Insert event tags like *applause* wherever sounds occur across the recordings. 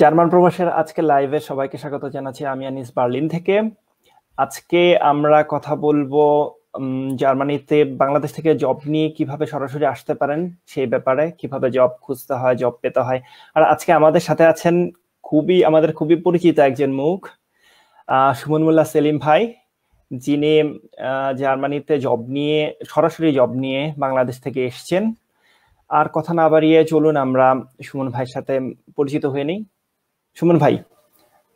German প্রবাসের আজকে লাইভে সবাইকে স্বাগত জানাচ্ছি। আমি আনিস বার্লিন থেকে। আজকে আমরা কথা বলব জার্মানিতে বাংলাদেশ থেকে জব নিয়ে কীভাবে সরাসরি আসতে পারেন সেই ব্যাপারে, কীভাবে জব খুঁজতে হয় জব পেতে হয়। আর আজকে আমাদের সাথে আছেন খুবই, আমাদের খুবই পরিচিত একজন মুখ সুমন মোল্লা সেলিম ভাই, যিনি জার্মানিতে জব নিয়ে, সরাসরি জব নিয়ে বাংলাদেশ থেকে এসছেন। আর কথা না বাড়িয়ে চলুন, আমরা সুমন ভাইয়ের সাথে পরিচিত হয়ে নিই। সুমন ভাই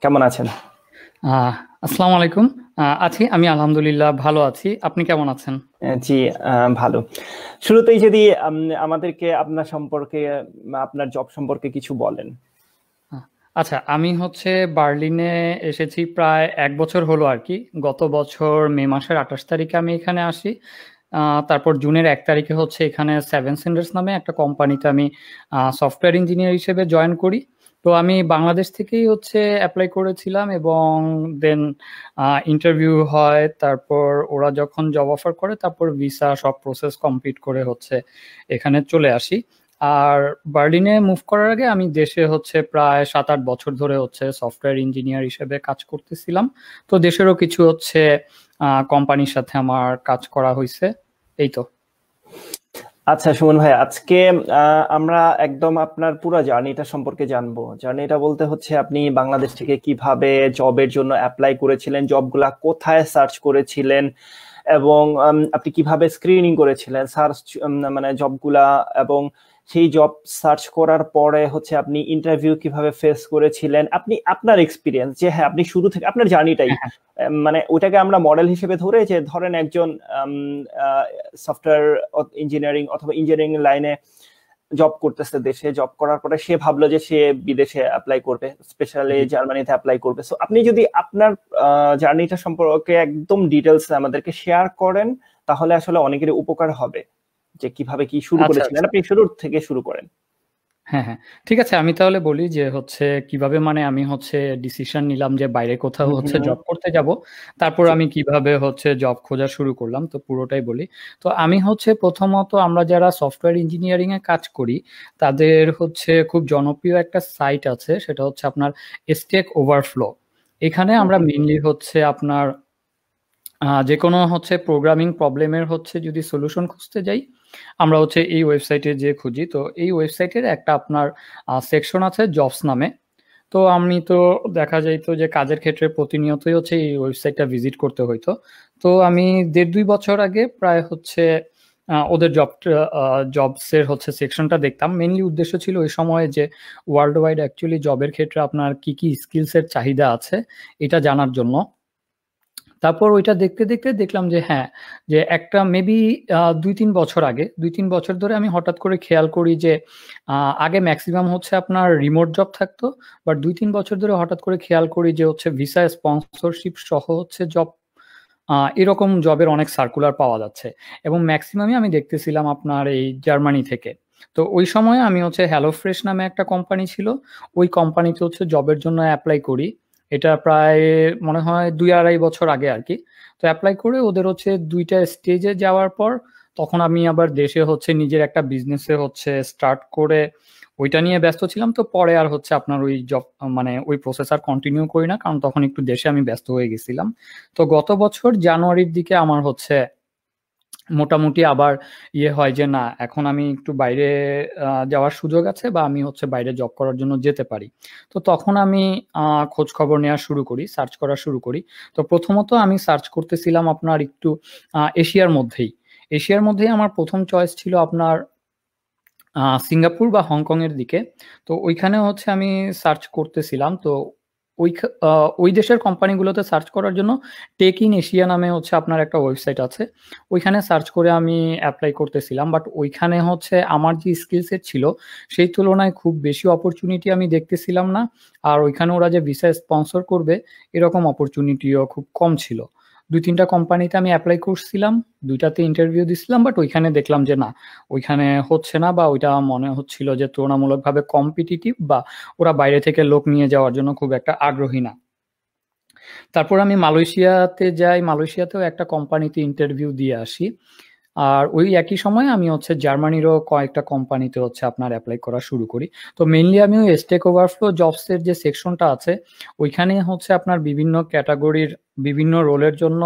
কেমন আছেন? আসসালামু আলাইকুম। আছি আমি আলহামদুলিল্লাহ ভালো আছি। আপনি কেমন আছেন? জি ভালো। শুরুতেই যদি আমাদেরকে আপনার সম্পর্কে আপনার জব সম্পর্কে কিছু বলেন। আচ্ছা আমি হচ্ছে বার্লিনে এসেছি প্রায় এক বছর হলো আর কি। গত বছর মে মাসের আঠাশ তারিখে আমি এখানে আসি। তারপর জুনের এক তারিখে হচ্ছে এখানে সেভেন সেন্ডার্স নামে একটা কোম্পানিতে আমি সফটওয়্যার ইঞ্জিনিয়ার হিসেবে জয়েন করি। তো আমি বাংলাদেশ থেকেই হচ্ছে অ্যাপ্লাই করেছিলাম এবং দেন ইন্টারভিউ হয়, তারপর ওরা যখন জব অফার করে, তারপর ভিসা সব প্রসেস কমপ্লিট করে হচ্ছে এখানে চলে আসি। আর বার্লিনে মুভ করার আগে আমি দেশে হচ্ছে প্রায় সাত আট বছর ধরে হচ্ছে সফটওয়্যার ইঞ্জিনিয়ার হিসেবে কাজ করতেছিলাম। তো দেশেরও কিছু হচ্ছে কোম্পানির সাথে আমার কাজ করা হয়েছে এই তো। আচ্ছা সুমন ভাই, আজকে আমরা একদম আপনার পুরো জার্নিটা সম্পর্কে জানব। জার্নিটা বলতে হচ্ছে আপনি বাংলাদেশ থেকে কীভাবে জবের জন্য অ্যাপ্লাই করেছিলেন, জবগুলা কোথায় সার্চ করেছিলেন এবং আপনি কীভাবে স্ক্রিনিং করেছিলেন সার্চ মানে জবগুলা এবং সেই জব সার্চ করার পরে হচ্ছে আপনি ইন্টারভিউ কীভাবে ফেস করেছিলেন? আপনি আপনার এক্সপিরিয়েন্স যে হ্যাঁ আপনি শুরু থেকে আপনার জার্নিটাই হ্যাঁ, হ্যাঁ। মানে ওইটাকে আমরা মডেল হিসেবে ধরে যে ধরেন একজন সফটওয়্যার ইঞ্জিনিয়ারিং অথবা ইঞ্জিনিয়ারিং লাইনে জব করতেছে দেশে জব করার পরে সে ভাবলো যে সে বিদেশে অ্যাপ্লাই করবে স্পেশালি জার্মানিতে অ্যাপ্লাই করবে। সো আপনি যদি আপনার জার্নিটা সম্পর্কে একদম ডিটেলস আমাদেরকে শেয়ার করেন তাহলে আসলে অনেকেরই উপকার হবে। যে কীভাবে কি শুরু আচ্ছা, করেছিলেন? আচ্ছা। আপনি শুরুর থেকে শুরু করেন। হ্যাঁ হ্যাঁ। ঠিক আছে আমি তাহলে বলি যে হচ্ছে কীভাবে মানে আমি হচ্ছে ডিসিশন নিলাম যে বাইরে কোথাও হচ্ছে জব করতে যাব। তারপর আমি কীভাবে হচ্ছে জব খোঁজা শুরু করলাম তো পুরোটাই বলি। তো আমি হচ্ছে প্রথমত আমরা যারা সফটওয়্যার ইঞ্জিনিয়ারিং এ কাজ করি তাদের হচ্ছে খুব জনপ্রিয় একটা সাইট আছে সেটা হচ্ছে আপনার স্টেক ওভারফ্লো এখানে আমরা মেইনলি হচ্ছে আপনার যে কোনো হচ্ছে প্রোগ্রামিং প্রবলেমের হচ্ছে যদি সলিউশন খুঁজতে যাই, আমরা হচ্ছে এই ওয়েবসাইটে যে খুঁজি, তো এই ওয়েবসাইটের একটা আপনার সেকশন আছে জবস নামে। তো আমি তো দেখা যাইতো যে কাজের ক্ষেত্রে প্রতিনিয়তই হচ্ছে এই ওয়েবসাইটটা ভিজিট করতে হইতো। তো আমি দেড় দুই বছর আগে প্রায় হচ্ছে ওদের জব জবসের হচ্ছে সেকশনটা দেখতাম। মেনলি উদ্দেশ্য ছিল ওই সময়ে যে ওয়ার্ল্ড ওয়াইড অ্যাকচুয়ালি জবের ক্ষেত্রে আপনার কি কি স্কিলসের চাহিদা আছে, এটা জানার জন্য। তারপর ওইটা দেখতে দেখতে দেখলাম যে হ্যাঁ যে একটা মেবি দুই তিন বছর আগে দুই তিন বছর ধরে আমি হঠাৎ করে খেয়াল করি যে আগে ম্যাক্সিমাম হচ্ছে আপনার রিমোট জব থাকতো বাট দুই তিন বছর ধরে হঠাৎ করে খেয়াল করি যে, হচ্ছে ভিসা স্পন্সরশিপ সহ হচ্ছে জব এরকম জবের অনেক সার্কুলার পাওয়া যাচ্ছে। এবং ম্যাক্সিমামই আমি দেখতেছিলাম আপনার এই জার্মানি থেকে। তো ওই সময় আমি হচ্ছে হ্যালো ফ্রেশ নামে একটা কোম্পানি ছিল, ওই কোম্পানিতে হচ্ছে জবের জন্য অ্যাপ্লাই করি। এটা প্রায় মনে হয় দুই আড়াই বছর আগে আর কি। তো অ্যাপ্লাই করে ওদের হচ্ছে দুইটা স্টেজে যাওয়ার পর তখন আমি আবার দেশে হচ্ছে নিজের একটা বিজনেসে হচ্ছে স্টার্ট করে ওইটা নিয়ে ব্যস্ত ছিলাম। তো পরে আর হচ্ছে আপনার ওই জব মানে ওই প্রসেস আর কন্টিনিউ করি না। কারণ তখন একটু দেশে আমি ব্যস্ত হয়ে গেছিলাম। তো গত বছর জানুয়ারির দিকে আমার হচ্ছে মোটামুটি আবার ইয়ে হয় যে, না, এখন আমি একটু বাইরে যাওয়ার সুযোগ আছে বা আমি হচ্ছে বাইরে জব করার জন্য যেতে পারি। তো তখন আমি খোঁজ খবর নেওয়া শুরু করি সার্চ করা শুরু করি। তো প্রথমত আমি সার্চ করতেছিলাম আপনার একটু এশিয়ার মধ্যেই। এশিয়ার মধ্যেই আমার প্রথম চয়েস ছিল আপনার সিঙ্গাপুর বা হংকং এর দিকে। তো ওইখানে হচ্ছে আমি সার্চ করতেছিলাম। তো ওই ওই দেশের কোম্পানিগুলোতে সার্চ করার জন্য টেক ইন এশিয়া নামে হচ্ছে আপনার একটা ওয়েবসাইট আছে। ওইখানে সার্চ করে আমি অ্যাপ্লাই করতেছিলাম বাট ওইখানে হচ্ছে আমার যে স্কিল সেট ছিল, সেই তুলনায় খুব বেশি অপরচুনিটি আমি দেখতেছিলাম না। আর ওইখানে ওরা যে ভিসা স্পন্সর করবে, এরকম অপরচুনিটিও খুব কম ছিল। দুই তিনটা কোম্পানিতে আমি অ্যাপ্লাই করছিলাম, দুইটাতে ইন্টারভিউ দিছিলাম বাট ওইখানে দেখলাম যে না, ওইখানে হচ্ছে না বা ওইটা মনে হচ্ছিল যে তুলনামূলকভাবে কম্পিটিটিভ বা ওরা বাইরে থেকে লোক নিয়ে যাওয়ার জন্য খুব একটা আগ্রহী না। তারপর আমি মালয়েশিয়াতে যাই, মালয়েশিয়াতেও একটা কোম্পানিতে ইন্টারভিউ দিয়ে আসি। আর ওই একই সময়ে আমি হচ্ছে জার্মানিরও কয়েকটা কোম্পানিতে হচ্ছে আপনার অ্যাপ্লাই করা শুরু করি। তো মেনলি আমি ওই স্টেক ওভারফ্লো জবসের যে সেকশনটা আছে, ওইখানে হচ্ছে আপনার বিভিন্ন ক্যাটাগরির বিভিন্ন রোলের জন্য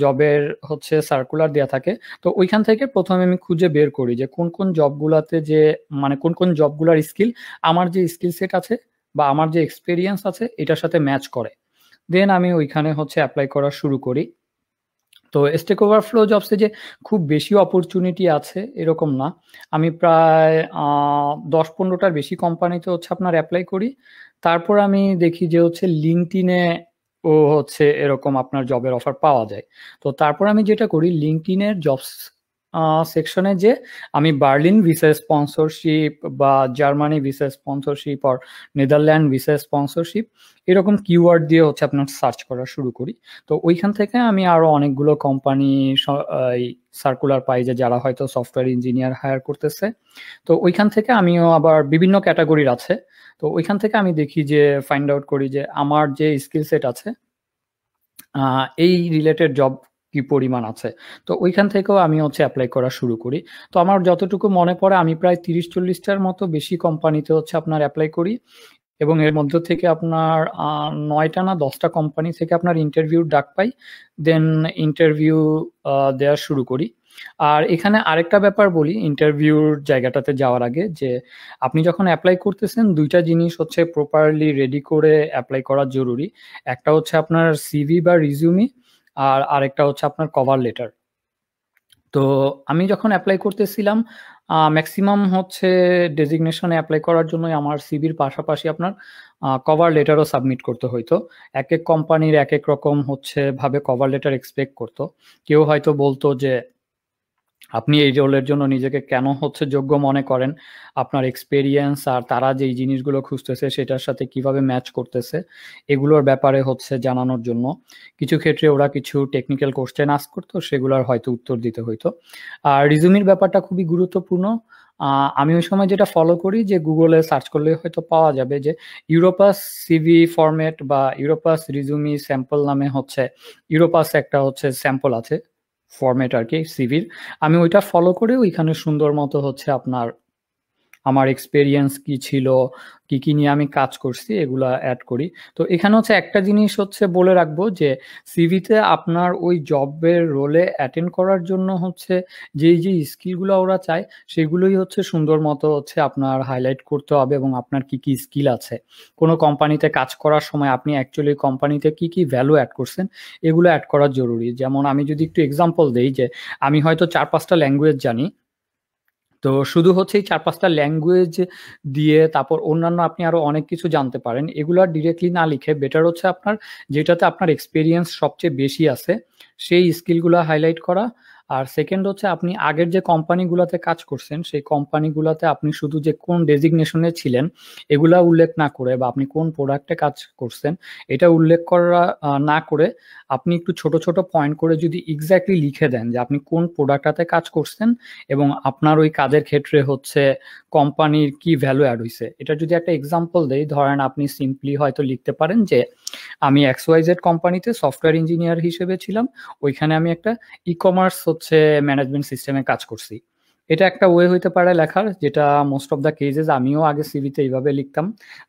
জবের হচ্ছে সার্কুলার দেওয়া থাকে। তো ওইখান থেকে প্রথমে আমি খুঁজে বের করি যে কোন কোন জবগুলাতে যে মানে কোন কোন জবগুলার স্কিল আমার যে স্কিল সেট আছে বা আমার যে এক্সপিরিয়েন্স আছে, এটার সাথে ম্যাচ করে। দেন আমি ওইখানে হচ্ছে অ্যাপ্লাই করা শুরু করি। তো স্টেক ওভারফ্লো জবসে যে খুব বেশি অপরচুনিটি আছে, এরকম না। আমি প্রায় দশ পনেরোটার বেশি কোম্পানিতে হচ্ছে আপনার অ্যাপ্লাই করি। তারপর আমি দেখি যে হচ্ছে লিঙ্কটিনে ও হচ্ছে এরকম আপনার জবের অফার পাওয়া যায়। তো তারপর আমি যেটা করি লিঙ্কটিনের জবস সেকশনে যে আমি বার্লিন ভিসা স্পন্সরশিপ বা জার্মানি ভিসা স্পন্সরশিপ আর নেদারল্যান্ড ভিসা স্পন্সরশিপ এরকম কিওয়ার্ড দিয়ে হচ্ছে আপনার সার্চ করা শুরু করি। তো ওইখান থেকে আমি আরও অনেকগুলো কোম্পানি সার্কুলার পাই যে যারা হয়তো সফটওয়্যার ইঞ্জিনিয়ার হায়ার করতেছে। তো ওইখান থেকে আমিও আবার বিভিন্ন ক্যাটাগরির আছে। তো ওইখান থেকে আমি দেখি যে ফাইন্ড আউট করি যে আমার যে স্কিল সেট আছে এই রিলেটেড জব কি পরিমাণ আছে? তো ওইখান থেকেও আমি হচ্ছে অ্যাপ্লাই করা শুরু করি। তো আমার যতটুকু মনে পড়ে, আমি প্রায় তিরিশ চল্লিশটার মতো বেশি কোম্পানিতে হচ্ছে আপনার অ্যাপ্লাই করি। এবং এর মধ্য থেকে আপনার নয়টা না দশটা কোম্পানি থেকে আপনার ইন্টারভিউ ডাক পাই। দেন ইন্টারভিউ দেওয়া শুরু করি। আর এখানে আরেকটা ব্যাপার বলি ইন্টারভিউর জায়গাটাতে যাওয়ার আগে যে, আপনি যখন অ্যাপ্লাই করতেছেন, দুইটা জিনিস হচ্ছে প্রপারলি রেডি করে অ্যাপ্লাই করা জরুরি। একটা হচ্ছে আপনার সিভি বা রিজিউমি আর আরেকটা হচ্ছে আপনার কভার লেটার তো আমি যখন অ্যাপ্লাই করতেছিলাম ম্যাক্সিমাম হচ্ছে ডেজিগনেশনে অ্যাপ্লাই করার জন্য আমার সিবির পাশাপাশি আপনার কভার লেটারও সাবমিট করতে হইতো। এক এক কোম্পানির এক এক রকম হচ্ছে ভাবে কভার লেটার এক্সপেক্ট করতো। কেউ হয়তো বলতো যে আপনি এই রোলের জন্য নিজেকে কেন হচ্ছে যোগ্য মনে করেন? আপনার এক্সপেরিয়েন্স আর তারা যেই জিনিসগুলো খুঁজতেছে সেটার সাথে কীভাবে ম্যাচ করতেছে? এগুলোর ব্যাপারে হচ্ছে জানানোর জন্য। কিছু ক্ষেত্রে ওরা কিছু টেকনিক্যাল কোশ্চেন আস করতো, সেগুলোর হয়তো উত্তর দিতে হইতো। আর রিজুমির ব্যাপারটা খুবই গুরুত্বপূর্ণ। আমি ওই সময় যেটা ফলো করি যে গুগলে সার্চ করলে হয়তো পাওয়া যাবে যে ইউরোপাস সিভি ফরম্যাট বা ইউরোপাস রিজুমি স্যাম্পল নামে হচ্ছে ইউরোপাস একটা হচ্ছে স্যাম্পল আছে। ফরম্যাট আর কি সিভির আমি ওইটা ফলো করে ওইখানে সুন্দর মতো হচ্ছে আপনার আমার এক্সপেরিয়েন্স কি ছিল, কি কি নিয়ে আমি কাজ করছি, এগুলা অ্যাড করি। তো এখানে হচ্ছে একটা জিনিস হচ্ছে বলে রাখব যে সিভিতে আপনার ওই জবের রোলে অ্যাটেন্ড করার জন্য হচ্ছে যেই যে স্কিলগুলো ওরা চায়, সেগুলোই হচ্ছে সুন্দর মতো হচ্ছে আপনার হাইলাইট করতে হবে এবং আপনার কি কি স্কিল আছে। কোনো কোম্পানিতে কাজ করার সময় আপনি অ্যাকচুয়ালি কোম্পানিতে কি কি ভ্যালু অ্যাড করছেন, এগুলো অ্যাড করা জরুরি। যেমন আমি যদি একটু এক্সাম্পল দেই যে, আমি হয়তো চার, পাঁচটা ল্যাঙ্গুয়েজ জানি তো শুধু হচ্ছে এই চার পাঁচটা ল্যাঙ্গুয়েজ দিয়ে তারপর অন্যান্য আপনি আরও অনেক কিছু জানতে পারেন, এগুলো ডিরেক্টলি না লিখে বেটার হচ্ছে আপনার যেটাতে আপনার এক্সপিরিয়েন্স সবচেয়ে বেশি আছে, সেই স্কিলগুলো হাইলাইট করা আর সেকেন্ড হচ্ছে আপনি আগের যে কোম্পানিগুলোতে কাজ করছেন, সেই কোম্পানিগুলোতে আপনি শুধু যে কোন ডেজিগনেশনে ছিলেন, এগুলা উল্লেখ না করে বা আপনি কোন প্রোডাক্টে কাজ করছেন, এটা উল্লেখ করা না করে আপনি একটু ছোট ছোট পয়েন্ট করে যদি এক্স্যাক্টলি লিখে দেন যে আপনি কোন প্রোডাক্টটাতে কাজ করছেন এবং আপনার ওই কাজের ক্ষেত্রে হচ্ছে কোম্পানির কি ভ্যালু অ্যাড হয়েছে এটা যদি একটা এক্সাম্পল দেই, ধরেন আপনি সিম্পলি হয়তো লিখতে পারেন যে, আমি এক্স ওয়াইজেড কোম্পানিতে সফটওয়্যার ইঞ্জিনিয়ার হিসেবে ছিলাম, ওইখানে আমি একটা ই কমার্স হচ্ছে ম্যানেজমেন্ট সিস্টেমে কাজ করছি। এটা একটা ওয়ে হইতে পারে লেখার, যেটা মোস্ট অফ দ্য কেজেস আমিও আগে সিভিতে এইভাবে লিখতাম।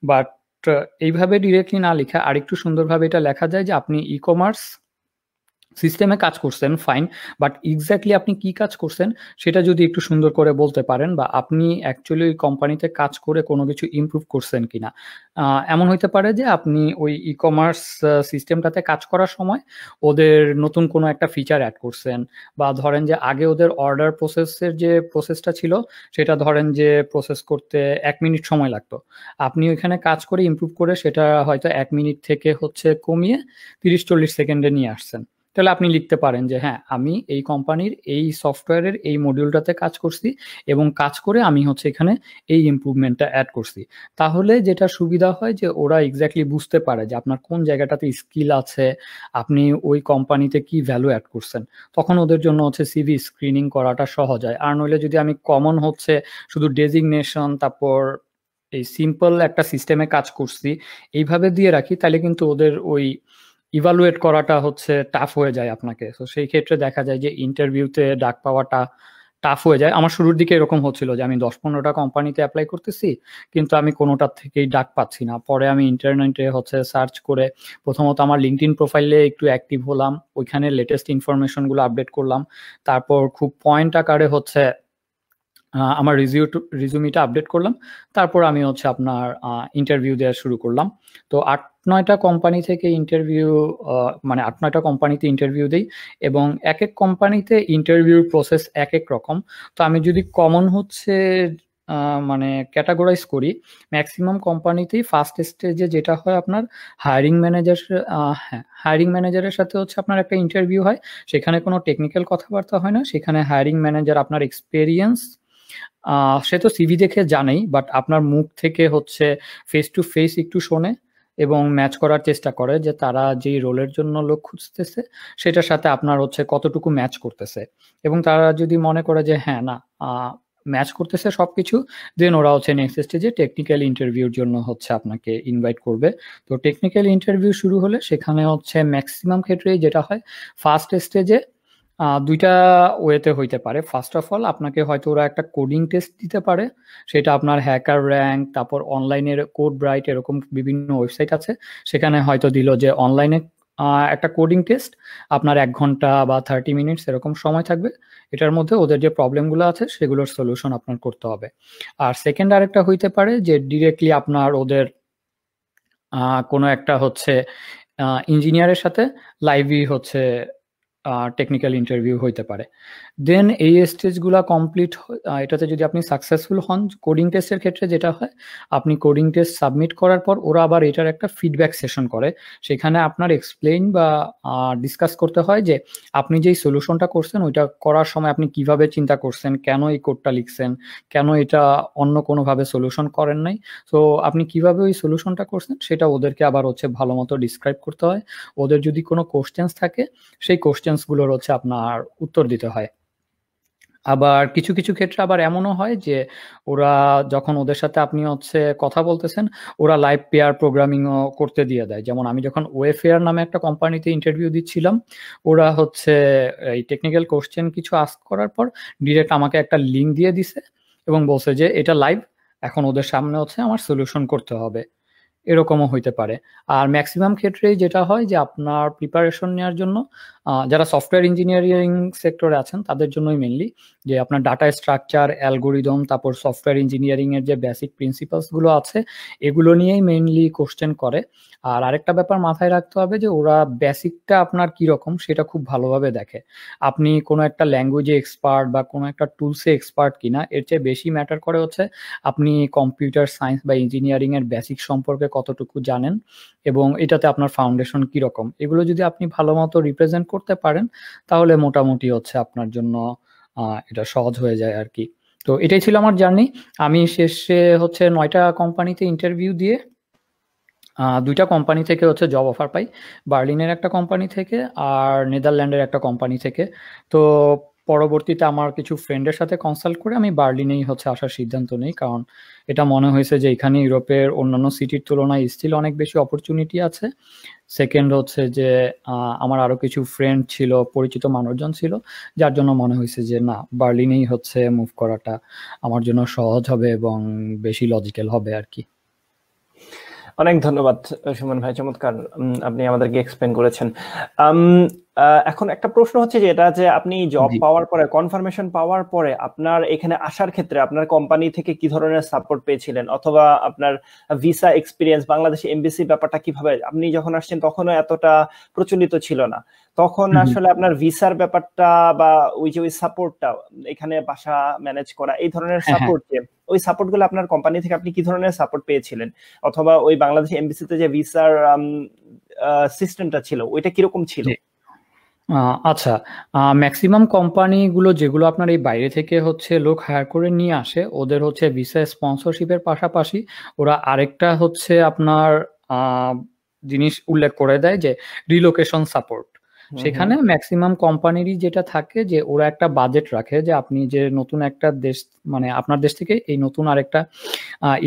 বাট এইভাবে ডিরেক্টলি না লেখা আরেকটু সুন্দরভাবে এটা লেখা যায় যে আপনি ই কমার্স সিস্টেমে কাজ করছেন ফাইন বাট এক্স্যাক্টলি আপনি কি কাজ করছেন সেটা যদি একটু সুন্দর করে বলতে পারেন বা আপনি অ্যাকচুয়ালি ওই কোম্পানিতে কাজ করে কোনো কিছু ইমপ্রুভ করছেন কিনা। এমন হইতে পারে যে আপনি ওই ই কমার্স সিস্টেমটাতে কাজ করার সময় ওদের নতুন কোনো একটা ফিচার অ্যাড করছেন বা ধরেন যে আগে ওদের অর্ডার প্রসেসের যে প্রসেসটা ছিল সেটা ধরেন যে প্রসেস করতে এক মিনিট সময় লাগতো। আপনি ওইখানে কাজ করে ইমপ্রুভ করে সেটা হয়তো এক মিনিট থেকে হচ্ছে কমিয়ে তিরিশ চল্লিশ সেকেন্ডে নিয়ে আসছেন। তাহলে আপনি লিখতে পারেন যে হ্যাঁ আমি এই কোম্পানির এই সফটওয়্যারের এই মডিউলটাতে কাজ করছি এবং কাজ করে আমি হচ্ছে এখানে এই ইম্প্রুভমেন্টটা অ্যাড করছি। তাহলে যেটা সুবিধা হয় যে, ওরা এক্স্যাক্টলি বুঝতে পারে যে, আপনার কোন জায়গাটাতে স্কিল আছে, আপনি ওই কোম্পানিতে কি ভ্যালু অ্যাড করছেন। তখন ওদের জন্য হচ্ছে সিভি স্ক্রিনিং করাটা সহজ হয়। আর নইলে যদি আমি কমন হচ্ছে শুধু ডেজিগনেশন তারপর এই সিম্পল একটা সিস্টেমে কাজ করছি, এইভাবে দিয়ে রাখি, তাহলে কিন্তু ওদের ওই ইভালুয়েট করাটা হচ্ছে টাফ হয়ে যায় আপনাকে। তো সেই ক্ষেত্রে দেখা যায় যে ইন্টারভিউতে ডাক পাওয়াটা টাফ হয়ে যায়। আমার শুরুর দিকে এরকম হচ্ছিল যে আমি দশ পনেরোটা কোম্পানিতে অ্যাপ্লাই করতেছি, কিন্তু আমি কোনোটার থেকেই ডাক পাচ্ছি না। পরে আমি ইন্টারনেটে হচ্ছে সার্চ করে প্রথমত আমার লিঙ্কড প্রোফাইলে একটু অ্যাক্টিভ হলাম, ওইখানে লেটেস্ট ইনফরমেশনগুলো আপডেট করলাম। তারপর খুব পয়েন্ট আকারে হচ্ছে আমার রিজিউ রিজুমিটা আপডেট করলাম। তারপর আমি হচ্ছে আপনার ইন্টারভিউ দেওয়া শুরু করলাম। তো আট নয়টা কোম্পানি থেকে ইন্টারভিউ মানে আট নয়টা কোম্পানিতে ইন্টারভিউ দিই এবং এক এক কোম্পানিতে ইন্টারভিউ প্রসেস এক এক রকম। তো আমি যদি কমন হচ্ছে মানে ক্যাটাগরাইজ করি ম্যাক্সিমাম কোম্পানিতেই ফার্স্ট স্টেজে যেটা হয় আপনার হায়ারিং ম্যানেজার হ্যাঁ হায়ারিং ম্যানেজারের সাথে হচ্ছে আপনার একটা ইন্টারভিউ হয়। সেখানে কোনো টেকনিক্যাল কথাবার্তা হয় না। সেখানে হায়ারিং ম্যানেজার আপনার এক্সপেরিয়েন্স সে তো সিভি দেখে জানেই বাট আপনার মুখ থেকে হচ্ছে ফেস টু ফেস একটু শোনে। এবং ম্যাচ করার চেষ্টা করে যে তারা যেই রোলের জন্য লোক খুঁজতেছে, সেটার সাথে আপনার হচ্ছে কতটুকু ম্যাচ করতেছে। এবং তারা যদি মনে করে যে হ্যাঁ না ম্যাচ করতেছে সবকিছু দেন ওরা হচ্ছে নেক্সট স্টেজে টেকনিক্যাল ইন্টারভিউর জন্য হচ্ছে আপনাকে ইনভাইট করবে। তো টেকনিক্যাল ইন্টারভিউ শুরু হলে সেখানে হচ্ছে ম্যাক্সিমাম ক্ষেত্রেই যেটা হয় ফার্স্ট স্টেজে দুইটা ওয়েতে হইতে পারে। ফার্স্ট অফ অল আপনাকে হয়তো ওরা একটা কোডিং টেস্ট দিতে পারে। সেটা আপনার হ্যাকার র্যাঙ্ক তারপর অনলাইনের কোড ব্রাইট এরকম বিভিন্ন ওয়েবসাইট আছে। সেখানে হয়তো দিল যে অনলাইনে একটা কোডিং টেস্ট আপনার এক ঘণ্টা বা থার্টি মিনিটস এরকম সময় থাকবে। এটার মধ্যে ওদের যে প্রবলেমগুলো আছে, সেগুলোর সলিউশন আপনার করতে হবে। আর সেকেন্ড আরেকটা হইতে পারে যে ডিরেক্টলি আপনার ওদের কোনো একটা হচ্ছে ইঞ্জিনিয়ারের সাথে লাইভই হচ্ছে টেকনিক্যাল ইন্টারভিউ হইতে পারে। দেন এই স্টেজগুলো কমপ্লিট এটাতে যদি আপনি সাকসেসফুল হন কোডিং টেস্টের ক্ষেত্রে যেটা হয়, আপনি কোডিং টেস্ট সাবমিট করার পর ওরা আবার এটার একটা ফিডব্যাক সেশন করে। সেখানে আপনার এক্সপ্লেইন বা ডিসকাস করতে হয় যে আপনি যেই সলিউশনটা করছেন ওইটা করার সময় আপনি কীভাবে চিন্তা করছেন, কেন এই কোডটা লিখছেন, কেন এটা অন্য কোনোভাবে সলিউশন করেন নাই। তো আপনি কীভাবে ওই সলিউশনটা করছেন সেটা ওদেরকে আবার হচ্ছে ভালো মতো ডিসক্রাইব করতে হয়। ওদের যদি কোনো কোশ্চেন্স থাকে, সেই কোশ্চেন্সগুলোর হচ্ছে আপনার উত্তর দিতে হয়। আবার কিছু কিছু ক্ষেত্রে আবার এমনও হয় যে ওরা যখন ওদের সাথে আপনি হচ্ছে কথা বলতেছেন, ওরা লাইভ পেয়ার প্রোগ্রামিংও করতে দিয়ে দেয়। যেমন আমি যখন ওয়েফেয়ার নামে একটা কোম্পানিতে ইন্টারভিউ দিচ্ছিলাম, ওরা হচ্ছে এই টেকনিক্যাল কোশ্চেন কিছু আস্ক করার পর ডিরেক্ট আমাকে একটা লিঙ্ক দিয়ে দিছে এবং বলছে যে, এটা লাইভ এখন ওদের সামনে হচ্ছে আমার সলিউশন করতে হবে। এরকমও হইতে পারে। আর ম্যাক্সিমাম ক্ষেত্রেই যেটা হয় যে আপনার প্রিপারেশন নেওয়ার জন্য যারা সফটওয়্যার ইঞ্জিনিয়ারিং সেক্টরে আছেন, তাদের জন্যই মেনলি যে আপনার ডাটা স্ট্রাকচার অ্যালগোরিদম তারপর সফটওয়্যার ইঞ্জিনিয়ারিং এর যে বেসিক প্রিন্সিপালসগুলো আছে, এগুলো নিয়েই মেইনলি কোশ্চেন করে। আর আরেকটা ব্যাপার মাথায় রাখতে হবে যে ওরা বেসিকটা আপনার কি রকম সেটা খুব ভালোভাবে দেখে। আপনি কোনো একটা ল্যাঙ্গুয়েজে এক্সপার্ট বা কোনো একটা টুলসে এক্সপার্ট কিনা, এর চেয়ে বেশি ম্যাটার করে হচ্ছে আপনি কম্পিউটার সায়েন্স বা ইঞ্জিনিয়ারিং এর বেসিক সম্পর্কে কতটুকু জানেন এবং এটাতে আপনার ফাউন্ডেশন কি রকম এগুলো যদি আপনি ভালো মতো রিপ্রেজেন্ট করতে পারেন, তাহলে মোটামুটি হচ্ছে আপনার জন্য এটা সহজ হয়ে যায় আর কি। তো এটাই ছিল আমার জার্নি। আমি শেষে হচ্ছে নয়টা কোম্পানিতে ইন্টারভিউ দিয়ে দুইটা কোম্পানি থেকে হচ্ছে জব অফার পাই। বার্লিনের একটা কোম্পানি থেকে আর নেদারল্যান্ডের একটা কোম্পানি থেকে। তো পরবর্তীতে আমার কিছু ফ্রেন্ডের সাথে কনসাল্ট করে আমি বার্লিনেই হচ্ছে আসার সিদ্ধান্ত নেই। কারণ এটা মনে হয়েছে যে এখানে ইউরোপের অন্যান্য সিটির তুলনায় স্টিল অনেক বেশি অপরচুনিটি আছে। সেকেন্ড হচ্ছে যে আমার আরও কিছু ফ্রেন্ড ছিল, পরিচিত মানুষজন ছিল, যার জন্য মনে হয়েছে যে না, বার্লিনেই হচ্ছে মুভ করাটা আমার জন্য সহজ হবে এবং বেশি লজিক্যাল হবে আর কি অনেক ধন্যবাদ, সুমন ভাই, চমৎকার আপনি আমাদেরকে এক্সপ্লেন করেছেন। এখন একটা প্রশ্ন হচ্ছে যে এটা যে আপনি জব পাওয়ার পরে কনফার্মেশন পাওয়ার পরে আপনার এখানে আসার ক্ষেত্রে আপনার কোম্পানি থেকে কি ধরনের সাপোর্ট পেয়েছিলেন? অথবা আপনার ভিসা এক্সপিরিয়েন্স বাংলাদেশে এমবিসি ব্যাপারটা কীভাবে? আপনি যখন আসছেন তখনও এতটা প্রচলিত ছিল না। তখন আসলে আপনার ভিসার ব্যাপারটা বা ওই যে ওই সাপোর্টটা এখানে বাসা ম্যানেজ করা এই ধরনের সাপোর্ট হ্যাঁ, হ্যাঁ। যে ওই সাপোর্টগুলো আপনার কোম্পানি থেকে আপনি কি ধরনের সাপোর্ট পেয়েছিলেন? অথবা ওই বাংলাদেশ এমবিসিতে যে ভিসার সিস্টেমটা ছিল ওইটা কীরকম ছিল? আচ্ছা ম্যাক্সিমাম কোম্পানিগুলো যেগুলো আপনার এই বাইরে থেকে হচ্ছে লোক হায়ার করে নিয়ে আসে, ওদের হচ্ছে ভিসা স্পন্সরশিপের পাশাপাশি ওরা আরেকটা হচ্ছে আপনার জিনিস উল্লেখ করে দেয় যে রিলোকেশন সাপোর্ট সেখানে ম্যাক্সিমাম কোম্পানিরই যেটা থাকে যে ওরা একটা বাজেট রাখে যে আপনি যে নতুন একটা দেশ মানে আপনার দেশ থেকে এই নতুন আরেকটা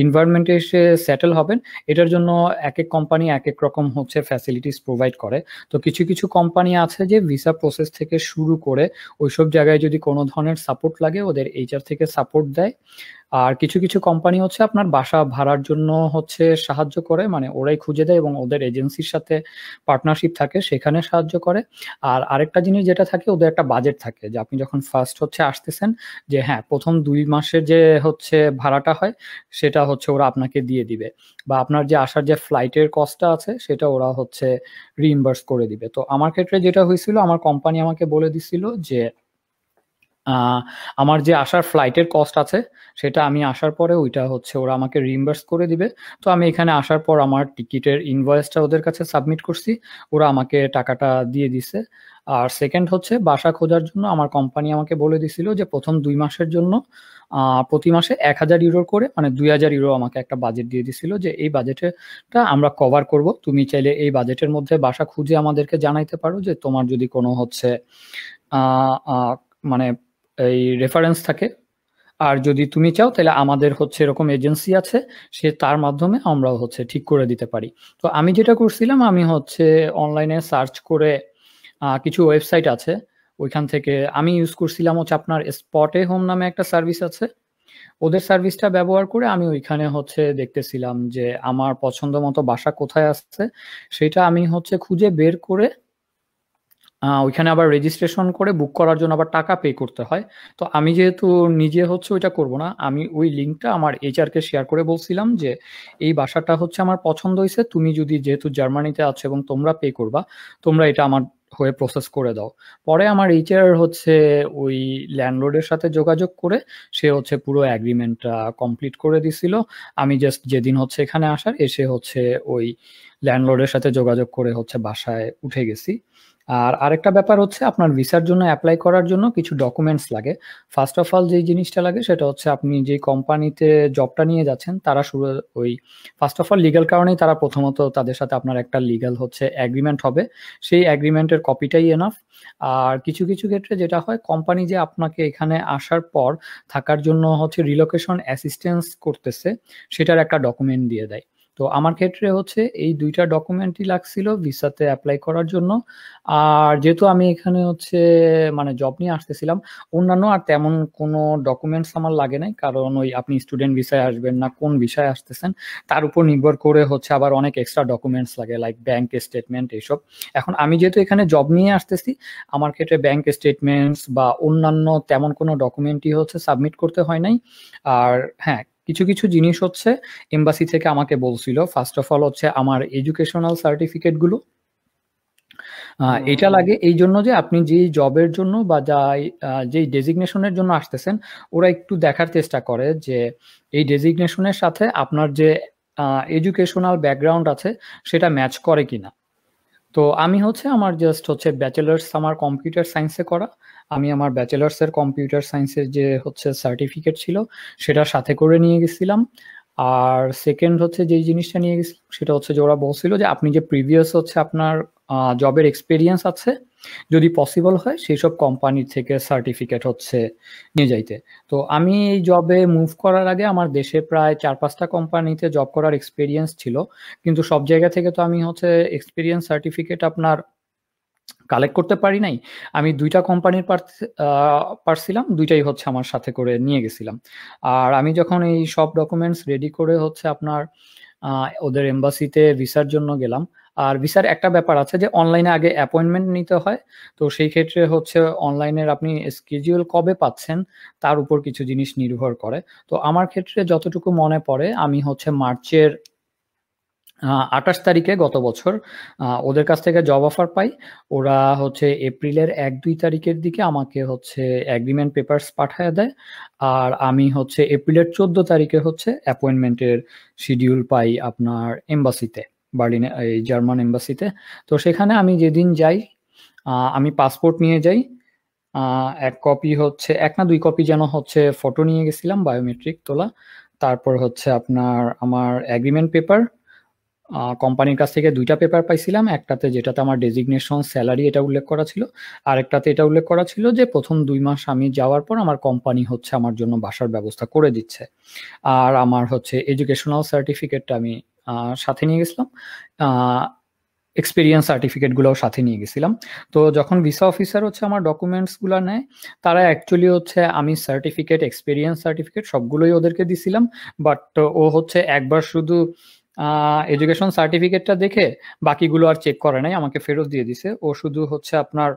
ইনভায়রনমেন্টে এসে সেটেল হবেন। এটার জন্য এক এক কোম্পানি এক এক রকম হচ্ছে ফ্যাসিলিটিস প্রোভাইড করে। তো কিছু কিছু কোম্পানি আছে যে ভিসা প্রসেস থেকে শুরু করে ওইসব জায়গায় যদি কোনো ধরনের সাপোর্ট লাগে ওদের এইচআর থেকে সাপোর্ট দেয়। আর কিছু কিছু কোম্পানি হচ্ছে আপনার বাসা ভাড়ার জন্য হচ্ছে সাহায্য করে মানে ওরাই খুঁজে দেয় এবং ওদের এজেন্সির সাথে পার্টনারশিপ থাকে, সেখানে সাহায্য করে। আর আরেকটা জিনিস যেটা থাকে, ওদের একটা বাজেট থাকে যে আপনি যখন ফার্স্ট হচ্ছে আসতেছেন, যে হ্যাঁ প্রথম দুই মাসের যে হচ্ছে ভাড়াটা হয়, সেটা হচ্ছে ওরা আপনাকে দিয়ে দিবে। বা আপনার যে আসার যে ফ্লাইটের কস্টটা আছে, সেটা ওরা হচ্ছে রিইম্বার্স করে দিবে। তো আমার ক্ষেত্রে যেটা হয়েছিল, আমার কোম্পানি আমাকে বলে দিছিল যে আমার যে আসার ফ্লাইটের কস্ট আছে, সেটা আমি আসার পরে ওইটা হচ্ছে ওরা আমাকে রিইম্বার্স করে দিবে। তো আমি এখানে আসার পর আমার টিকিটের ইনভয়েসটা ওদের কাছে সাবমিট করছি, ওরা আমাকে টাকাটা দিয়ে দিছে। আর সেকেন্ড হচ্ছে বাসা খোঁজার জন্য আমার কোম্পানি আমাকে বলে দিছিল যে প্রথম দুই মাসের জন্য প্রতি মাসে এক হাজার ইউরো করে মানে দুই হাজার ইউরো আমাকে একটা বাজেট দিয়ে দিছিল যে এই বাজেটটা আমরা কভার করব। তুমি চাইলে এই বাজেটের মধ্যে বাসা খুঁজে আমাদেরকে জানাইতে পারো যে তোমার যদি কোনো হচ্ছে মানে এই রেফারেন্স থাকে। আর যদি তুমি চাও, তাহলে আমাদের হচ্ছে এরকম এজেন্সি আছে, সে তার মাধ্যমে আমরাও হচ্ছে ঠিক করে দিতে পারি। তো আমি যেটা করছিলাম, আমি হচ্ছে অনলাইনে সার্চ করে কিছু ওয়েবসাইট আছে। ওইখান থেকে আমি ইউজ করছিলাম হচ্ছে আপনার স্পটে হোম নামে একটা সার্ভিস আছে। ওদের সার্ভিসটা ব্যবহার করে আমি ওইখানে হচ্ছে দেখতেছিলাম যে আমার পছন্দ মতো বাসা কোথায় আসছে সেটা আমি হচ্ছে খুঁজে বের করে ওইখানে আবার রেজিস্ট্রেশন করে বুক করার জন্য আবার টাকা পে করতে হয়। তো আমি যেহেতু নিজে হচ্ছে ওইটা করব না, আমি ওই লিঙ্কটা আমার এইচআরকে শেয়ার করে বলছিলাম যে, এই বাসাটা হচ্ছে আমার পছন্দ হয়েছে তুমি যদি যেহেতু জার্মানিতে আছো এবং তোমরা পে করবা, তোমরা এটা আমার হয়ে প্রসেস করে দাও। পরে আমার এইচআর হচ্ছে ওই ল্যান্ডলর্ডের সাথে যোগাযোগ করে, সে হচ্ছে পুরো অ্যাগ্রিমেন্টটা কমপ্লিট করে দিছিল। আমি জাস্ট যেদিন হচ্ছে এখানে আসার, এসে হচ্ছে ওই ল্যান্ডলর্ডের সাথে যোগাযোগ করে হচ্ছে বাসায় উঠে গেছি। আর আরেকটা ব্যাপার হচ্ছে আপনার ভিসার জন্য অ্যাপ্লাই করার জন্য কিছু ডকুমেন্টস লাগে। ফার্স্ট অফ অল যেই জিনিসটা লাগে সেটা হচ্ছে আপনি যে কোম্পানিতে জবটা নিয়ে যাচ্ছেন, তারা শুরু ওই ফার্স্ট অফ অল লিগাল কারণেই তারা প্রথমত তাদের সাথে আপনার একটা লিগাল হচ্ছে অ্যাগ্রিমেন্ট হবে। সেই অ্যাগ্রিমেন্টের কপিটাই এনাফ আর কিছু কিছু ক্ষেত্রে যেটা হয় কোম্পানি যে আপনাকে এখানে আসার পর থাকার জন্য হচ্ছে রিলোকেশন অ্যাসিস্ট্যান্স করতেছে, সেটার একটা ডকুমেন্ট দিয়ে দেয়। তো আমার ক্ষেত্রে হচ্ছে এই দুইটা ডকুমেন্টই লাগছিল ভিসাতে অ্যাপ্লাই করার জন্য। আর যেহেতু আমি এখানে হচ্ছে মানে জব নিয়ে আসতেছিলাম, অন্যান্য আর তেমন কোনো ডকুমেন্টস আমার লাগে নাই। কারণ ওই আপনি স্টুডেন্ট ভিসায় আসবেন না, কোন বিষয়ে আসতেছেন, তার উপর নির্ভর করে হচ্ছে আবার অনেক এক্সট্রা ডকুমেন্টস লাগে লাইক ব্যাংক স্টেটমেন্ট এইসব এখন আমি যেহেতু এখানে জব নিয়ে আসতেছি, আমার ক্ষেত্রে ব্যাংক স্টেটমেন্টস বা অন্যান্য তেমন কোনো ডকুমেন্টই হচ্ছে সাবমিট করতে হয় নাই। আর হ্যাঁ কিছু কিছু জিনিস হচ্ছে এম্বাসি থেকে আমাকে বলছিল ফার্স্ট অফ অল হচ্ছে আমার এডুকেশনাল সার্টিফিকেটগুলো এটা লাগে এই জন্য যে আপনি যে জবের জন্য বা যা যেই ডেজিগনেশনের জন্য আসতেছেন ওরা একটু দেখার চেষ্টা করে যে এই ডেজিগনেশনের সাথে আপনার যে এডুকেশনাল ব্যাকগ্রাউন্ড আছে সেটা ম্যাচ করে কিনা। তো আমি হচ্ছে আমার জাস্ট হচ্ছে ব্যাচেলার্স আমার কম্পিউটার সায়েন্সে করা। আমি আমার ব্যাচেলার্সের কম্পিউটার সায়েন্সের যে হচ্ছে সার্টিফিকেট ছিল, সেটা সাথে করে নিয়ে গেছিলাম। আর সেকেন্ড হচ্ছে যেই জিনিসটা নিয়ে গেছিলাম, সেটা হচ্ছে যে ওরা বলছিল যে আপনি যে প্রিভিয়াস হচ্ছে আপনার জবের এক্সপিরিয়েন্স আছে, যদি পসিবল হয় সেই সব কোম্পানি থেকে সার্টিফিকেট হচ্ছে নিয়ে যাইতে। তো আমি এই জবে মুভ করার আগে আমার দেশে প্রায় চার পাঁচটা কোম্পানিতে জব করার এক্সপিরিয়েন্স ছিল। কিন্তু সব জায়গা থেকে তো আমি হচ্ছে এক্সপিরিয়েন্স সার্টিফিকেট আপনার কালেক্ট করতে পারি নাই, আমি দুইটা কোম্পানির পারছিলাম, দুইটাই হচ্ছে আমার সাথে করে নিয়ে গেছিলাম। আর আমি যখন এই সব ডকুমেন্টস রেডি করে হচ্ছে আপনার ওদের এম্বাসিতে ভিসার জন্য গেলাম, আর ভিসার একটা ব্যাপার আছে যে অনলাইনে আগে অ্যাপয়েন্টমেন্ট নিতে হয়, তো সেই ক্ষেত্রে হচ্ছে অনলাইনের আপনি স্কেজিউল কবে পাচ্ছেন, তার উপর কিছু জিনিস নির্ভর করে। তো আমার ক্ষেত্রে যতটুকু মনে পড়ে, আমি হচ্ছে মার্চের আঠাশ তারিখে গত বছর ওদের কাছ থেকে জব অফার পাই। ওরা হচ্ছে এপ্রিলের এক দুই তারিখের দিকে আমাকে হচ্ছে অ্যাগ্রিমেন্ট পেপারস পাঠায় দেয়। আর আমি হচ্ছে এপ্রিলের চোদ্দ তারিখে হচ্ছে অ্যাপয়েন্টমেন্টের শিডিউল পাই আপনার এম্বাসিতে বার্লিনে এই জার্মান এম্বাসিতে তো সেখানে আমি যেদিন যাই আমি পাসপোর্ট নিয়ে যাই। এক কপি হচ্ছে, এক না দুই কপি যেন হচ্ছে ফটো নিয়ে গেছিলাম বায়োমেট্রিক তোলা। তারপর হচ্ছে আপনার, আমার অ্যাগ্রিমেন্ট পেপার কোম্পানির কাছ থেকে দুইটা পেপার পাইছিলাম। একটাতে যেটাতে আমার ডেজিগনেশন স্যালারি এটা উল্লেখ করা ছিল। আর একটাতে এটা উল্লেখ করা ছিল যে, প্রথম দুই মাস আমি যাওয়ার পর আমার কোম্পানি হচ্ছে আমার জন্য বাসার ব্যবস্থা করে দিচ্ছে। আর আমার হচ্ছে এডুকেশনাল সার্টিফিকেটটা আমি সাথে নিয়ে গেছিলাম। এক্সপিরিয়েন্স সার্টিফিকেটগুলোও সাথে নিয়ে গেছিলাম। তো যখন ভিসা অফিসার হচ্ছে আমার ডকুমেন্টসগুলো নেয়, তারা অ্যাকচুয়ালি হচ্ছে আমি সার্টিফিকেট এক্সপিরিয়েন্স সার্টিফিকেট সবগুলোই ওদেরকে দিছিলাম। বাট ও হচ্ছে একবার শুধু এডুকেশন সার্টিফিকেটটা দেখে বাকিগুলো আর চেক করে নাই, আমাকে ফেরত দিয়ে দিছে। ও শুধু হচ্ছে আপনার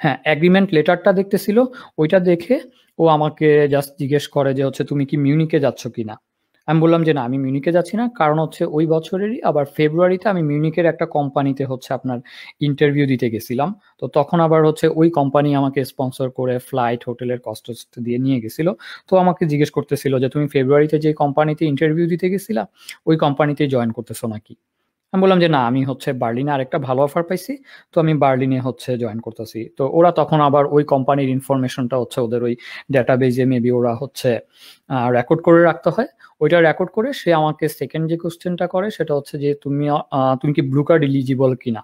হ্যাঁ অ্যাগ্রিমেন্ট লেটারটা দেখতেছিল, ওইটা দেখে ও আমাকে জাস্ট জিজ্ঞেস করে যে হচ্ছে তুমি কি মিউনিকে যাচ্ছ কিনা। আমি বললাম যে, না, আমি মিউনিকে যাচ্ছি না। কারণ হচ্ছে ওই বছরেরই, আবার ফেব্রুয়ারিতে আমি মিউনিকের একটা কোম্পানিতে হচ্ছে আপনার ইন্টারভিউ দিতে গেছিলাম। তো তখন আবার হচ্ছে ওই কোম্পানি আমাকে স্পন্সর করে ফ্লাইট হোটেলের কষ্ট দিয়ে নিয়ে গেছিল। তো আমাকে জিজ্ঞেস করতেছিল যে, তুমি ফেব্রুয়ারিতে যে কোম্পানিতে ইন্টারভিউ দিতে গেছিলা, ওই কোম্পানিতে জয়েন করতেছো নাকি? আমি বললাম যে, না, আমি হচ্ছে বার্লিনে আরেকটা ভালো অফার পাইছি, তো আমি বার্লিনে হচ্ছে জয়েন করতেছি। তো ওরা তখন আবার ওই কোম্পানির ইনফরমেশনটা হচ্ছে ওদের ওই ডাটাবেজে মেবি ওরা হচ্ছে রেকর্ড করে রাখতে হয়। ওইটা রেকর্ড করে সে আমাকে সেকেন্ড যে কোশ্চেনটা করে, সেটা হচ্ছে যে, তুমি তুমি কি ব্লু কার্ড ইলিজিবল কিনা?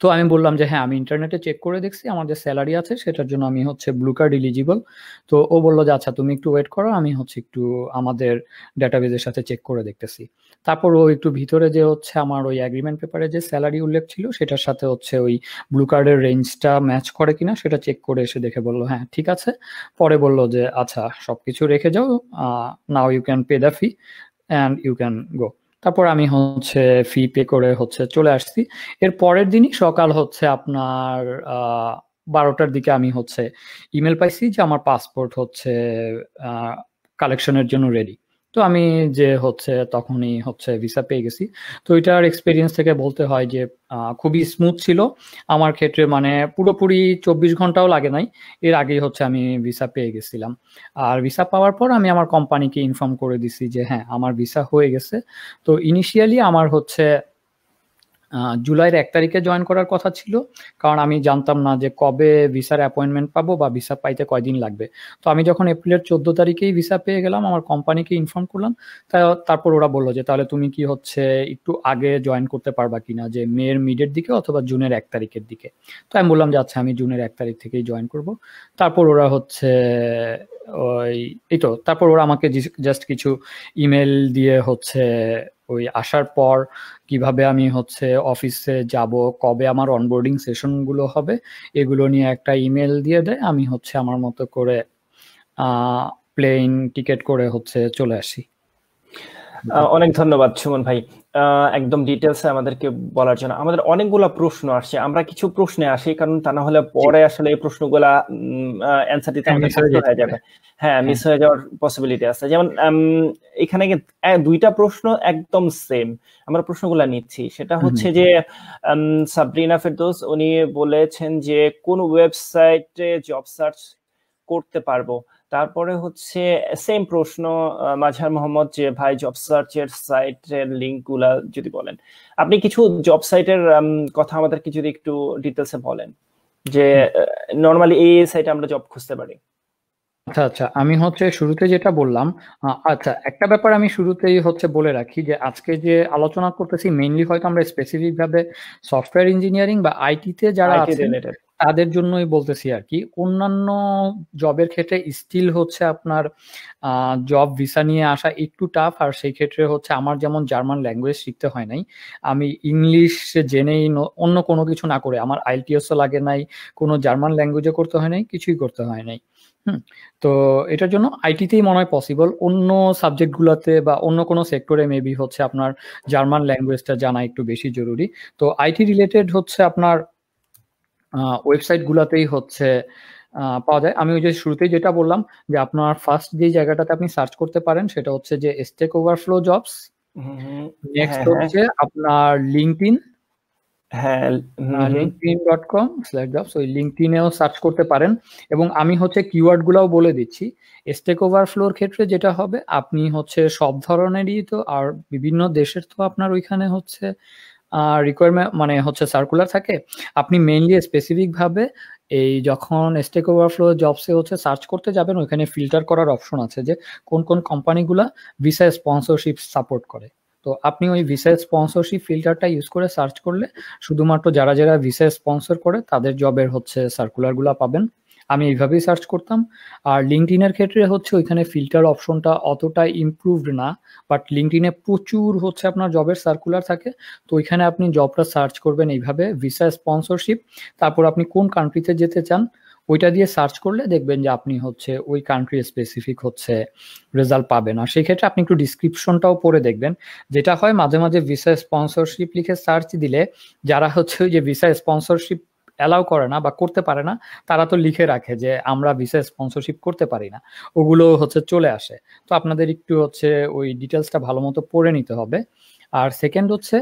তো আমি বললাম যে হ্যাঁ আমি ইন্টারনেটে চেক করে দেখছি, আমার যে স্যালারি আছে, সেটার জন্য আমি হচ্ছে ব্লু কার্ড ইলিজিবল তো ও বলল যে আচ্ছা তুমি একটু ওয়েট করো, আমি হচ্ছে একটু আমাদের ডাটাবেজের সাথে চেক করে দেখতেছি। তারপর ও একটু ভিতরে যে হচ্ছে আমার ওই অ্যাগ্রিমেন্ট পেপারে যে স্যালারি উল্লেখ ছিল, সেটার সাথে হচ্ছে ওই ব্লু কার্ডের রেঞ্জটা ম্যাচ করে কিনা সেটা চেক করে এসে দেখে বলল হ্যাঁ ঠিক আছে। পরে বলল যে আচ্ছা সবকিছু রেখে যাও now you can pay the fee and you can go তারপর আমি হচ্ছে ফি পে করে হচ্ছে চলে আসছি। এর পরের দিনই সকাল হচ্ছে আপনার বারোটার দিকে আমি হচ্ছে ইমেল পাইছি যে আমার পাসপোর্ট হচ্ছে কালেকশনের জন্য রেডি তো আমি যে হচ্ছে তখনই হচ্ছে ভিসা পেয়ে গেছি। তো এটার এক্সপিরিয়েন্স থেকে বলতে হয় যে খুবই স্মুথ ছিল। আমার ক্ষেত্রে মানে পুরোপুরি চব্বিশ ঘন্টাও লাগে নাই। এর আগেই হচ্ছে আমি ভিসা পেয়ে গেছিলাম। আর ভিসা পাওয়ার পর আমি আমার কোম্পানিকে ইনফর্ম করে দিছি যে হ্যাঁ আমার ভিসা হয়ে গেছে। তো ইনিশিয়ালি আমার হচ্ছে জুলাইয়ের এক তারিখে জয়েন করার কথা ছিল। কারণ আমি জানতাম না যে কবে ভিসার অ্যাপয়েন্টমেন্ট পাবো বা ভিসা পাইতে কয়দিন লাগবে। তো আমি যখন এপ্রিলের চোদ্দ তারিখেই ভিসা পেয়ে গেলাম, আমার কোম্পানিকে ইনফর্ম করলাম। তা, তারপর ওরা বলল যে, তাহলে তুমি কি হচ্ছে একটু আগে জয়েন করতে পারবা কিনা? যে মেয়ের মিডের দিকে অথবা জুনের এক তারিখের দিকে। তো আমি বললাম যে আচ্ছা আমি জুনের এক তারিখ থেকেই জয়েন করব। তারপর ওরা হচ্ছে ওই, এই তো, তারপর ওরা আমাকে জাস্ট কিছু ইমেল দিয়ে হচ্ছে ওই আসার পর কীভাবে আমি হচ্ছে অফিসে যাব, কবে আমার অনবোর্ডিং সেশনগুলো হবে, এগুলো নিয়ে একটা ইমেল দিয়ে দেয়, আমি হচ্ছে আমার মতো করে প্লেন টিকিট করে হচ্ছে চলে আসি। অনেক ধন্যবাদ সুমন ভাই। একদম ডিটেলসে আমাদেরকে বলার জন্য। আমাদের অনেকগুলো প্রশ্ন আসছে। আমরা কিছু প্রশ্নে আসি কারণ তা না হলে পরে আসলে এই প্রশ্নগুলা অ্যান্সার দিতে আমাদের কষ্ট হয়ে যাবে। হ্যাঁ মিস হয়ে যাওয়ার পসিবিলিটি আছে। যেমন এখানে দুইটা প্রশ্ন একদম সেম আমরা প্রশ্নগুলো নিচ্ছি। সেটা হচ্ছে যে সাবরিনা ফেরদোস উনি বলেছেন যে কোন ওয়েবসাইটে জব সার্চ করতে পারব? তারপরে হচ্ছে সেম প্রশ্ন মাঝার মোহাম্মদ যে ভাই জব সার্চের সাইটের লিঙ্কগুলা যদি বলেন। আপনি কিছু জব সাইটের কথা আমাদেরকে যদি একটু ডিটেলসে বলেন যে নর্মালি এই সাইটে আমরা জব খুঁজতে পারি। আচ্ছা আচ্ছা আমি হচ্ছে শুরুতে যেটা বললাম আচ্ছা একটা ব্যাপার আমি শুরুতেই হচ্ছে বলে রাখি যে আজকে যে আলোচনা করতেছি মেইনলি হয়তো আমরা স্পেসিফিক ভাবে সফটওয়্যার ইঞ্জিনিয়ারিং বা আইটিতে যারা আছে তাদের জন্যই বলতেছি আর কি অন্যান্য জবের ক্ষেত্রে স্টিল হচ্ছে আপনার জব ভিসা নিয়ে আসা একটু টাফ আর সেই ক্ষেত্রে হচ্ছে আমার যেমন জার্মান ল্যাঙ্গুয়েজ শিখতে হয় নাই, আমি ইংলিশ জেনেই অন্য কোনো কিছু না করে, আমার আইএলটিএসও লাগে নাই, কোনো জার্মান ল্যাঙ্গুয়েজও করতে হয় নাই, কিছুই করতে হয় নাই। হুম, তো এটার জন্য আইটিতেই মনে হয় পসিবল অন্য সাবজেক্টগুলোতে বা অন্য কোনো সেক্টরে মেবি হচ্ছে আপনার জার্মান ল্যাঙ্গুয়েজটা জানা একটু বেশি জরুরি। তো আইটি রিলেটেড হচ্ছে আপনার ওয়েবসাইটগুলোতেই হচ্ছে পাওয়া যায়। আমি ওই যে শুরুতেই যেটা বললাম যে আপনার ফার্স্ট যে জায়গাটাতে আপনি সার্চ করতে পারেন সেটা হচ্ছে যে স্টেক ওভারফ্লো জবস নেক্সট হচ্ছে আপনার লিঙ্কডইন হ্যাঁ LinkedIn dot com slash jobs ওই লিঙ্কডইনেও সার্চ করতে পারেন। এবং আমি হচ্ছে কিওয়ার্ড গুলাও বলে দিচ্ছি। স্টেক ওভারফ্লোর ক্ষেত্রে যেটা হবে আপনি হচ্ছে সব ধরনেরই তো আর বিভিন্ন দেশের তো আপনার ওইখানে হচ্ছে রিকোয়ারমেন্ট মানে হচ্ছে সার্কুলার থাকে। আপনি মেইনলি স্পেসিফিক ভাবে এই যখন স্টেক ওভারফ্লো জবসে হচ্ছে সার্চ করতে যাবেন, ওইখানে ফিল্টার করার অপশন আছে যে কোন কোন কোম্পানিগুলা ভিসা স্পন্সরশিপ সাপোর্ট করে। তো আপনি ওই ভিসা স্পন্সরশিপ ফিল্টারটা ইউজ করে সার্চ করলে শুধুমাত্র যারা যারা ভিসা স্পন্সর করে, তাদের জবের হচ্ছে সার্কুলারগুলো পাবেন। আমি এইভাবেই সার্চ করতাম। আর লিঙ্কডিনের ক্ষেত্রে হচ্ছে ওইখানে ফিল্টার অপশনটা অতটা ইমপ্রুভড না বাট লিঙ্কডিনে প্রচুর হচ্ছে আপনার জবের সার্কুলার থাকে। তো ওইখানে আপনি জবটা সার্চ করবেন এইভাবে ভিসা স্পন্সরশিপ তারপর আপনি কোন কান্ট্রিতে যেতে চান, ওইটা দিয়ে সার্চ করলে দেখবেন যে আপনি হচ্ছে ওই কান্ট্রি স্পেসিফিক হচ্ছে রেজাল্ট পাবেন। আর সেই ক্ষেত্রে আপনি একটু ডিসক্রিপশনটাও পড়ে দেখবেন। যেটা হয়, মাঝে মাঝে ভিসা স্পন্সরশিপ লিখে সার্চ দিলে, যারা হচ্ছে ওই যে ভিসা স্পন্সরশিপ অ্যালাউ করে না বা করতে পারে না, তারা তো লিখে রাখে যে আমরা ভিসা স্পন্সরশিপ করতে পারি না। ওগুলো হচ্ছে চলে আসে। তো আপনাদের একটু হচ্ছে ওই ডিটেলসটা ভালো মতো পড়ে নিতে হবে। আর সেকেন্ড হচ্ছে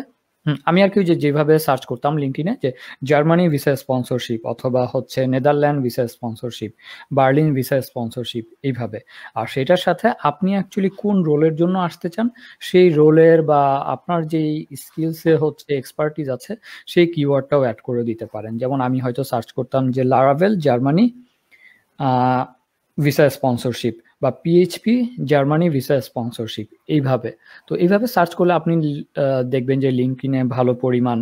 আমি আর কি যে যেভাবে সার্চ করতাম লিঙ্কডিনে যে জার্মানি ভিসা স্পন্সরশিপ অথবা হচ্ছে Netherland visa sponsorship Berlin visa sponsorship এইভাবে। আর সেটার সাথে আপনি অ্যাকচুয়ালি কোন রোলের জন্য আসতে চান, সেই রোলের বা আপনার যেই স্কিলসে হচ্ছে এক্সপার্টিস আছে, সেই কিওয়ার্ডটাও অ্যাড করে দিতে পারেন। যেমন আমি হয়তো সার্চ করতাম যে লারাভেল জার্মানি ভিসা স্পন্সরশিপ বা পিএইচপি জার্মানি ভিসা স্পন্সরশিপ এইভাবে। তো এইভাবে সার্চ করলে আপনি দেখবেন যে লিঙ্ক লিঙ্কিনে ভালো পরিমাণ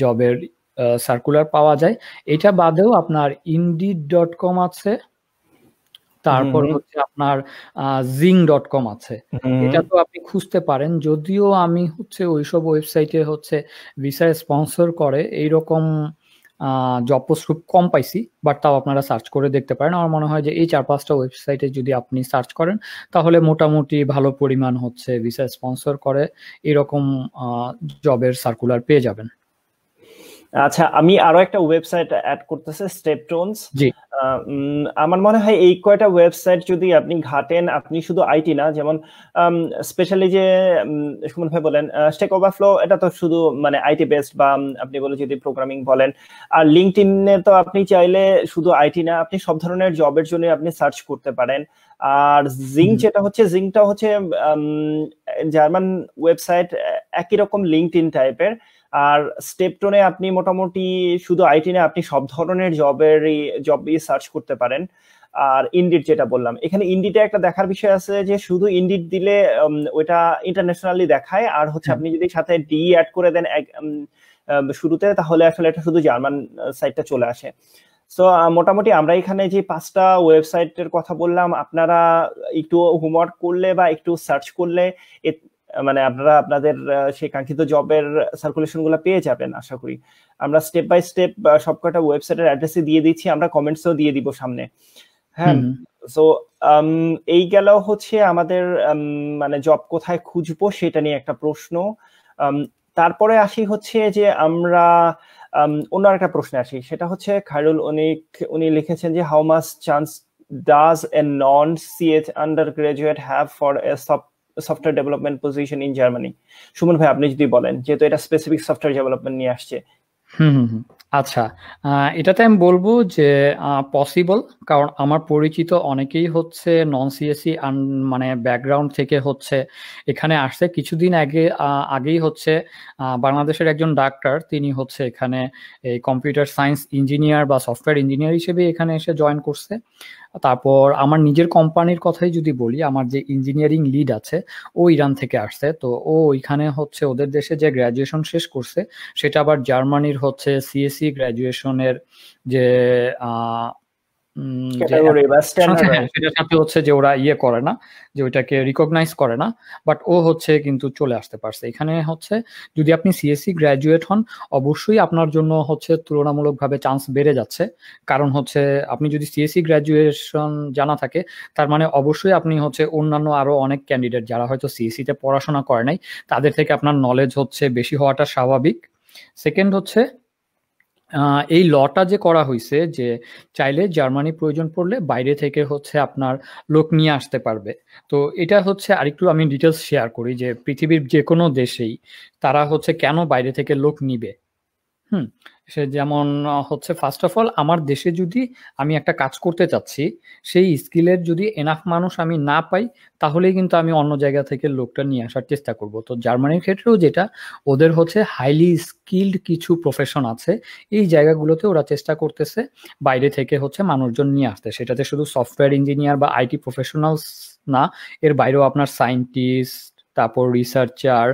জবের সার্কুলার পাওয়া যায়। এটা বাদেও আপনার ইন্ডিড ডট কম আছে তারপর হচ্ছে আপনার জিং ডট কম আছে। এটা তো আপনি খুঁজতে পারেন যদিও আমি হচ্ছে ওইসব ওয়েবসাইটে হচ্ছে ভিসা স্পন্সর করে এইরকম জব পোস্ট খুব কম পাইছি বাট তাও আপনারা সার্চ করে দেখতে পারেন। আমার মনে হয় যে এই চার পাঁচটা ওয়েবসাইটে যদি আপনি সার্চ করেন, তাহলে মোটামুটি ভালো পরিমাণ হচ্ছে ভিসা স্পন্সর করে, এরকম জবের সার্কুলার পেয়ে যাবেন। আচ্ছা আমি আরও একটা ওয়েবসাইট অ্যাড করতেছে স্টেপটোনস জি। আমার মনে হয় এই কয়টা ওয়েবসাইট যদি আপনি ঘাটেন আপনি শুধু আইটি না যেমন স্পেশালি যে সুমন ভাই বলেন স্টেক ওভারফ্লো এটা তো শুধু মানে আইটি বেসড বা আপনি বলে যদি প্রোগ্রামিং বলেন। আর লিঙ্কড তো আপনি চাইলে শুধু আইটি না আপনি সব ধরনের জবের জন্য আপনি সার্চ করতে পারেন। আর জিং যেটা হচ্ছে জিংটা হচ্ছে জার্মান ওয়েবসাইট একই রকম লিঙ্কড ইন টাইপের আর স্টেপটোনে আপনি মোটামুটি শুধু আইটি না আপনি সব ধরনের জবের জব সার্চ করতে পারেন। আর ইন্ডিট যেটা বললাম এখানে ইন্ডিটে একটা দেখার বিষয় আছে যে শুধু ইন্ডিট দিলে ওইটা ইন্টারন্যাশনালি দেখায়। আর হচ্ছে আপনি যদি সাথে ডি অ্যাড করে দেন শুরুতে তাহলে আসলে এটা শুধু জার্মান সাইটটা চলে আসে। সো মোটামুটি আমরা এখানে যে পাঁচটা ওয়েবসাইটের কথা বললাম আপনারা একটু হোমওয়ার্ক করলে বা একটু সার্চ করলে মানে আপনারা আপনাদের সেই কাঙ্ক্ষিত জবের সার্কুলেশনগুলো পেয়ে যাবেন আশা করি। আমরা স্টেপ বাই স্টেপ সবকটা ওয়েবসাইটের অ্যাড্রেসে দিয়ে দিচ্ছি আমরা কমেন্টসও দিয়ে দিব সামনে। হ্যাঁ? সো এই গেল হচ্ছে আমাদের মানে জব কোথায় খুঁজবো সেটা নিয়ে একটা প্রশ্ন। তারপরে আসি হচ্ছে যে আমরা অন্য একটা প্রশ্নে আসি। সেটা হচ্ছে খায়রুল উনি উনি লিখেছেন যে how much chance does a non CS undergraduate have for a সব software development position in Germany Suman ভাই, আপনি যদি বলেন, যেহেতু এটা স্পেসিফিক সফটওয়্যার ডেভেলপমেন্ট নিয়ে আসছে। আচ্ছা এটাতে আমি বলব যে পসিবল কারণ আমার পরিচিত অনেকেই হচ্ছে নন সিএসি মানে ব্যাকগ্রাউন্ড থেকে হচ্ছে এখানে আসছে। কিছুদিন আগে আগেই হচ্ছে বাংলাদেশের একজন ডাক্তার তিনি হচ্ছে এখানে এই কম্পিউটার সায়েন্স ইঞ্জিনিয়ার বা সফটওয়্যার ইঞ্জিনিয়ার হিসেবে এখানে এসে জয়েন করছে। তারপর আমার নিজের কোম্পানির কথাই যদি বলি, আমার যে ইঞ্জিনিয়ারিং লিড আছে, ও ইরান থেকে আসছে। তো ও ওইখানে হচ্ছে ওদের দেশে যে গ্র্যাজুয়েশন শেষ করছে, সেটা আবার জার্মানির হচ্ছে সিএসসি গ্র্যাজুয়েশনের যে সেটার হচ্ছে যে ওরা ইয়ে করে না যে ওইটাকে রিকগনাইজ করে না বাট ও হচ্ছে কিন্তু চলে আসতে পারছে। এখানে হচ্ছে যদি আপনি সিএসসি গ্র্যাজুয়েট হন অবশ্যই আপনার জন্য হচ্ছে তুলনামূলকভাবে চান্স বেড়ে যাচ্ছে। কারণ হচ্ছে আপনি যদি সিএসসি গ্র্যাজুয়েশন জানা থাকে তার মানে অবশ্যই আপনি হচ্ছে অন্যান্য আরও অনেক ক্যান্ডিডেট যারা হয়তো সিএসসিতে পড়াশোনা করে নাই তাদের থেকে আপনার নলেজ হচ্ছে বেশি হওয়াটা স্বাভাবিক। সেকেন্ড হচ্ছে এই লটা যে করা হয়েছে যে চাইলে জার্মানি প্রয়োজন পড়লে বাইরে থেকে হচ্ছে আপনার লোক নিয়ে আসতে পারবে। তো এটা হচ্ছে আরেকটু আমি ডিটেলস শেয়ার করি যে পৃথিবীর যে কোনো দেশেই তারা হচ্ছে কেন বাইরে থেকে লোক নিবে? হুম, সে যেমন হচ্ছে ফার্স্ট অফ অল আমার দেশে যদি আমি একটা কাজ করতে চাচ্ছি, সেই স্কিলের যদি এনাফ মানুষ আমি না পাই, তাহলেই কিন্তু আমি অন্য জায়গা থেকে লোকটা নিয়ে আসার চেষ্টা করব। তো জার্মানির ক্ষেত্রেও যেটা, ওদের হচ্ছে হাইলি স্কিল্ড কিছু প্রফেশন আছে, এই জায়গাগুলোতে ওরা চেষ্টা করতেছে বাইরে থেকে হচ্ছে মানুষজন নিয়ে আসতে। সেটাতে শুধু সফটওয়্যার ইঞ্জিনিয়ার বা আইটি প্রফেশনালস না, এর বাইরেও আপনার সায়েন্টিস্ট তারপর রিসার্চার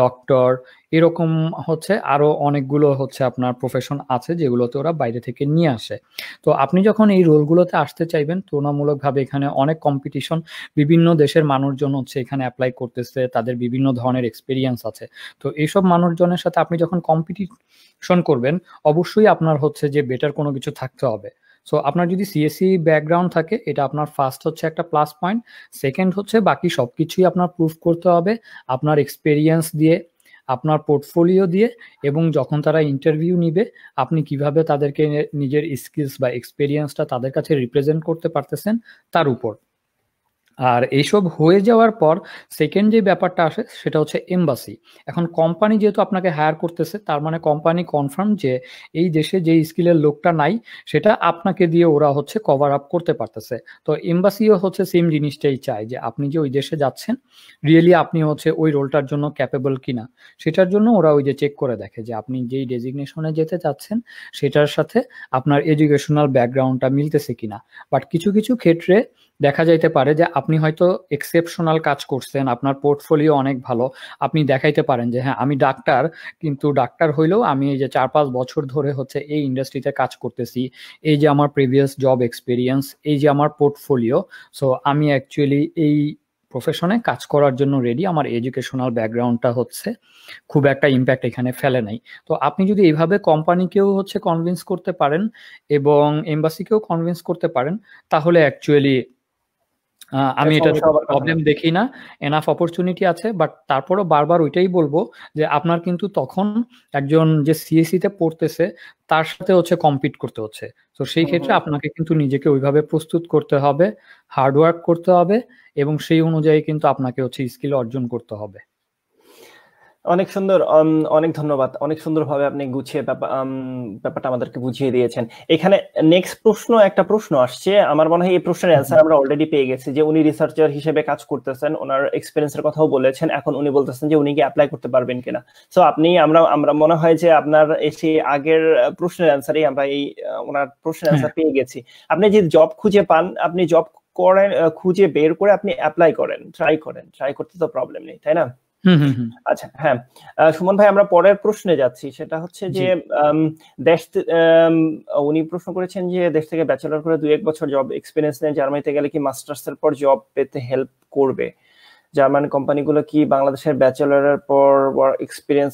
ডক্টর এরকম হচ্ছে আরও অনেকগুলো হচ্ছে আপনার প্রফেশন আছে যেগুলোতে ওরা বাইরে থেকে নিয়ে আসে। তো আপনি যখন এই রোলগুলোতে আসতে চাইবেন, তুলনামূলকভাবে এখানে অনেক কম্পিটিশন বিভিন্ন দেশের মানুষজন হচ্ছে এখানে অ্যাপ্লাই করতেছে, তাদের বিভিন্ন ধরনের এক্সপিরিয়েন্স আছে। তো এইসব মানুষজনের সাথে আপনি যখন কম্পিটিশন করবেন, অবশ্যই আপনার হচ্ছে যে বেটার কোনো কিছু থাকতে হবে। সো আপনার যদি সিএসসি ব্যাকগ্রাউন্ড e থাকে, এটা আপনার ফার্স্ট হচ্ছে একটা প্লাস পয়েন্ট সেকেন্ড হচ্ছে বাকি সব কিছুই আপনার প্রুফ করতে হবে, আপনার এক্সপেরিয়েন্স দিয়ে আপনার পোর্টফোলিও দিয়ে এবং যখন তারা ইন্টারভিউ নিবে, আপনি কীভাবে তাদেরকে নিজের স্কিলস বা এক্সপেরিয়েন্সটা তাদের কাছে রিপ্রেজেন্ট করতে পারতেছেন, তার উপর। আর এইসব হয়ে যাওয়ার পর সেকেন্ড যে ব্যাপারটা আসে সেটা হচ্ছে এম্বাসি এখন কোম্পানি যেহেতু আপনাকে হায়ার করতেছে, তার মানে কোম্পানি কনফার্ম যে এই দেশে যে স্কিলের লোকটা নাই, সেটা আপনাকে দিয়ে ওরা হচ্ছে কভার আপ করতে পারতেছে। তো এম্বাসিও হচ্ছে সেম জিনিসটাই চায় যে আপনি যে ওই দেশে যাচ্ছেন রিয়েলি আপনি হচ্ছে ওই রোলটার জন্য ক্যাপেবল কিনা, সেটার জন্য ওরা ওই যে চেক করে দেখে যে আপনি যেই ডেজিগনেশনে যেতে চাচ্ছেন, সেটার সাথে আপনার এডুকেশনাল ব্যাকগ্রাউন্ডটা মিলতেছে কিনা। বাট কিছু কিছু ক্ষেত্রে দেখা যাইতে পারে যে আপনি হয়তো এক্সেপশনাল কাজ করছেন, আপনার পোর্টফোলিও অনেক ভালো। আপনি দেখাইতে পারেন যে হ্যাঁ আমি ডাক্তার কিন্তু ডাক্তার হইলেও আমি এই যে চার পাঁচ বছর ধরে হচ্ছে এই ইন্ডাস্ট্রিতে কাজ করতেছি। এই যে আমার প্রিভিয়াস জব এক্সপিরিয়েন্স এই যে আমার পোর্টফোলিও সো আমি অ্যাকচুয়ালি এই প্রফেশনে কাজ করার জন্য রেডি আমার এডুকেশনাল ব্যাকগ্রাউন্ডটা হচ্ছে খুব একটা ইম্প্যাক্ট এখানে ফেলে নাই। তো আপনি যদি এইভাবে কোম্পানিকেও হচ্ছে কনভিন্স করতে পারেন এবং এম্বাসিকেও কনভিন্স করতে পারেন, তাহলে অ্যাকচুয়ালি আমি এটা প্রবলেম দেখি না। এনাফ অপরচুনিটি আছে বাট তারপরও বারবার ওইটাই বলব যে আপনার কিন্তু তখন একজন যে সিএসসি তে পড়তেছে তার সাথে হচ্ছে কম্পিট করতে হচ্ছে। তো সেই ক্ষেত্রে আপনাকে কিন্তু নিজেকে ওইভাবে প্রস্তুত করতে হবে হার্ডওয়ার্ক করতে হবে এবং সেই অনুযায়ী কিন্তু আপনাকে হচ্ছে স্কিল অর্জন করতে হবে। অনেক সুন্দর অনেক ধন্যবাদ। অনেক সুন্দরভাবে আপনি গুছিয়ে ব্যাপারটা আমাদেরকে বুঝিয়ে দিয়েছেন। এখানে নেক্সট প্রশ্ন একটা প্রশ্ন আসছে। আমার মনে হয় এই প্রশ্নের অ্যান্সার আমরা অলরেডি পেয়ে গেছি যে উনি রিসার্চার হিসেবে কাজ করতেছেন ওনার এক্সপিরিয়েন্সের কথাও বলেছেন এখন উনি বলতেছেন যে উনি কি অ্যাপ্লাই করতে পারবেন কিনা। সো আপনি আমরা আমরা মনে হয় যে আপনার এসে আগের প্রশ্নের অ্যান্সারেই আমরা এই ওনার প্রশ্নের অ্যান্সার পেয়ে গেছি। আপনি যে জব খুঁজে পান আপনি জব করেন খুঁজে বের করে আপনি অ্যাপ্লাই করেন ট্রাই করেন। ট্রাই করতে তো প্রবলেম নেই তাই না? আচ্ছা হ্যাঁ। সুমন ভাই আমরা পরের প্রশ্নে যাচ্ছি। সেটা হচ্ছে যে দেশ উনি প্রশ্ন করেছেন যে দেশ থেকে ব্যাচেলর করে দুই এক বছর জব এক্সপিরিয়েন্স নেয় জার্মানিতে গেলে কি মাস্টার্স এর পর জব পেতে হেল্প করবে? জার্মান কোম্পানিগুলো কি বাংলাদেশের ব্যাচেলরের পর এক্সপিরিয়েন্স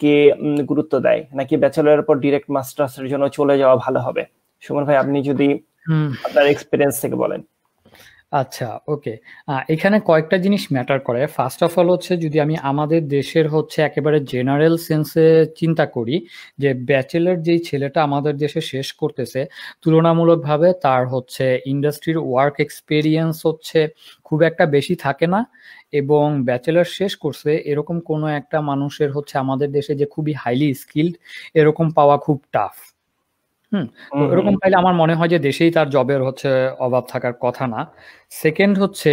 কে গুরুত্ব দেয়? নাকি ব্যাচেলরের পর ডিরেক্ট মাস্টার্স এর জন্য চলে যাওয়া ভালো হবে? সুমন ভাই আপনি যদি আপনার এক্সপিরিয়েন্স থেকে বলেন। আচ্ছা ওকে। এখানে কয়েকটা জিনিস ম্যাটার করে। ফার্স্ট অফ অল হচ্ছে যদি আমি আমাদের দেশের হচ্ছে একেবারে জেনারেল সেন্সে চিন্তা করি, যে ব্যাচেলার যেই ছেলেটা আমাদের দেশে শেষ করতেছে, তুলনামূলকভাবে তার হচ্ছে ইন্ডাস্ট্রির ওয়ার্ক এক্সপেরিয়েন্স হচ্ছে খুব একটা বেশি থাকে না এবং ব্যাচেলার শেষ করছে, এরকম কোনো একটা মানুষের হচ্ছে আমাদের দেশে যে খুবই হাইলি স্কিল্ড এরকম পাওয়া খুব টাফ হুম এরকম পাইলে আমার মনে হয় যে দেশেই তার জবের হচ্ছে অভাব থাকার কথা না। সেকেন্ড হচ্ছে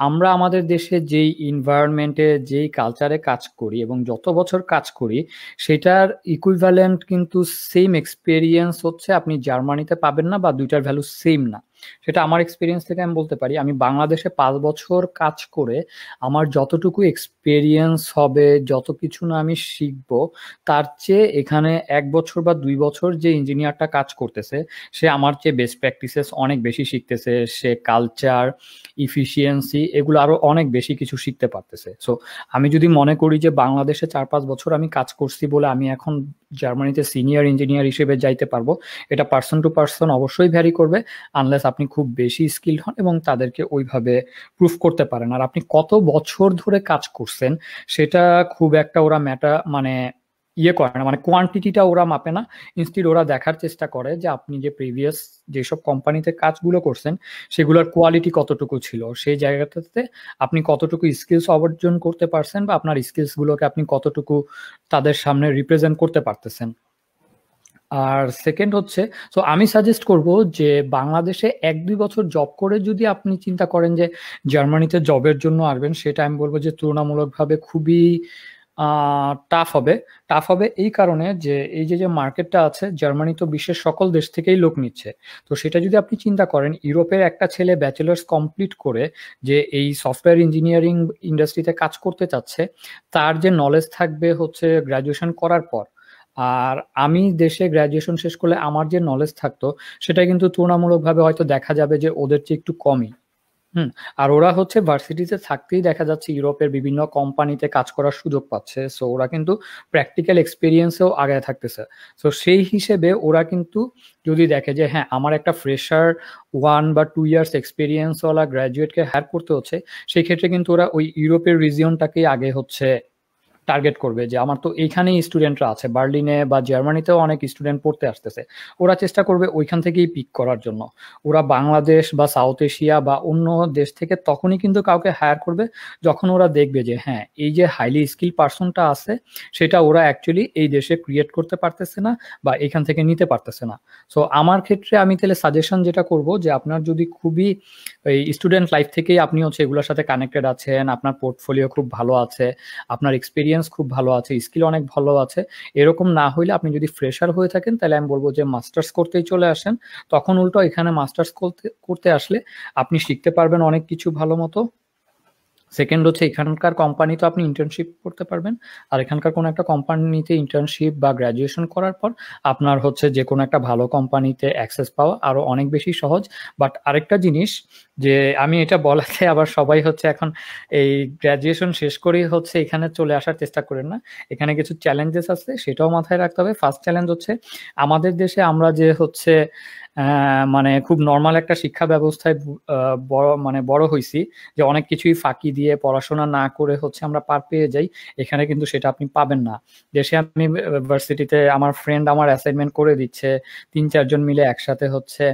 আমরা আমাদের দেশে যেই ইনভায়রনমেন্টে যেই কালচারে কাজ করি এবং যত বছর কাজ করি সেটার ইকুইভ্যালেন্ট কিন্তু সেম এক্সপেরিয়েন্স হচ্ছে আপনি জার্মানিতে পাবেন না বা দুইটার ভ্যালু সেম না। সেটা আমার এক্সপিরিয়েন্স থেকে আমি বলতে পারি। আমি বাংলাদেশে পাঁচ বছর কাজ করে আমার যতটুকু এক্সপিরিয়েন্স হবে, যত কিছু না আমি শিখব, তার চেয়ে এখানে এক বছর বা দুই বছর যে ইঞ্জিনিয়ারটা কাজ করতেছে, সে আমার চেয়ে বেস্ট প্র্যাকটিসেস অনেক বেশি শিখতেছে। সে কালচার ইফিসিয়েন্সি এগুলো আরও অনেক বেশি কিছু শিখতে পারতেছে। সো আমি যদি মনে করি যে বাংলাদেশে চার পাঁচ বছর আমি কাজ করছি বলে আমি এখন জার্মানিতে সিনিয়র ইঞ্জিনিয়ার হিসেবে যাইতে পারব। এটা পার্সন টু পার্সন অবশ্যই ভ্যারি করবে আনলেস আপনি খুব বেশি স্কিল হন এবং তাদেরকে ওইভাবে প্রুফ করতে পারেন। আর আপনি কত বছর ধরে কাজ করছেন, সেটা খুব একটা ওরা ম্যাটা মানে ইয়ে করে না মানে কোয়ান্টিটিটা ওরা মাপে না। ইনস্টিড ওরা দেখার চেষ্টা করে যে আপনি যে প্রিভিয়াস যেসব কোম্পানিতে কাজগুলো করছেন, সেগুলোর কোয়ালিটি কতটুকু ছিল? সেই জায়গাটাতে আপনি কতটুকু স্কিলস অর্জন করতে পারছেন বা আপনার স্কিলসগুলোকে আপনি কতটুকু তাদের সামনে রিপ্রেজেন্ট করতে পারতেছেন? আর সেকেন্ড হচ্ছে সো আমি সাজেস্ট করব যে বাংলাদেশে এক দুই বছর জব করে যদি আপনি চিন্তা করেন যে জার্মানিতে জবের জন্য আসবেন, সেটা আমি বলব যে তুলনামূলকভাবে খুবই টাফ হবে। টাফ হবে এই কারণে যে এই যে যে মার্কেটটা আছে জার্মানি তো বিশ্বের সকল দেশ থেকেই লোক নিচ্ছে। তো সেটা যদি আপনি চিন্তা করেন, ইউরোপের একটা ছেলে ব্যাচেলার্স কমপ্লিট করে যে এই সফটওয়্যার ইঞ্জিনিয়ারিং ইন্ডাস্ট্রিতে কাজ করতে চাচ্ছে, তার যে নলেজ থাকবে হচ্ছে গ্র্যাজুয়েশন করার পর। আর আমি দেশে গ্র্যাজুয়েশন শেষ করলে আমার যে নলেজ থাকতো, সেটা কিন্তু তুলনামূলকভাবে হয়তো দেখা যাবে যে ওদের চেয়ে একটু কমই। হুম, আর ওরা হচ্ছে ভার্সিটিতে থাকতেই দেখা যাচ্ছে ইউরোপের বিভিন্ন কোম্পানিতে কাজ করার সুযোগ পাচ্ছে। সো ওরা কিন্তু প্র্যাকটিক্যাল এক্সপিরিয়েন্সেও আগে থাকতেছে। সো সেই হিসেবে ওরা কিন্তু যদি দেখে যে হ্যাঁ আমার একটা ফ্রেশার ওয়ান বা টু ইয়ার্স এক্সপিরিয়েন্সওয়ালা গ্র্যাজুয়েটকে হ্যার করতে হচ্ছে সেই ক্ষেত্রে কিন্তু ওরা ওই ইউরোপের রিজিয়নটাকেই আগে হচ্ছে টার্গেট করবে যে আমার তো এইখানেই স্টুডেন্টরা আছে। বার্লিনে বা জার্মানিতেও অনেক স্টুডেন্ট পড়তে আসতেছে। ওরা চেষ্টা করবে ওইখান থেকেই পিক করার জন্য। ওরা বাংলাদেশ বা সাউথ এশিয়া বা অন্য দেশ থেকে তখনই কিন্তু কাউকে হায়ার করবে যখন ওরা দেখবে যে হ্যাঁ এই যে হাইলি স্কিল পার্সনটা আছে, সেটা ওরা অ্যাকচুয়ালি এই দেশে ক্রিয়েট করতে পারতেছে না বা এখান থেকে নিতে পারতেছে না। সো আমার ক্ষেত্রে আমি তাহলে সাজেশন যেটা করব যে, আপনার যদি খুবই এই স্টুডেন্ট লাইফ থেকেই আপনি হচ্ছে এগুলোর সাথে কানেক্টেড আছেন, আপনার পোর্টফোলিও খুব ভালো আছে, আপনার এক্সপিরিয়েন্স এক্সপিরিয়েন্স খুব ভালো আছে স্কিল অনেক ভালো আছে। এরকম না হইলে আপনি যদি ফ্রেশার হয়ে থাকেন, তাহলে আমি বলব যে মাস্টার্স করতেই চলে আসেন। তখন উল্টো এখানে মাস্টার্স করতে করতে আসলে আপনি শিখতে পারবেন অনেক কিছু ভালো মতো। সেকেন্ড হচ্ছে এখানকার কোম্পানি তো আপনি ইন্টার্নশিপ করতে পারবেন। আর এখানকার কোনো একটা কোম্পানিতে ইন্টার্নশিপ বা গ্র্যাজুয়েশন করার পর আপনার হচ্ছে যে কোনো একটা ভালো কোম্পানিতে অ্যাক্সেস পাওয়া আরও অনেক বেশি সহজ। বাট আরেকটা জিনিস যে আমি এটা বলাতে *laughs* আবার সবাই হচ্ছে এখন এই গ্র্যাজুয়েশন শেষ করেই হচ্ছে এখানে চলে আসার চেষ্টা করেন না। এখানে কিছু চ্যালেঞ্জেস আছে, সেটাও মাথায় রাখতে হবে। ফার্স্ট চ্যালেঞ্জ হচ্ছে আমাদের দেশে আমরা যে হচ্ছে মানে খুব নর্মাল একটা শিক্ষা ব্যবস্থায় বড় মানে বড় হয়েছি যে অনেক কিছুই ফাঁকি দিয়ে পড়াশোনা না করে হচ্ছে আমরা পার পেয়ে যাই, এখানে কিন্তু সেটা আপনি পাবেন না। দেশে আমি ইউনিভার্সিটিতে আমার ফ্রেন্ড আমার অ্যাসাইনমেন্ট করে দিচ্ছে, তিন চারজন মিলে একসাথে হচ্ছে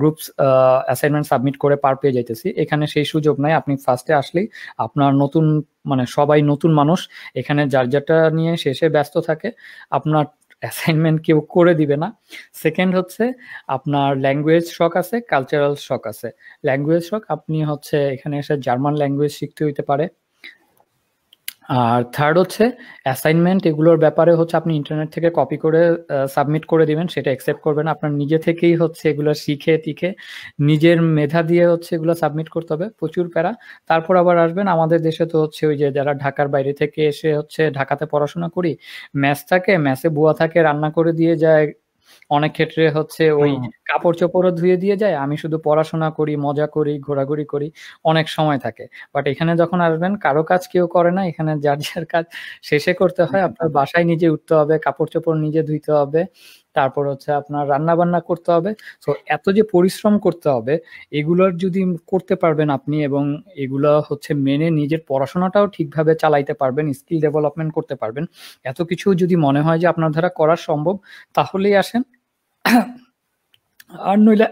গ্রুপস অ্যাসাইনমেন্ট সাবমিট করে পার পেয়ে যাইতেছি। এখানে সেই সুযোগ নাই, আপনি ফার্স্টে আসলেই আপনার নতুন মানে সবাই নতুন মানুষ, এখানে যার যারটা নিয়ে শেষে ব্যস্ত থাকে, আপনার অ্যাসাইনমেন্ট কেউ করে দিবে না। সেকেন্ড হচ্ছে আপনার ল্যাঙ্গুয়েজ শখ আছে কালচারাল শখ আছে। ল্যাঙ্গুয়েজ শখ, আপনি হচ্ছে এখানে এসে জার্মান ল্যাঙ্গুয়েজ শিখতে হইতে পারে। আর থার্ড হচ্ছে অ্যাসাইনমেন্ট এগুলোর ব্যাপারে হচ্ছে আপনি ইন্টারনেট থেকে কপি করে সাবমিট করে দিবেন, সেটা অ্যাকসেপ্ট করবেন। আপনার নিজে থেকেই হচ্ছে এগুলো শিখে, টিখে নিজের মেধা দিয়ে হচ্ছে এগুলো সাবমিট করতে হবে প্রচুর প্যারা। তারপর আবার আসবেন আমাদের দেশে তো হচ্ছে ওই যে যারা ঢাকার বাইরে থেকে এসে হচ্ছে ঢাকাতে পড়াশোনা করি ম্যাথ থাকে ম্যাথে বুয়া থাকে, রান্না করে দিয়ে যায় অনেক ক্ষেত্রে হচ্ছে ওই কাপড় চোপড়ও ধুয়ে দিয়ে যায় আমি শুধু পড়াশোনা করি মজা করি ঘোরাঘুরি করি অনেক সময় থাকে। বাট এখানে যখন আসবেন কারও কাজ কেউ করে না এখানে যার যার কাজ শেষে করতে হয় আপনার বাসায় নিজে উঠতে হবে কাপড় চোপড় নিজে ধুইতে হবে। তারপর হচ্ছে আপনার রান্না বান্না করতে হবে। তো এত যে পরিশ্রম করতে হবে এগুলোর যদি করতে পারবেন আপনি এবং এগুলো হচ্ছে মেনে নিজের পড়াশোনাটাও ঠিকভাবে চালাইতে পারবেন স্কিল ডেভেলপমেন্ট করতে পারবেন। এত কিছু যদি মনে হয় যে আপনার দ্বারা করা সম্ভব তাহলেই আসেন। আর নইলে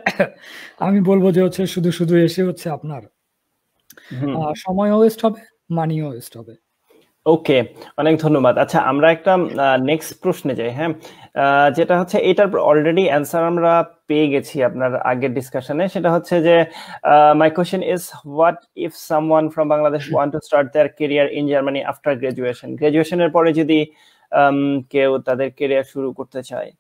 আমি বলব যে হচ্ছে শুধু শুধু এসে হচ্ছে আপনার সময় ওয়েস্ট হবে মানিও ওয়েস্ট হবে। ওকে অনেক ধন্যবাদ। আচ্ছা আমরা একটা নেক্সট প্রশ্নে যাই হ্যাঁ? যেটা হচ্ছে, এটার অলরেডি অ্যান্সার আমরা পেয়ে গেছি আপনার আগের ডিসকাশনে সেটা হচ্ছে যে my question is what if someone from Bangladesh want to start their career in Germany after graduation গ্রাজুয়েশনের পরে যদি কেউ তাদের কেরিয়ার শুরু করতে চায়।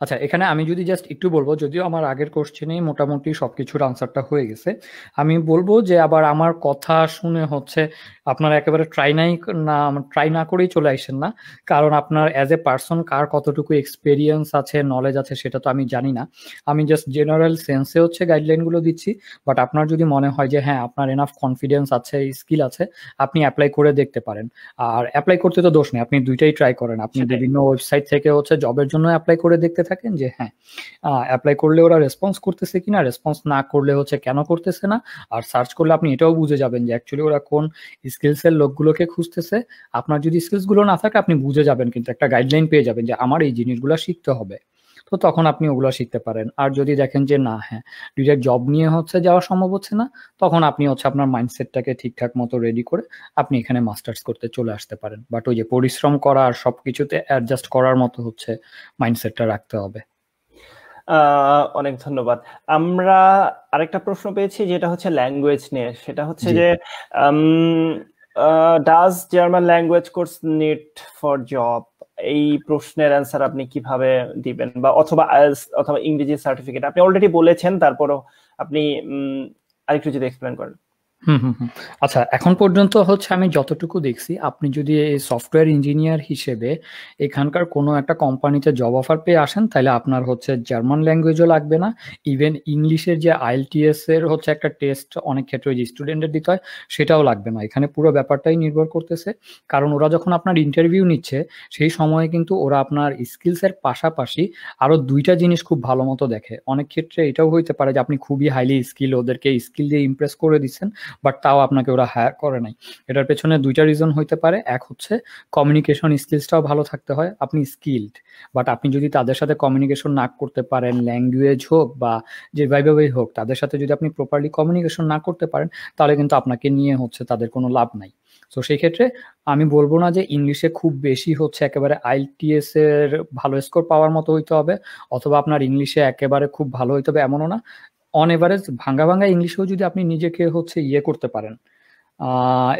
আচ্ছা এখানে আমি যদি জাস্ট একটু বলব যদিও আমার আগের কোশ্চেনেই মোটামুটি সবকিছুর আনসারটা হয়ে গেছে আমি বলব যে আবার আমার কথা শুনে হচ্ছে আপনারা একেবারে ট্রাই নাই না ট্রাই না করেই চলে আসেন না কারণ আপনার অ্যাজ এ পার্সন কার কতটুকু এক্সপেরিয়েন্স আছে নলেজ আছে সেটা তো আমি জানি না। আমি জাস্ট জেনারেল সেন্সে হচ্ছে গাইডলাইনগুলো দিচ্ছি বাট আপনার যদি মনে হয় যে হ্যাঁ আপনার এনাফ কনফিডেন্স আছে স্কিল আছে আপনি অ্যাপ্লাই করে দেখতে পারেন। আর অ্যাপ্লাই করতে তো দোষ নেই আপনি দুইটাই ট্রাই করেন। আপনি বিভিন্ন ওয়েবসাইট থেকে হচ্ছে জবের জন্য অ্যাপ্লাই করে দেখতে থাকেন যে হ্যাঁ অ্যাপ্লাই করলে ওরা রেসপন্স করতেছে কিনা রেসপন্স না করলে হচ্ছে কেন করতেছে না? আর সার্চ করলে আপনি এটাও বুঝে যাবেন যে অ্যাকচুয়ালি ওরা কোন স্কিলসের লোকগুলোকে খুঁজতেছে। আপনার যদি স্কিলসগুলো না থাকে, আপনি বুঝে যাবেন, কিন্তু একটা গাইডলাইন পেয়ে যাবেন যে, আমার এই জিনিসগুলো শিখতে হবে। তো তখন আপনি ওগুলো শিখতে পারেন। আর যদি দেখেন যে না হ্যাঁ ডিরেক্ট জব নিয়ে হচ্ছে যাওয়া সম্ভব হচ্ছে না তখন আপনি হচ্ছে আপনার মাইন্ডসেটটাকে ঠিকঠাক মতো রেডি করে আপনি এখানে মাস্টার্স করতে চলে আসতে পারেন। বাট ওই যে পরিশ্রম করা আর সব কিছুতে অ্যাডজাস্ট করার মতো হচ্ছে মাইন্ডসেটটা রাখতে হবে। অনেক ধন্যবাদ। আমরা আরেকটা প্রশ্ন পেয়েছি যেটা হচ্ছে ল্যাঙ্গুয়েজ নিয়ে। সেটা হচ্ছে যে does German language course need for job এই প্রশ্নের অ্যান্সার আপনি কীভাবে দিবেন? বা অথবা অথবা ইংরেজি সার্টিফিকেট আপনি অলরেডি বলেছেন, তারপরও আপনি আরেকটু যদি এক্সপ্লেন করেন। হুম, হুম। আচ্ছা এখন পর্যন্ত হচ্ছে আমি যতটুকু দেখছি আপনি যদি এই সফটওয়্যার ইঞ্জিনিয়ার হিসেবে এখানকার কোনো একটা কোম্পানিতে জব অফার পেয়ে আসেন তাহলে আপনার হচ্ছে জার্মান ল্যাঙ্গুয়েজও লাগবে না। ইভেন ইংলিশের যে আইএলটিএস এর হচ্ছে একটা টেস্ট অনেক ক্ষেত্রে যে স্টুডেন্টের দিতে হয় সেটাও লাগবে না। এখানে পুরো ব্যাপারটাই নির্ভর করতেছে। কারণ ওরা যখন আপনার ইন্টারভিউ নিচ্ছে সেই সময়ে কিন্তু ওরা আপনার স্কিলস এর পাশাপাশি আরও দুইটা জিনিস খুব ভালো মতো দেখে। অনেক ক্ষেত্রে এটাও হইতে পারে যে আপনি খুবই হাইলি স্কিল ওদেরকে স্কিল দিয়ে ইমপ্রেস করে দিচ্ছেন। বাট তাও আপনাকে ওরা হায়ার করে নাই। এটার পেছনে দুইটা রিজন হইতে পারে। এক হচ্ছে কমিউনিকেশন স্কিলসটাও ভালো থাকতে হয়। আপনি স্কিলড বাট আপনি যদি তাদের সাথে কমিউনিকেশন না করতে পারেন ল্যাঙ্গুয়েজ হোক বা যেভাবেই হোক, তাদের সাথে যদি আপনি প্রপারলি কমিউনিকেশন না করতে পারেন, তাহলে কিন্তু আপনাকে নিয়ে হচ্ছে তাদের কোনো লাভ নাই। তো সেই ক্ষেত্রে আমি বলব না যে ইংলিশে খুব বেশি হচ্ছে একেবারে আইটিএস এর ভালো স্কোর পাওয়ার মতো হইতে হবে, অথবা আপনার ইংলিশে একেবারে খুব ভালো হইতে হবে এমনও না। অন এভারেজ ভাঙ্গা ভাঙ্গা ইংলিশেও যদি আপনি নিজেকে হচ্ছে ইয়ে করতে পারেন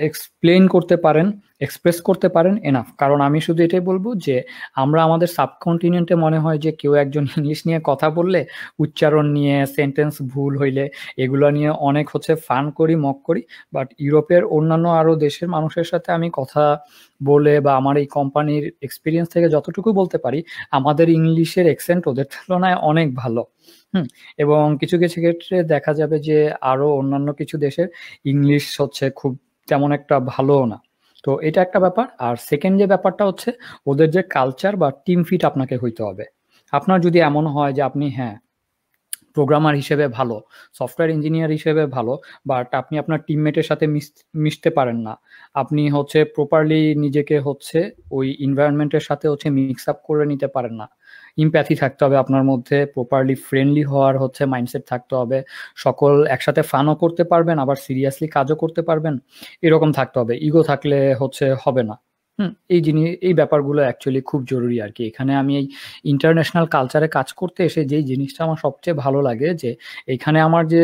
এক্সপ্লেন করতে পারেন এক্সপ্রেস করতে পারেন এনাফ কারণ আমি শুধু এটাই বলব যে আমরা আমাদের সাবকন্টিনেন্টে মনে হয় যে কেউ একজন ইংলিশ নিয়ে কথা বললে, উচ্চারণ নিয়ে সেন্টেন্স ভুল হইলে, এগুলো নিয়ে অনেক হচ্ছে ফান করি মক করি বাট ইউরোপের অন্যান্য আরও দেশের মানুষের সাথে আমি কথা বলে বা আমার এই কোম্পানির এক্সপিরিয়েন্স থেকে যতটুকু বলতে পারি, আমাদের ইংলিশের এক্সেন্ট ওদের তুলনায় অনেক ভালো। হুম, এবং কিছু কিছু ক্ষেত্রে দেখা যাবে যে আরও অন্যান্য কিছু দেশের ইংলিশ হচ্ছে খুব তেমন একটা ভালো না। তো এটা একটা ব্যাপার। আর সেকেন্ড যে ব্যাপারটা হচ্ছে, ওদের যে কালচার বা টিম ফিট আপনাকে হইতে হবে। আপনার যদি এমন হয় যে আপনি হ্যাঁ প্রোগ্রামার হিসেবে ভালো সফটওয়্যার ইঞ্জিনিয়ার হিসেবে ভালো বাট আপনি আপনার টিমমেটের সাথে মিশতে পারেন না। আপনি হচ্ছে প্রপারলি নিজেকে হচ্ছে ওই এনভায়রনমেন্টের সাথে হচ্ছে মিক্স আপ করে নিতে পারেন না। ইম্প্যাথি থাকতে হবে আপনার মধ্যে প্রপারলি ফ্রেন্ডলি হওয়ার হচ্ছে মাইন্ডসেট থাকতে হবে। সকল একসাথে ফানও করতে পারবেন, আবার সিরিয়াসলি কাজও করতে পারবেন, এরকম থাকতে হবে। ইগো থাকলে হচ্ছে হবে না। এই জিনিস, এই ব্যাপারগুলো অ্যাকচুয়ালি খুব জরুরি আর কি। এখানে আমি এই ইন্টারন্যাশনাল কালচারে কাজ করতে এসে যেই জিনিসটা আমার সবচেয়ে ভালো লাগে যে, এখানে আমার যে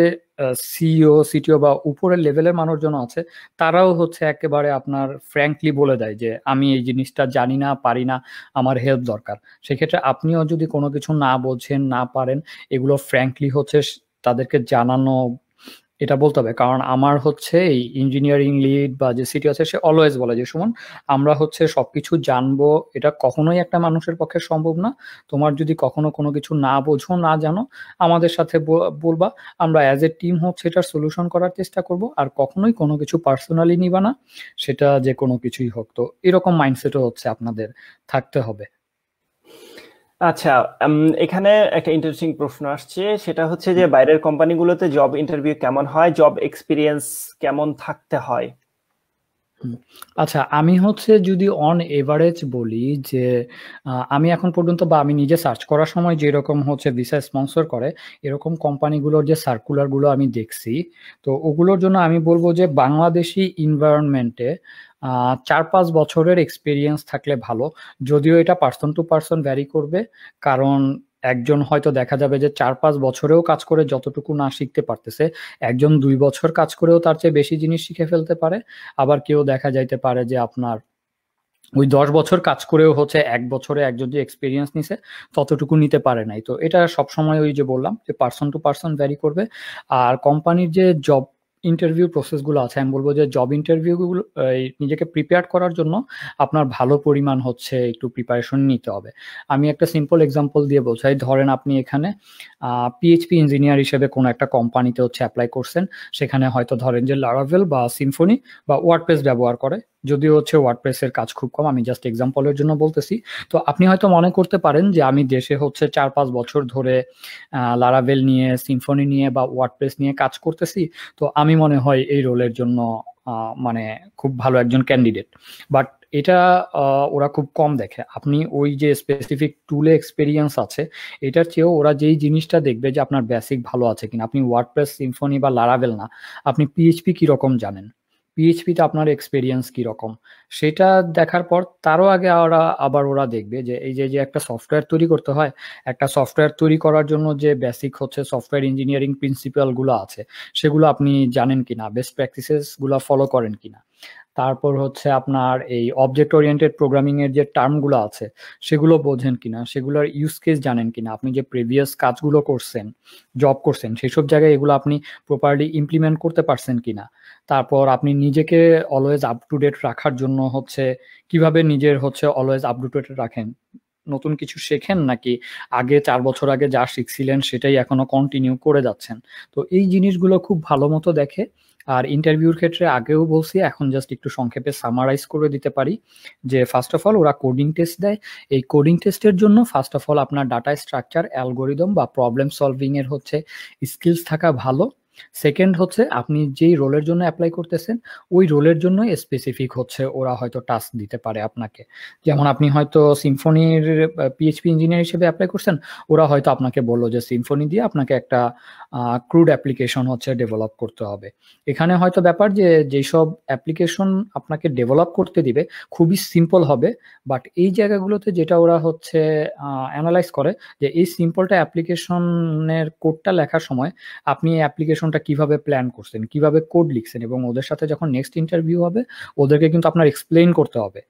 সিইও সিটিও বা উপরের লেভেলের মানুষজন আছে, তারাও হচ্ছে একেবারে আপনার ফ্র্যাঙ্কলি বলে দেয় যে, আমি এই জিনিসটা জানি না, পারি না, আমার হেল্প দরকার। সেক্ষেত্রে আপনিও যদি কোনো কিছু না বোঝেন, না পারেন, এগুলো ফ্র্যাঙ্কলি হচ্ছে তাদেরকে জানানো এটা বলতে হবে। কারণ আমার হচ্ছে এই ইঞ্জিনিয়ারিং লিড বা যে সিটি আছে, সে অলওয়েজ বলে যে, সুমন, আমরা হচ্ছে সবকিছু জানব। এটা কখনোই একটা মানুষের পক্ষে সম্ভব না। তোমার যদি কখনো কোনো কিছু না বোঝো, না জানো, আমাদের সাথে বলবা। আমরা অ্যাজ এ টিম হচ্ছে এটার সলিউশন করার চেষ্টা করব। আর কখনোই কোনো কিছু পার্সোনালি নিবা না। সেটা যে কোনো কিছুই হোক। তো এরকম মাইন্ডসেটও হচ্ছে আপনাদের থাকতে হবে। আচ্ছা এখানে একটা ইন্টারেস্টিং প্রশ্ন আসছে। সেটা হচ্ছে যে বাইরের কোম্পানিগুলোতে জব ইন্টারভিউ কেমন হয়? জব এক্সপিরিয়েন্স কেমন থাকতে হয়? আচ্ছা আমি হচ্ছে যদি অন এভারেজ বলি যে আমি এখন পর্যন্ত বা আমি নিজে সার্চ করার সময় যেরকম হচ্ছে ভিসা স্পন্সর করে এরকম কোম্পানিগুলোর যে সার্কুলারগুলো আমি দেখছি তো ওগুলোর জন্য আমি বলব যে বাংলাদেশি ইনভায়রনমেন্টে চার পাঁচ বছরের এক্সপিরিয়েন্স থাকলে ভালো। যদিও এটা পার্সন টু পার্সন ভ্যারি করবে, কারণ একজন হয়তো দেখা যাবে যে চার পাঁচ বছরেও কাজ করে যতটুকু না শিখতে পারতেছে, একজন দুই বছর কাজ করেও তার চেয়ে বেশি জিনিস শিখে ফেলতে পারে। আবার কেউ দেখা যাইতে পারে যে আপনার ওই দশ বছর কাজ করেও হচ্ছে এক বছরে একজন যে এক্সপিরিয়েন্স নিছে, ততটুকু নিতে পারে নাই। তো এটা সবসময় ওই যে বললাম যে পার্সন টু পার্সন ভ্যারি করবে। আর কোম্পানির যে জব ইন্টারভিউ প্রসেসগুলো আছে। আমি বলব যে জব ইন্টারভিউগুলো নিজেকে প্রিপেয়ার করার জন্য আপনার ভালো পরিমাণ হচ্ছে একটু প্রিপারেশন নিতে হবে। আমি একটা সিম্পল এক্সাম্পল দিয়ে বলছি। ধরেন আপনি এখানে পিএইচপি ইঞ্জিনিয়ার হিসেবে কোনো একটা কোম্পানিতে হচ্ছে অ্যাপ্লাই করছেন। সেখানে হয়তো ধরেন যে লারাভেল বা সিম্ফনি বা ওয়ার্ডপ্রেস ব্যবহার করে। যদিও হচ্ছে ওয়ার্ডপ্রেসের কাজ খুব কম, আমি জাস্ট এক্সাম্পলের জন্য বলতেছি। তো আপনি হয়তো মনে করতে পারেন যে আমি দেশে হচ্ছে চার পাঁচ বছর ধরে লারাভেল নিয়ে সিম্ফনি নিয়ে বা ওয়ার্ডপ্রেস নিয়ে কাজ করতেছি। তো আমি মনে হয় এই রোলের জন্য মানে খুব ভালো একজন ক্যান্ডিডেট বাট এটা ওরা খুব কম দেখে। আপনি ওই যে স্পেসিফিক টুলে এক্সপেরিয়েন্স আছে, এটার চেয়েও ওরা যেই জিনিসটা দেখবে যে আপনার বেসিক ভালো আছে কিনা, আপনি ওয়ার্ডপ্রেস সিম্ফনি বা লারাভেল না, আপনি পিএইচপি কীরকম জানেন? পিএইচপিতে আপনার এক্সপেরিয়েন্স কীরকম? সেটা দেখার পর তারও আগে ওরা, আবার ওরা দেখবে যে এই যে যে একটা সফটওয়্যার তৈরি করতে হয়, একটা সফটওয়্যার তৈরি করার জন্য যে বেসিক হচ্ছে সফটওয়্যার ইঞ্জিনিয়ারিং প্রিন্সিপালগুলো আছে, সেগুলো আপনি জানেন কিনা? বেস্ট প্র্যাকটিসেসগুলো ফলো করেন কিনা? তারপর হচ্ছে আপনার এই অবজেক্ট ওরিয়েন্টেড প্রোগ্রামিং এর যে টার্মগুলো আছে, সেগুলো বোঝেন কিনা, সেগুলোর ইউজ কেস জানেন কিনা, আপনি যে প্রিভিয়াস কাজগুলো করছেন জব করছেন, সেসব জায়গায় এগুলো আপনি প্রপারলি ইমপ্লিমেন্ট করতে পারছেন কিনা, তারপর আপনি নিজেকে অলওয়েজ আপ টু ডেট রাখার জন্য হচ্ছে কীভাবে নিজের হচ্ছে অলওয়েজ আপ টু ডেট রাখেন, নতুন কিছু শেখেন নাকি আগে চার বছর আগে যা শিখছিলেন সেটাই এখনও কন্টিনিউ করে যাচ্ছেন, তো এই জিনিসগুলো খুব ভালো মতো দেখে আর ইন্টারভিউর ক্ষেত্রে আগেও বলছি, এখন জাস্ট একটু সংক্ষেপে সামারাইজ করে দিতে পারি যে ফার্স্ট অফ অল ওরা কোডিং টেস্ট দেয়। এই কোডিং টেস্টের জন্য ফার্স্ট অফ অল আপনার ডাটা স্ট্রাকচার অ্যালগোরিদম বা প্রবলেম সলভিং এর হচ্ছে স্কিলস থাকা ভালো। সেকেন্ড হচ্ছে, আপনি যেই রোলের জন্য অ্যাপ্লাই করতেছেন, ওই রোলের জন্য স্পেসিফিক হচ্ছে ওরা হয়তো টাস্ক দিতে পারে আপনাকে। যেমন আপনি হয়তো সিম্ফনির পিএইচপি ইঞ্জিনিয়ার হিসেবে অ্যাপ্লাই করছেন, ওরা হয়তো আপনাকে বলল যে সিম্ফনি দিয়ে আপনাকে একটা ক্রুড অ্যাপ্লিকেশন হচ্ছে ডেভেলপ করতে হবে। এখানে হয়তো ব্যাপার যে, যেসব অ্যাপ্লিকেশন আপনাকে ডেভেলপ করতে দিবে, খুবই সিম্পল হবে বাট এই জায়গাগুলোতে যেটা ওরা হচ্ছে অ্যানালাইজ করে, যে এই সিম্পলটা অ্যাপ্লিকেশনের কোডটা লেখার সময়, আপনি অ্যাপ্লিকেশন সেশনটা কীভাবে প্ল্যান করছেন, কীভাবে কোড লিখছেন এবং ওদের সাথে যখন নেক্সট ইন্টারভিউ হবে, ওদেরকে কিন্তু আপনার এক্সপ্লেইন করতে হবে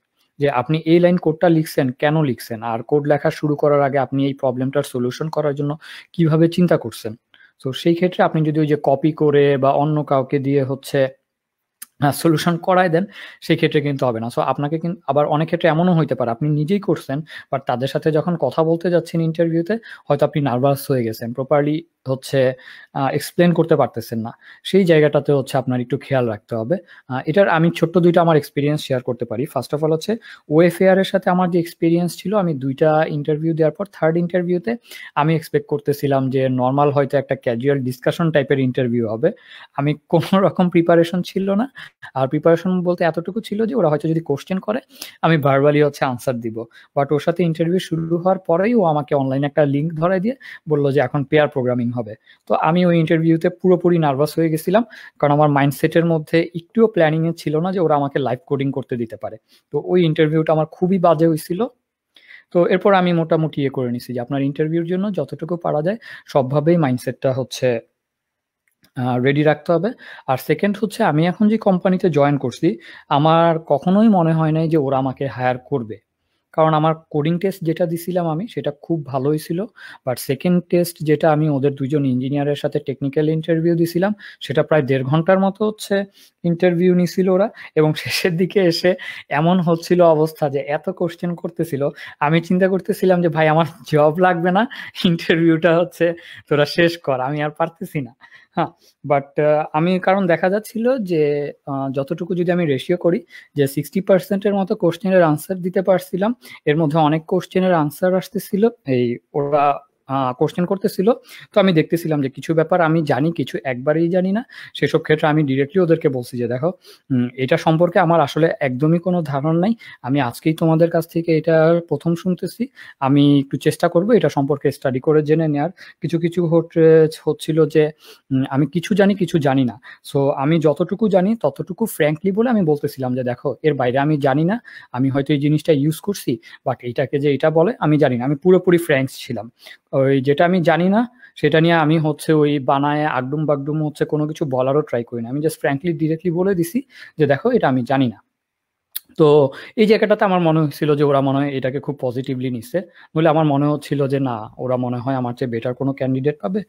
যে আপনি এই লাইন কোডটা লিখছেন, কেন লিখছেন? আর কোড লেখা শুরু করার আগে আপনি এই প্রবলেমটার সলিউশন করার জন্য কীভাবে চিন্তা করছেন? তো সেই ক্ষেত্রে আপনি যদি ওই যে কপি করে বা অন্য কাউকে দিয়ে হচ্ছে সলিউশন করাই দেন, সেই ক্ষেত্রে কিন্তু হবে না। সো আপনাকে কিন্তু আবার অনেক ক্ষেত্রে এমনও হইতে পারে, আপনি নিজেই করছেন বাট তাদের সাথে যখন কথা বলতে যাচ্ছেন ইন্টারভিউতে হয়তো আপনি নার্ভাস হয়ে গেছেন প্রপারলি হচ্ছে এক্সপ্লেন করতে পারতেছেন না। সেই জায়গাটাতে হচ্ছে আপনার একটু খেয়াল রাখতে হবে। এটার আমি ছোট্ট দুইটা আমার এক্সপিরিয়েন্স শেয়ার করতে পারি। ফার্স্ট অফ অল হচ্ছে ওএফএআর এর সাথে আমার যে এক্সপিরিয়েন্স ছিল, আমি দুইটা ইন্টারভিউ দেওয়ার পর থার্ড ইন্টারভিউতে আমি এক্সপেক্ট করতেছিলাম যে নর্মাল হয়তো একটা ক্যাজুয়াল ডিসকাশন টাইপের ইন্টারভিউ হবে। আমি কোনো *laughs* রকম প্রিপারেশন ছিল না। আর প্রিপারেশন বলতে এতটুকু ছিল যে ওরা হয়তো যদি কোশ্চেন করে, আমি ভার্বালি হচ্ছে আনসার দিব। বাট ওর সাথে ইন্টারভিউ শুরু হওয়ার পরেই ও আমাকে অনলাইনে একটা লিঙ্ক ধরাই দিয়ে বলল যে, এখন পেয়ার প্রোগ্রামিং হবে। তো আমি ওই ইন্টারভিউতে পুরোপুরি নার্ভাস হয়ে গেছিলাম, কারণ আমার মাইন্ডসেটের মধ্যে একটুও প্ল্যানিং এ ছিল না যে ওরা আমাকে লাইভ কোডিং করতে দিতে পারে। তো ওই ইন্টারভিউটা আমার খুবই বাজে হয়েছিল। তো এরপর আমি মোটামুটি ইয়ে করে নিছি যে আপনার ইন্টারভিউর জন্য যতটুকু পারা যায় সবভাবেই মাইন্ডসেটটা হচ্ছে রেডি রাখতে হবে। আর সেকেন্ড হচ্ছে আমি এখন যে কোম্পানিতে জয়েন করছি, আমার কখনোই মনে হয় নাই যে ওরা আমাকে হায়ার করবে। কারণ আমার কোডিং টেস্ট যেটা দিছিলাম আমি, সেটা খুব ভালোই ছিল। বাট সেকেন্ড টেস্ট যেটা আমি ওদের দুজন ইঞ্জিনিয়ারের সাথে টেকনিক্যাল ইন্টারভিউ দিছিলাম, সেটা প্রায় দেড় ঘণ্টার মতো হচ্ছে ইন্টারভিউ নিছিল ওরা। এবং শেষের দিকে এসে এমন হচ্ছিল অবস্থা যে এত কোশ্চেন করতেছিল, আমি চিন্তা করতেছিলাম যে ভাই আমার জব লাগবে না ইন্টারভিউটা হচ্ছে তোরা শেষ কর, আমি আর পারতেছি না। হ্যাঁ বাট আমি কারণ দেখা যাচ্ছিল যে যতটুকু যদি আমি রেশিও করি, যে সিক্সটি পার্সেন্টের মতো কোশ্চেনের আনসার দিতে পারছিলাম, এর মধ্যে অনেক কোশ্চেনের আনসার আসতেছিল। এই ওরা কোশ্চেন করতেছিল। তো আমি দেখতেছিলাম যে কিছু ব্যাপার আমি জানি, কিছু একবারেই জানি না। সেসব ক্ষেত্রে আমি ডিরেক্টলি ওদেরকে বলছি যে, দেখো এটা সম্পর্কে আমার আসলে একদমই কোনো ধারণা নাই। আমি আজকেই তোমাদের কাছ থেকে এটা প্রথম শুনতেছি। আমি একটু চেষ্টা করব এটা সম্পর্কে স্টাডি করে জেনে নেওয়ার কিছু কিছু হচ্ছিল যে আমি কিছু জানি কিছু জানি না। সো আমি যতটুকু জানি, ততটুকু ফ্র্যাঙ্কলি বলে আমি বলতেছিলাম যে, দেখো, এর বাইরে আমি জানি না। আমি হয়তো এই জিনিসটা ইউজ করছি বাট এইটাকে যে এটা বলে, আমি জানি না। আমি পুরোপুরি ফ্র্যাঙ্কস ছিলাম। ওই যেটা আমি জানি না, সেটা নিয়ে আমি হচ্ছে ওই বানায় আগডুম বাগডুম হচ্ছে কোনো কিছু বলারও ট্রাই করি না। আমি জাস্ট ফ্র্যাঙ্কলি ডিরেক্টলি বলে দিছি যে দেখো এটা আমি জানি না। তো এই জায়গাটাতে আমার মনে হচ্ছিল যে ওরা মনে হয় এটাকে খুব পজিটিভলি নিচ্ছে বলে আমার মনে হচ্ছিল যে না, ওরা মনে হয় আমার চেয়ে বেটার কোনো ক্যান্ডিডেট পাবে।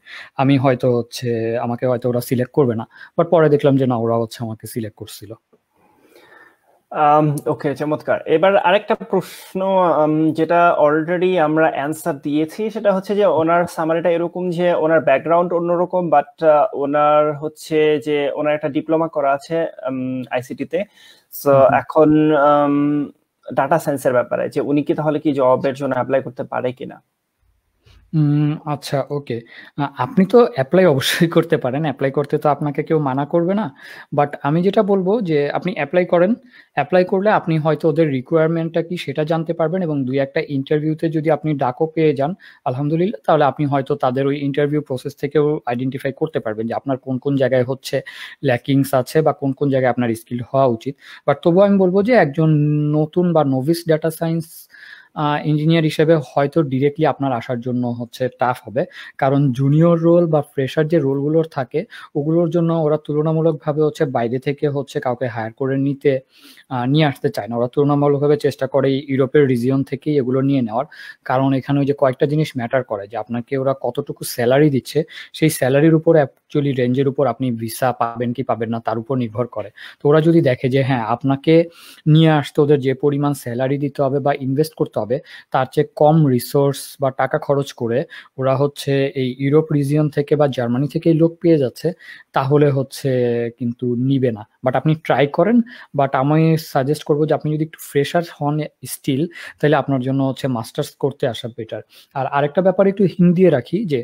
আমি হয়তো হচ্ছে আমাকে হয়তো ওরা সিলেক্ট করবে না। বাট পরে দেখলাম যে না, ওরা হচ্ছে আমাকে সিলেক্ট করছিল। ওকে চমৎকার। এবার আরেকটা প্রশ্ন যেটা অলরেডি আমরা অ্যান্সার দিয়েছি সেটা হচ্ছে যে ওনার সামারিটা এরকম যে ওনার ব্যাকগ্রাউন্ড অন্যরকম বাট ওনার হচ্ছে যে ওনার একটা ডিপ্লোমা করা আছে আইসিটিতে সো এখন ডাটা সায়েন্সের ব্যাপারে যে উনি কি তাহলে কি জবের জন্য অ্যাপ্লাই করতে পারে কিনা? আচ্ছা ওকে। আপনি তো এপ্লাই অবশ্যই করতে পারেন। এপ্লাই করতে তো আপনাকে কেউ মানা করবে না। বাট আমি যেটা বলব যে আপনি এপ্লাই করেন। এপ্লাই করলে আপনি হয়তো ওদের রিকোয়ারমেন্টটা কি সেটা জানতে পারবেন এবং ২-১ টা ইন্টারভিউতে যদি আপনি ডাকও পেয়ে যান, আলহামদুলিল্লাহ তাহলে আপনি হয়তো তাদের ওই ইন্টারভিউ প্রসেস থেকেও আইডেন্টিফাই করতে পারবেন যে আপনার কোন, কোন জায়গায় হচ্ছে ল্যাকিংস আছে বা কোন, কোন জায়গায় আপনার স্কিল হওয়া উচিত। বাট তবুও আমি বলব যে একজন নতুন বা নোভিস ডাটা সায়েন্স ইঞ্জিনিয়ার হিসেবে হয়তো ডিরেক্টলি আপনার আসার জন্য হচ্ছে টাফ হবে। কারণ জুনিয়র রোল বা ফ্রেশার যে রোলগুলোর থাকে ওগুলোর জন্য ওরা তুলনামূলকভাবে হচ্ছে বাইরে থেকে হচ্ছে কাউকে হায়ার করে নিতে নিয়ে আসতে চায় না। ওরা তুলনামূলকভাবে চেষ্টা করে ইউরোপের রিজিয়ন থেকেই এগুলো নিয়ে নেওয়ার। কারণ এখানে ওই যে কয়েকটা জিনিস ম্যাটার করে যে আপনাকে ওরা কতটুকু স্যালারি দিচ্ছে, সেই স্যালারির উপর অ্যাকচুয়ালি রেঞ্জের উপর আপনি ভিসা পাবেন কি পাবেন না তার উপর নির্ভর করে। তো ওরা যদি দেখে যে হ্যাঁ, আপনাকে নিয়ে আসতে ওদের যে পরিমাণ স্যালারি দিতে হবে বা ইনভেস্ট করতে হবে তার চেয়ে কম রিসোর্স বা টাকা খরচ করে ওরা হচ্ছে এই ইউরোপ রিজিয়ন থেকে বা জার্মানি থেকেই লোক পেয়ে যাচ্ছে, তাহলে হচ্ছে কিন্তু নিবে না। বাট আপনি ট্রাই করেন। বাট আমি সাজেস্ট করব যে আপনি যদি একটু ফ্রেশার হন স্টিল তাহলে আপনার জন্য হচ্ছে মাস্টার্স করতে আসা বেটার। আর আরেকটা ব্যাপার একটু হিন্ট দিয়ে রাখি যে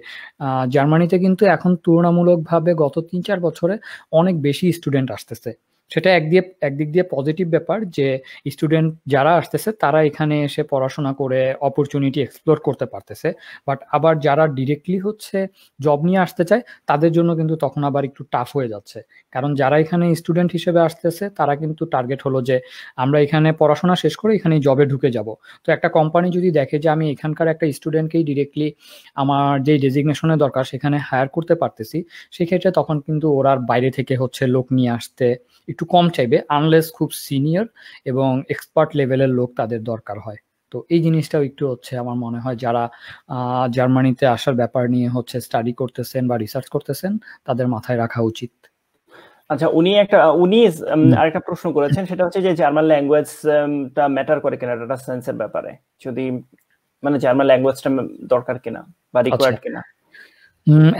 জার্মানিতে কিন্তু এখন তুলনামূলকভাবে গত ৩-৪ বছরে অনেক বেশি স্টুডেন্ট আসতেছে। সেটা একদিয়ে একদিক দিয়ে পজিটিভ ব্যাপার যে স্টুডেন্ট যারা আসতেছে তারা এখানে এসে পড়াশোনা করে অপরচুনিটি এক্সপ্লোর করতে পারতেছে। বাট আবার যারা ডিরেক্টলি হচ্ছে জব নিয়ে আসতে চায় তাদের জন্য কিন্তু তখন আবার একটু টাফ হয়ে যাচ্ছে। কারণ যারা এখানে স্টুডেন্ট হিসেবে আসতেছে তারা কিন্তু টার্গেট হলো যে আমরা এখানে পড়াশোনা শেষ করে এখানে জবে ঢুকে যাব। তো একটা কোম্পানি যদি দেখে যে আমি এখানকার একটা স্টুডেন্টকেই ডিরেক্টলি আমার যেই ডেজিগনেশনের দরকার সেখানে হায়ার করতে পারতেছি, সেক্ষেত্রে তখন কিন্তু ওরা বাইরে থেকে হচ্ছে লোক নিয়ে আসতে একটু কম চাইবে আনলেস খুব সিনিয়র এবং এক্সপার্ট লেভেলের লোক তাদের দরকার হয়। তো এই জিনিসটাও একটু হচ্ছে আমার মনে হয় যারা জার্মানিতে আসার ব্যাপার নিয়ে হচ্ছে স্টাডি করতেছেন বা রিসার্চ করতেছেন তাদের মাথায় রাখা উচিত। আচ্ছা উনি একটা উনি আরেকটা প্রশ্ন করেছেন সেটা হচ্ছে যে জার্মান ল্যাঙ্গুয়েজটা ম্যাটার করে কিনা ডাটা সায়েন্স এর ব্যাপারে যদি মানে জার্মান ল্যাঙ্গুয়েজটা দরকার কিনা বা রিকোয়ার্ড আচ্ছা। কিনা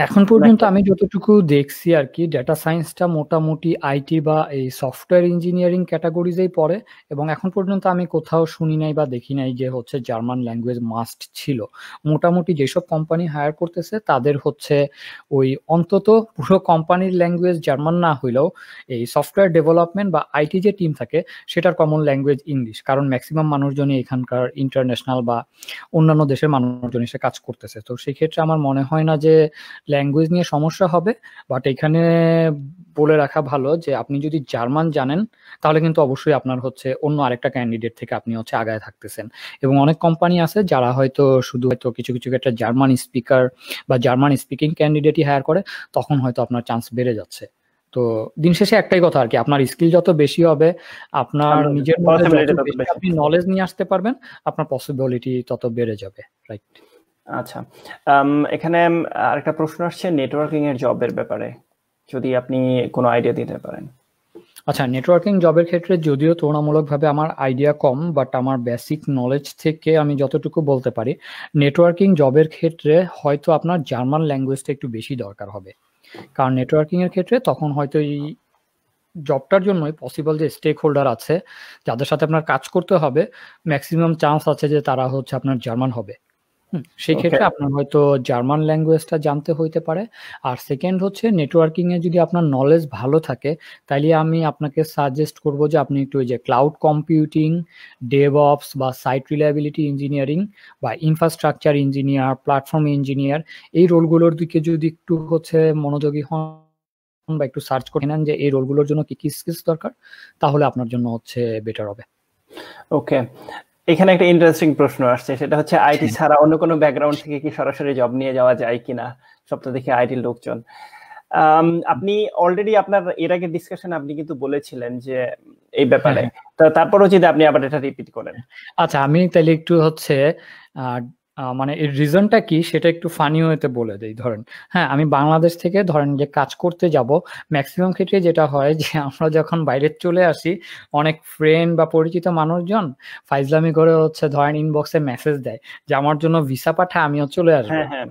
এখন পর্যন্ত আমি যতটুকু দেখছি আর কি ডেটা সায়েন্সটা মোটামুটি আইটি বা এই সফটওয়্যার ইঞ্জিনিয়ারিং ক্যাটাগরিজেই পড়ে এবং এখন পর্যন্ত আমি কোথাও শুনি নাই বা দেখি নাই যে হচ্ছে জার্মান ল্যাঙ্গুয়েজ মাস্ট ছিল। মোটামুটি যেসব কোম্পানি হায়ার করতেছে তাদের হচ্ছে ওই অন্তত পুরো কোম্পানির ল্যাঙ্গুয়েজ জার্মান না হইলেও এই সফটওয়্যার ডেভেলপমেন্ট বা আইটি যে টিম থাকে সেটার কমন ল্যাঙ্গুয়েজ ইংলিশ। কারণ ম্যাক্সিমাম মানুষজনই এখানকার ইন্টারন্যাশনাল বা অন্যান্য দেশের মানুষজন এসে কাজ করতেছে। তো সেক্ষেত্রে আমার মনে হয় না যে ল্যাঙ্গুয়েজ নিয়ে সমস্যা হবে। বাট এখানে বলে রাখা ভালো যে আপনি যদি জার্মান জানেন তাহলে কিন্তু অবশ্যই আপনার হচ্ছে অন্য আরেকটা ক্যান্ডিডেট থেকে আপনি হচ্ছে আগায় থাকতেছেন। এবং অনেক কোম্পানি আছে যারা হয়তো শুধু হয়তো কিছু, কিছু ক্ষেত্রে জার্মান স্পিকার বা জার্মান স্পিকিং ক্যান্ডিডেটই হায়ার করে তখন হয়তো আপনার চান্স বেড়ে যাচ্ছে। তো দিন শেষে একটাই কথা আর কি আপনার স্কিল যত বেশি হবে, আপনার নিজের আপনি নলেজ নিয়ে আসতে পারবেন, আপনার পসিবিলিটি তত বেড়ে যাবে। রাইট। আচ্ছা। এখানে আরেকটা প্রশ্ন আসছে নেটওয়ার্কিং এর জবের ব্যাপারে। যদি আপনি কোনো আইডিয়া দিতে পারেন। আচ্ছা নেটওয়ার্কিং জবের ক্ষেত্রে যদিও তুলনামূলকভাবে আমার আইডিয়া কম বাট আমার বেসিক নলেজ থেকে আমি যতটুকু বলতে পারি, নেটওয়ার্কিং জবের ক্ষেত্রে হয়তো আপনার জার্মান ল্যাঙ্গুয়েজটা একটু বেশি দরকার হবে। কারণ নেটওয়ার্কিং এর ক্ষেত্রে তখন হয়তো এই জবটার জন্যই পসিবল যে স্টেক হোল্ডার আছে, যাদের সাথে আপনার কাজ করতে হবে, ম্যাক্সিমাম চান্স আছে যে তারা হচ্ছে আপনার জার্মান হবে। সেই ক্ষেত্রে আপনার হয়তো জার্মান ল্যাঙ্গুয়েজটা জানতে হইতে পারে। আর সেকেন্ড হচ্ছে নেটওয়ার্কিং এ যদি আপনার নলেজ ভালো থাকে, তাইলে আমি আপনাকে সাজেস্ট করব যে আপনি একটু ওই যে ক্লাউড কম্পিউটিং, ডেভঅপস বা সাইট রিলায়েবিলিটি ইঞ্জিনিয়ারিং বা ইনফ্রাস্ট্রাকচার ইঞ্জিনিয়ার, প্ল্যাটফর্ম ইঞ্জিনিয়ার এই রোলগুলোর দিকে যদি একটু হচ্ছে মনোযোগী হন বা একটু সার্চ করে নেন যে এই রোলগুলোর জন্য কি, কি স্কিলস দরকার, তাহলে আপনার জন্য হচ্ছে বেটার হবে। ওকে। এখানে একটা ইন্টারেস্টিং প্রশ্ন আসছে সেটা হচ্ছে আইটি ছাড়া অন্য কোনো ব্যাকগ্রাউন্ড থেকে কি সরাসরি জব নিয়ে যাওয়া যায় কিনা? সবটা দেখে আইটি আইটির লোকজন। আপনি অলরেডি আপনার এর আগে ডিসকাশন আপনি কিন্তু বলেছিলেন যে এই ব্যাপারে। হ্যাঁ। তারপরও যদি আপনি আবার এটা রিপিট করেন। আচ্ছা আমি তাহলে একটু হচ্ছে মানে এর রিজনটা কি সেটা একটু ফানি হতে বলে দেই ধরেন। হ্যাঁ, আমি বাংলাদেশ থেকে ধরেন যে কাজ করতে যাব, ম্যাক্সিমাম ক্ষেত্রে যেটা হয় যে *laughs* আমরা যখন বাইরে চলে আসি, অনেক ফ্রেন্ড বা পরিচিত মানুষজন ফাইজলামি করে হচ্ছে ধরেন ইনবক্সে মেসেজ দেয় যে, "আমার জন্য ভিসা পাঠা আমিও চলে আসব।" হ্যাঁ, হ্যাঁ।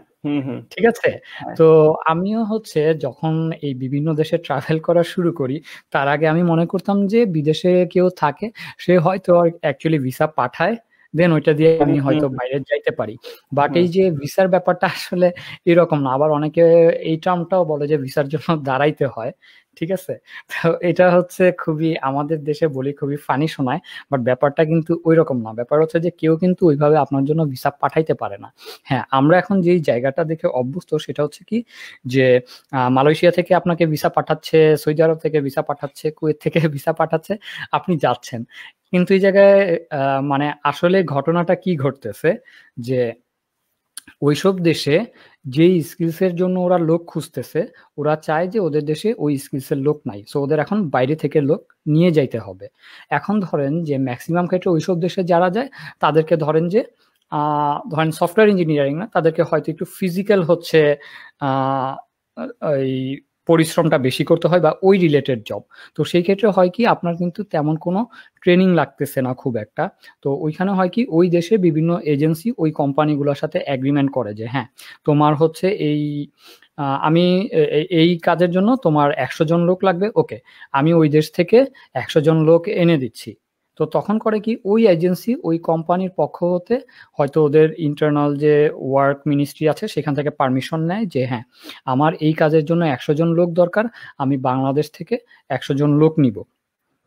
ঠিক আছে? হ্যাঁ। তো আমিও হচ্ছে যখন এই বিভিন্ন দেশে ট্রাভেল করা শুরু করি, তার আগে আমি মনে করতাম যে বিদেশে কেউ থাকে, সে হয়তো অ্যাকচুয়ালি ভিসা পাঠায় দেন ওইটা দিয়ে আমি হয়তো বাইরে যাইতে পারি। বাট এই যে ভিসার ব্যাপারটা আসলে এরকম না। আবার অনেকে এই টার্মটাও বলে যে ভিসার জন্য *laughs* দাঁড়াইতে হয়। ঠিক আছে? তো এটা হচ্ছে খুবই আমাদের দেশে বলি খুবই ফানি শোনায়। বাট ব্যাপারটা কিন্তু ওই রকম না। ব্যাপার হচ্ছে যে কেউ কিন্তু ওইভাবে আপনার জন্য ভিসা পাঠাইতে পারে না। হ্যাঁ আমরা এখন যেই জায়গাটা দেখে অভ্যস্ত সেটা হচ্ছে কি যে মালয়েশিয়া থেকে আপনাকে ভিসা পাঠাচ্ছে সৌদি আরব থেকে ভিসা পাঠাচ্ছে কুয়েত থেকে *laughs* ভিসা পাঠাচ্ছে। আপনি যাচ্ছেন। কিন্তু এই জায়গায় মানে আসলে ঘটনাটা কি ঘটতেছে? যে ওইসব দেশে যেই স্কিলসের জন্য ওরা লোক খুঁজতেছে, ওরা চায় যে ওদের দেশে ওই স্কিলসের লোক নাই। সো ওদের এখন বাইরে থেকে লোক নিয়ে যাইতে হবে। এখন ধরেন যে ম্যাক্সিমাম ক্ষেত্রে ওইসব দেশে যারা যায়, তাদেরকে ধরেন যে ধরেন সফটওয়্যার ইঞ্জিনিয়ারিং না, তাদেরকে হয়তো একটু ফিজিক্যাল হচ্ছে এই পরিশ্রমটা বেশি করতে হয় বা ওই রিলেটেড জব তো সেই ক্ষেত্রে হয় কি, আপনার কিন্তু তেমন কোনো ট্রেনিং লাগতেছে না খুব একটা। তো ওইখানে হয় কি, ওই দেশে বিভিন্ন এজেন্সি ওই কোম্পানিগুলোর সাথে অ্যাগ্রিমেন্ট করে যে হ্যাঁ তোমার হচ্ছে এই আমি এই কাজের জন্য তোমার একশো জন লোক লাগবে, ওকে, আমি ওই দেশ থেকে একশো জন লোক এনে দিচ্ছি। তো তখন করে কি ওই এজেন্সি ওই কোম্পানির পক্ষ হতে হয়তো ওদের ইন্টারনাল যে ওয়ার্ক মিনিস্ট্রি আছে, সেখান থেকে পারমিশন নেয় যে হ্যাঁ আমার এই কাজের জন্য একশো জন লোক দরকার, আমি বাংলাদেশ থেকে একশো জন লোক নিব।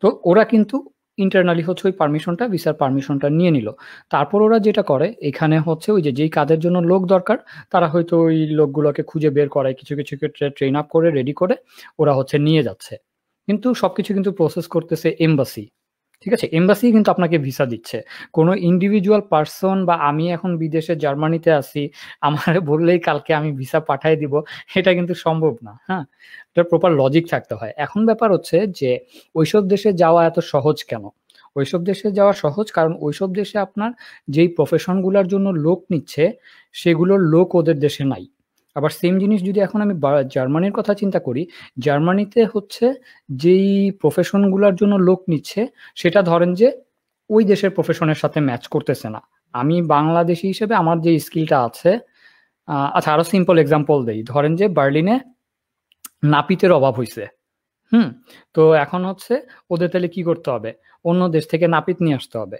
তো ওরা কিন্তু ইন্টারনালি হচ্ছে ওই পারমিশনটা ভিসার পারমিশনটা নিয়ে নিল। তারপর ওরা যেটা করে, এখানে হচ্ছে ওই যে যেই কাজের জন্য লোক দরকার, তারা হয়তো ওই লোকগুলোকে খুঁজে বের করায়, কিছু কিছু ক্ষেত্রে ট্রেন আপ করে রেডি করে, ওরা হচ্ছে নিয়ে যাচ্ছে। কিন্তু সবকিছু কিন্তু প্রসেস করতেছে এম্বাসি ঠিক আছে? এমবাসি কিন্তু আপনাকে ভিসা দিচ্ছে। কোনো ইন্ডিভিজুয়াল পার্সন বা আমি এখন বিদেশে জার্মানিতে আছি, আমার বললেই কালকে আমি ভিসা পাঠিয়ে দিব, এটা কিন্তু সম্ভব না হ্যাঁ? এটা প্রপার লজিক থাকতে হয়। এখন ব্যাপার হচ্ছে যে, ওইসব দেশে যাওয়া এত সহজ কেন? ওইসব দেশে যাওয়া সহজ কারণ ওইসব দেশে আপনার যেই প্রফেশনগুলোর জন্য লোক নিচ্ছে, সেগুলোর লোক ওদের দেশে নাই। আবার সেম জিনিস যদি এখন আমি জার্মানির কথা চিন্তা করি, জার্মানিতে হচ্ছে যেই প্রফেশনগুলোর জন্য লোক নিচ্ছে, সেটা ধরেন যে ওই দেশের প্রফেশনের সাথে ম্যাচ করতেছে না। আমি বাংলাদেশি হিসেবে আমার যে স্কিলটা আছে আচ্ছা আরও সিম্পল এক্সাম্পল দেই। ধরেন যে বার্লিনে নাপিতের অভাব হয়েছে হুম? তো এখন হচ্ছে ওদের তাহলে কি করতে হবে? অন্য দেশ থেকে নাপিত নিয়ে আসতে হবে।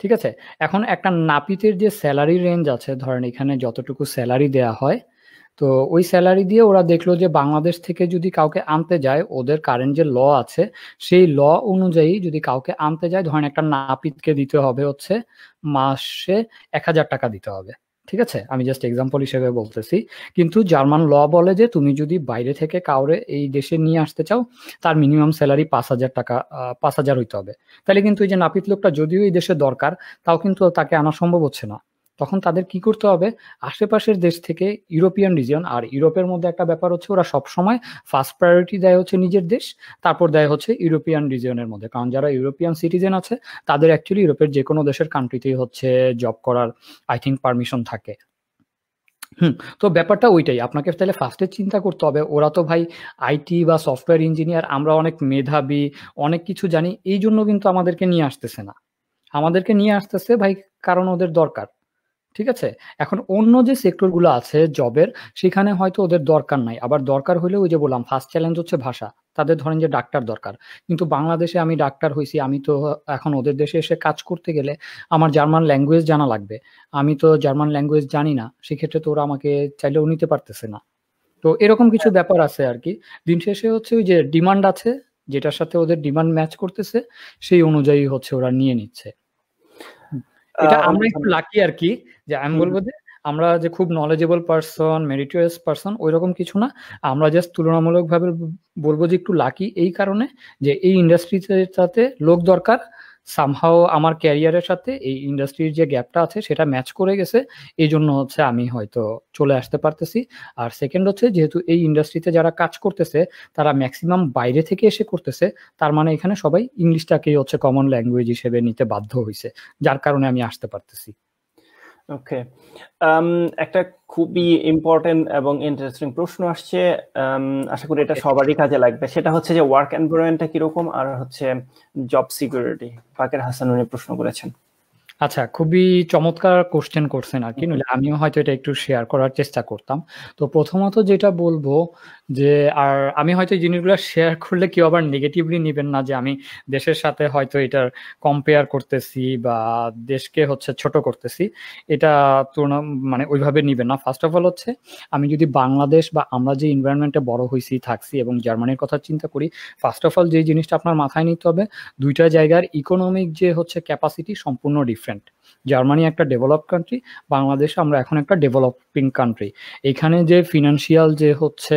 ঠিক আছে? এখন একটা নাপিতের যে স্যালারি রেঞ্জ আছে, ধরেন এখানে যতটুকু স্যালারি দেয়া হয় তো ওই স্যালারি দিয়ে ওরা দেখল যে বাংলাদেশ থেকে যদি কাউকে আনতে যায়, ওদের কারেন্ট যে ল আছে, সেই ল অনুযায়ী যদি কাউকে আনতে যায়, ধরেন একটা নাপিতকে দিতে হবে হচ্ছে মাসে এক হাজার টাকা দিতে হবে। ঠিক আছে? আমি জাস্ট এক্সাম্পল হিসেবে বলতেছি। কিন্তু জার্মান ল বলে যে তুমি যদি বাইরে থেকে কাউরে এই দেশে নিয়ে আসতে চাও, তার মিনিমাম স্যালারি পাঁচ হাজার টাকা পাঁচ হাজার হইতে হবে। তাহলে কিন্তু এই যে নাপিত লোকটা যদিও এই দেশে দরকার, তাও কিন্তু তাকে আনা সম্ভব হচ্ছে না। তখন তাদের কি করতে হবে? আশেপাশের দেশ থেকে ইউরোপিয়ান রিজিয়ন আর ইউরোপের মধ্যে একটা ব্যাপার হচ্ছে ওরা সব সময় ফার্স্ট প্রায়োরিটি দেয় হচ্ছে নিজের দেশ, তারপর দেয় হচ্ছে ইউরোপিয়ান রিজিয়নের মধ্যে। কারণ যারা ইউরোপিয়ান সিটিজেন আছে, তাদের অ্যাকচুয়ালি ইউরোপের যে কোনো দেশের কান্ট্রিতেই হচ্ছে জব করার আই থিঙ্ক পারমিশন থাকে। হুম, তো ব্যাপারটা ওইটাই। আপনাকে তাহলে ফার্স্টে চিন্তা করতে হবে, ওরা তো ভাই আইটি বা সফটওয়্যার ইঞ্জিনিয়ার আমরা অনেক মেধাবী, অনেক কিছু জানি এই জন্য কিন্তু আমাদেরকে নিয়ে আসতেছে না। আমাদেরকে নিয়ে আসতেছে ভাই কারণ ওদের দরকার। ঠিক আছে? এখন অন্য যে সেক্টরগুলো আছে জবের সেখানে হয়তো ওদের দরকার নাই। আবার দরকার হলে ওই যে বললাম ফার্স্ট চ্যালেঞ্জ হচ্ছে ভাষা। তাদের ধরেন যে ডাক্তার দরকার। কিন্তু বাংলাদেশে আমি ডাক্তার হয়েছি আমি তো এখন ওদের দেশে এসে কাজ করতে গেলে আমার জার্মান ল্যাঙ্গুয়েজ জানা লাগবে। আমি তো জার্মান ল্যাঙ্গুয়েজ জানি না, সেক্ষেত্রে তো ওরা আমাকে চাইলেও নিতে পারতেছে না। তো এরকম কিছু ব্যাপার আছে আর কি। দিন শেষে হচ্ছে ওই যে ডিমান্ড আছে, যেটার সাথে ওদের ডিমান্ড ম্যাচ করতেছে, সেই অনুযায়ী হচ্ছে ওরা নিয়ে নিচ্ছে। এটা আমরা একটু লাকি আর কি যে আমি বলব যে আমরা যে খুব নলেজেবল পারসন মেরিটোরিয়াস পারসন ওই রকম কিছু না। আমরা জাস্ট তুলনামূলকভাবে বলব যে একটু লাকি এই কারণে যে এই ইন্ডাস্ট্রিতে লোক দরকার। সামহাও আমার ক্যারিয়ারের সাথে এই ইন্ডাস্ট্রির যে গ্যাপটা আছে সেটা ম্যাচ করে গেছে। এই জন্য হচ্ছে আমি হয়তো চলে আসতে পারতেছি। আর সেকেন্ড হচ্ছে যেহেতু এই ইন্ডাস্ট্রিতে যারা কাজ করতেছে, তারা ম্যাক্সিমাম বাইরে থেকে এসে করতেছে, তার মানে এখানে সবাই ইংলিশটাকেই হচ্ছে কমন ল্যাঙ্গুয়েজ হিসেবে নিতে বাধ্য হয়েছে যার কারণে আমি আসতে পারতেছি। ওকে um, একটা খুবই ইম্পর্টেন্ট এবং ইন্টারেস্টিং প্রশ্ন আসছে। Um, আশা করি এটা সবারই কাজে লাগবে। সেটা হচ্ছে যে ওয়ার্ক এনভায়রনমেন্টটা কীরকম? আর হচ্ছে জব সিকিউরিটি পাকের হাসান উনি প্রশ্ন করেছেন। আচ্ছা খুবই চমৎকার কোশ্চেন করছেন আর কি। নইলে আমিও হয়তো এটা একটু শেয়ার করার চেষ্টা করতাম। তো প্রথমত যেটা বলব যে আর আমি হয়তো এই জিনিসগুলো শেয়ার করলে কেউ আবার নেগেটিভলি নিবেন না যে আমি দেশের সাথে হয়তো এটার কম্পেয়ার করতেছি বা দেশকে হচ্ছে ছোট করতেছি। এটা তুলনা মানে ওইভাবে নিবেন না। ফার্স্ট অফ অল হচ্ছে আমি যদি বাংলাদেশ বা আমরা যে এনভায়রনমেন্টে বড় হয়েছি থাকছি এবং জার্মানির কথা চিন্তা করি ফার্স্ট অফ অল যে জিনিসটা আপনার মাথায় নিতে হবে দুইটা জায়গার ইকোনমিক যে হচ্ছে ক্যাপাসিটি সম্পূর্ণ ডিফারেন্ট জার্মানি একটা ডেভেলপ কান্ট্রি বাংলাদেশ আমরা এখন একটা ডেভেলপিং কান্ট্রি এখানে যে ফিনান্সিয়াল যে হচ্ছে,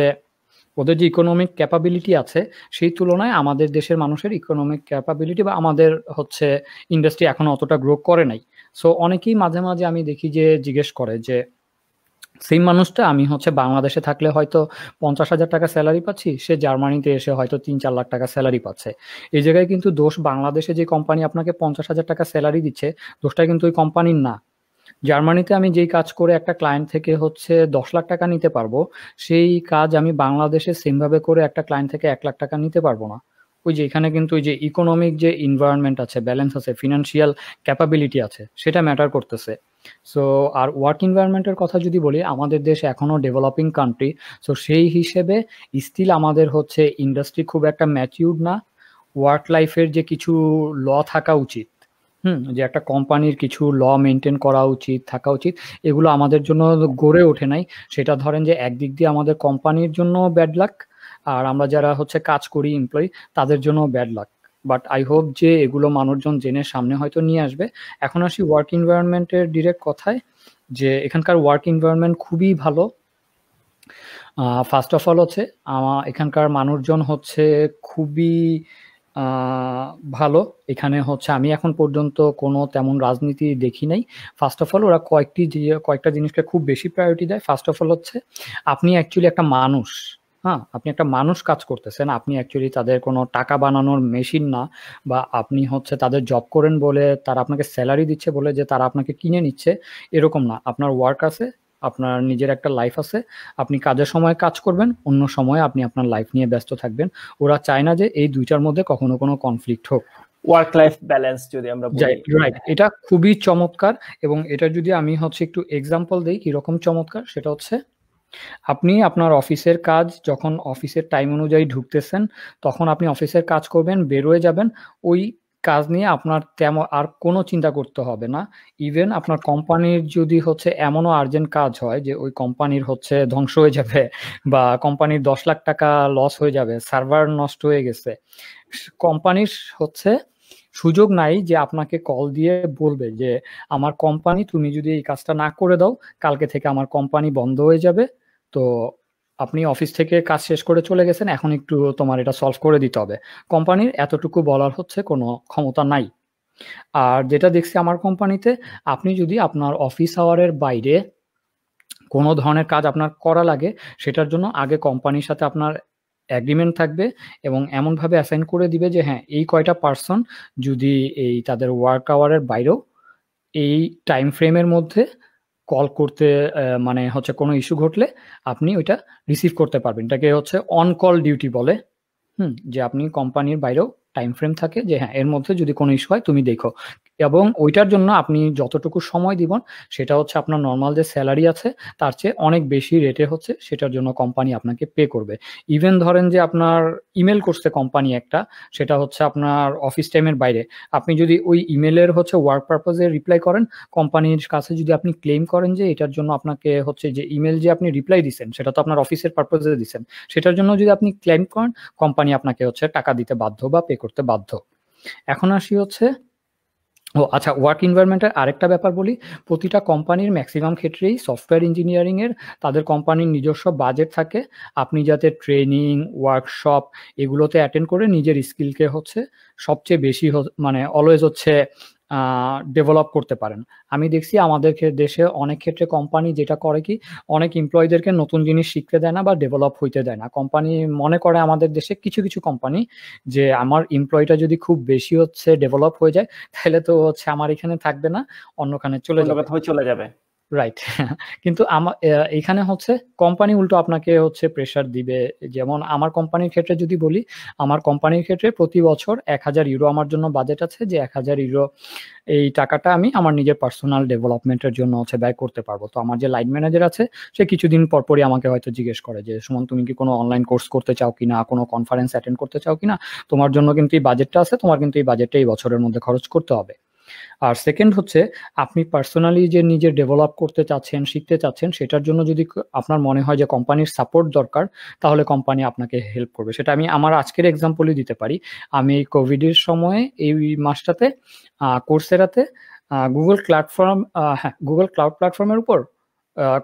ওদের যে ইকোনমিক ক্যাপাবিলিটি আছে, সেই তুলনায় আমাদের দেশের মানুষের ইকোনমিক ক্যাপাবিলিটি বা আমাদের হচ্ছে ইন্ডাস্ট্রি এখনও অতটা গ্রো করে নাই। সো অনেকেই মাঝে মাঝে আমি দেখি যে জিজ্ঞেস করে যে সেম মানুষটা, আমি হচ্ছে বাংলাদেশে থাকলে হয়তো পঞ্চাশ হাজার টাকা স্যালারি পাচ্ছি, সে জার্মানিতে এসে হয়তো তিন চার লাখ টাকা স্যালারি পাচ্ছে। এই জায়গায় কিন্তু দোষ বাংলাদেশে যে কোম্পানি আপনাকে পঞ্চাশ হাজার টাকা স্যালারি দিচ্ছে, দোষটা কিন্তু ওই কোম্পানির না। জার্মানিতে আমি যেই কাজ করে একটা ক্লায়েন্ট থেকে হচ্ছে দশ লাখ টাকা নিতে পারব, সেই কাজ আমি বাংলাদেশে সেমভাবে করে একটা ক্লায়েন্ট থেকে এক লাখ টাকা নিতে পারব না। ওই যে এখানে কিন্তু ওই যে ইকোনমিক যে ইনভায়রনমেন্ট আছে ব্যালেন্স আছে ফিনান্সিয়াল ক্যাপাবিলিটি আছে, সেটা ম্যাটার করতেছে। সো আর ওয়ার্ক এনভায়রনমেন্টের কথা যদি বলি, আমাদের দেশ এখনও ডেভেলপিং কান্ট্রি সো সেই হিসেবে স্টিল আমাদের হচ্ছে ইন্ডাস্ট্রি খুব একটা ম্যাচিউর না। ওয়ার্ক লাইফের যে কিছু ল থাকা উচিত, হুম, যে একটা কোম্পানির কিছু ল মেনটেন করা উচিত, থাকা উচিত, এগুলো আমাদের জন্য গড়ে ওঠে নাই। সেটা ধরেন যে একদিক দিয়ে আমাদের কোম্পানির জন্য ব্যাড লাক আর আমরা যারা হচ্ছে কাজ করি এমপ্লয়ি তাদের জন্য bad luck but I hope যে এগুলো মানুষজন জেনে সামনে হয়তো নিয়ে আসবে। এখন আসি ওয়ার্ক এনভায়রনমেন্টের ডিরেক্ট কথায়, যে এখানকার ওয়ার্ক এনভায়রনমেন্ট খুবই ভালো। ফার্স্ট অফ অল হচ্ছে এখানকার মানুষজন হচ্ছে খুবই ভালো। এখানে হচ্ছে আমি এখন পর্যন্ত কোনো তেমন রাজনীতি দেখি নাই। ফার্স্ট অফ অল ওরা কয়েকটি কয়েকটা জিনিসকে খুব বেশি প্রায়োরিটি দেয়। ফার্স্ট অফ অল হচ্ছে, আপনি অ্যাকচুয়ালি একটা মানুষ। হ্যাঁ আপনি একটা মানুষ কাজ করতেছেন আপনি অ্যাকচুয়ালি তাদের কোনো টাকা বানানোর মেশিন না বা আপনি হচ্ছে তাদের জব করেন বলে তারা আপনাকে স্যালারি দিচ্ছে বলে যে তারা আপনাকে কিনে নিচ্ছে এরকম না। আপনার ওয়ার্ক আছে আপনার নিজের একটা লাইফ আছে আপনি কাজের সময় কাজ করবেন অন্য সময় আপনি আপনার লাইফ নিয়ে ব্যস্ত থাকবেন। ওরা চায় না যে এই দুইটার মধ্যে কখনো কোনো কনফ্লিক্ট হোক। ওয়ার্ক লাইফ ব্যালেন্স যদি আমরা রাইট এটা খুবই চমৎকার এবং এটা যদি আমি হচ্ছে একটু এক্সাম্পল দিই কীরকম চমৎকার? সেটা হচ্ছে আপনি আপনার অফিসের কাজ যখন অফিসের টাইম অনুযায়ী ঢুকতেছেন, তখন আপনি অফিসের কাজ করবেন, বেরোয় যাবেন। ওই কাজ নিয়ে আপনার তেমন আর কোনো চিন্তা করতে হবে না। ইভেন আপনার কোম্পানির যদি হচ্ছে এমনও আর্জেন্ট কাজ হয় যে ওই কোম্পানির হচ্ছে ধ্বংস হয়ে যাবে *laughs* বা কোম্পানির দশ লাখ টাকা লস হয়ে যাবে সার্ভার নষ্ট হয়ে গেছে কোম্পানির হচ্ছে সুযোগ নাই যে আপনাকে কল দিয়ে বলবে যে, আমার কোম্পানি তুমি যদি এই কাজটা না করে দাও, কালকে থেকে আমার কোম্পানি বন্ধ হয়ে যাবে। তো আপনি অফিস থেকে কাজ শেষ করে চলে গেছেন, এখন একটু তোমার এটা সলভ করে দিতে হবে। কোম্পানির এতটুকু বলার হচ্ছে কোনো ক্ষমতা নাই। আর যেটা দেখছি আমার কোম্পানিতে, আপনি যদি আপনার অফিস আওয়ারের বাইরে কোনো ধরনের কাজ আপনার করা লাগে, সেটার জন্য আগে কোম্পানির সাথে আপনার অ্যাগ্রিমেন্ট থাকবে এবং এমনভাবে অ্যাসাইন করে দিবে যে হ্যাঁ এই কয়টা পার্সন যদি এই তাদের ওয়ার্ক আওয়ারের বাইরেও এই টাইম ফ্রেমের মধ্যে কল করতে মানে হচ্ছে কোনো ইস্যু ঘটলে আপনি ওইটা রিসিভ করতে পারবেন। এটাকে হচ্ছে অন কল ডিউটি বলে। হুম, যে আপনি কোম্পানির বাইরেও টাইম ফ্রেম থাকে যে হ্যাঁ এর মধ্যে যদি কোনো ইস্যু হয় তুমি দেখো। এবং ওইটার জন্য আপনি যতটুকু সময় দিবেন, সেটা হচ্ছে আপনার নর্মাল যে স্যালারি আছে, তার চেয়ে অনেক বেশি রেটে হচ্ছে সেটার জন্য কোম্পানি আপনাকে পে করবে। ইভেন ধরেন যে আপনার ইমেল করছে কোম্পানি একটা, সেটা হচ্ছে আপনার অফিস টাইমের বাইরে। আপনি যদি ওই ইমেলের হচ্ছে ওয়ার্ক পারপাজে রিপ্লাই করেন কোম্পানির কাছে যদি আপনি ক্লেম করেন যে এটার জন্য আপনাকে হচ্ছে যে ইমেল যে আপনি রিপ্লাই দিচ্ছেন সেটা তো আপনার অফিসের পারপাজে দিচ্ছেন সেটার জন্য যদি আপনি ক্লেম করেন কোম্পানি আপনাকে হচ্ছে টাকা দিতে বাধ্য বা পে করতে বাধ্য। এখন আসি হচ্ছে ও আচ্ছা ওয়ার্ক এনভায়রনমেন্টের আরেকটা ব্যাপার বলি। প্রতিটা কোম্পানির ম্যাক্সিমাম ক্ষেত্রেই সফটওয়্যার ইঞ্জিনিয়ারিংয়ের তাদের কোম্পানির নিজস্ব বাজেট থাকে। আপনি যাতে ট্রেনিং ওয়ার্কশপ এগুলোতে অ্যাটেন্ড করে নিজের স্কিলকে হচ্ছে সবচেয়ে বেশি মানে অলওয়েজ হচ্ছে ডেভেলপ করতে পারেন। আমি দেখছি আমাদের দেশে অনেক ক্ষেত্রে কোম্পানি যেটা করে কি অনেক এমপ্লয়ীদেরকে নতুন জিনিস শিখতে দেয় না বা ডেভেলপ হইতে দেয় না। কোম্পানি মনে করে আমাদের দেশে কিছু কিছু কোম্পানি যে আমার এমপ্লয়িটা যদি খুব বেশি হচ্ছে ডেভেলপ হয়ে যায় তাহলে তো হচ্ছে আমার এখানে থাকবে না অন্যখানে চলে যাবে। চলে যাবে। রাইট *laughs* কিন্তু আমার এখানে হচ্ছে কোম্পানি উল্টো আপনাকে হচ্ছে প্রেশার দিবে। যেমন আমার কোম্পানির ক্ষেত্রে যদি বলি, আমার কোম্পানির ক্ষেত্রে প্রতি বছর এক হাজার ইউরো আমার জন্য বাজেট আছে, যে এক হাজার ইউরো এই টাকাটা আমি আমার নিজের পার্সোনাল ডেভেলপমেন্টের জন্য হচ্ছে ব্যয় করতে পারব। তো আমার যে লাইন ম্যানেজার আছে, সে কিছুদিন পর পরই আমাকে হয়তো জিজ্ঞেস করে যে, সুমন, তুমি কি কোনো অনলাইন কোর্স করতে চাও কিনা? কোনো কনফারেন্স অ্যাটেন্ড করতে চাও কিনা? তোমার জন্য কিন্তু এই বাজেটটা আছে, তোমার কিন্তু এই বাজেটটা এই বছরের মধ্যে খরচ করতে হবে। আর সেকেন্ড হচ্ছে, আপনি পার্সোনালি যে নিজে ডেভেলপ করতে চাচ্ছেন, শিখতে চাচ্ছেন, সেটার জন্য যদি আপনার মনে হয় যে কোম্পানির সাপোর্ট দরকার, তাহলে কোম্পানি আপনাকে হেল্প করবে। সেটা আমি আমার আজকের এক্সাম্পলই দিতে পারি। আমি কোভিডের সময়ে এই মাসটাতে কোর্সেরাতে গুগল প্ল্যাটফর্ম হ্যাঁ গুগল ক্লাউড প্ল্যাটফর্মের উপর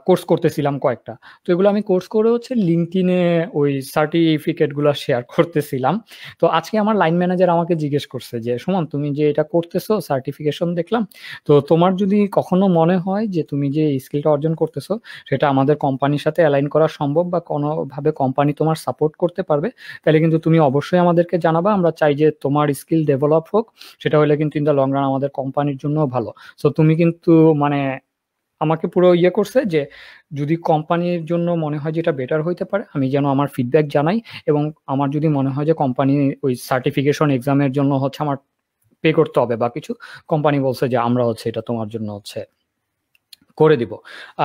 কোর্স করতেছিলাম কয়েকটা। তো এগুলো আমি কোর্স করে হচ্ছে লিঙ্কটিনে ওই সার্টিফিকেটগুলো শেয়ার *laughs* করতেছিলাম। তো আজকে আমার লাইন ম্যানেজার আমাকে জিজ্ঞেস করছে যে, সুমন, তুমি যে এটা করতেছো সার্টিফিকেশন দেখলাম, তো তোমার যদি কখনো মনে হয় যে তুমি যে স্কিলটা অর্জন করতেছো, সেটা আমাদের কোম্পানির সাথে অ্যালাইন করা সম্ভব বা কোনোভাবে কোম্পানি তোমার সাপোর্ট করতে পারবে, তাহলে কিন্তু তুমি অবশ্যই আমাদেরকে জানাবা। আমরা চাই যে তোমার স্কিল ডেভেলপ হোক, সেটা হলে কিন্তু ইন দ্য লং রান আমাদের কোম্পানির জন্য ভালো। সো তুমি কিন্তু মানে আমাকে পুরো ইয়ে করছে যে, যদি কোম্পানির জন্য মনে হয় যে এটা বেটার হইতে পারে, আমি যেন আমার ফিডব্যাক জানাই এবং আমার যদি মনে হয় যে কোম্পানি ওই সার্টিফিকেশন এক্সামের জন্য হচ্ছে আমার পে করতে হবে বা কিছু কোম্পানি বলছে যে, আমরা হচ্ছে এটা তোমার জন্য হচ্ছে করে দিব।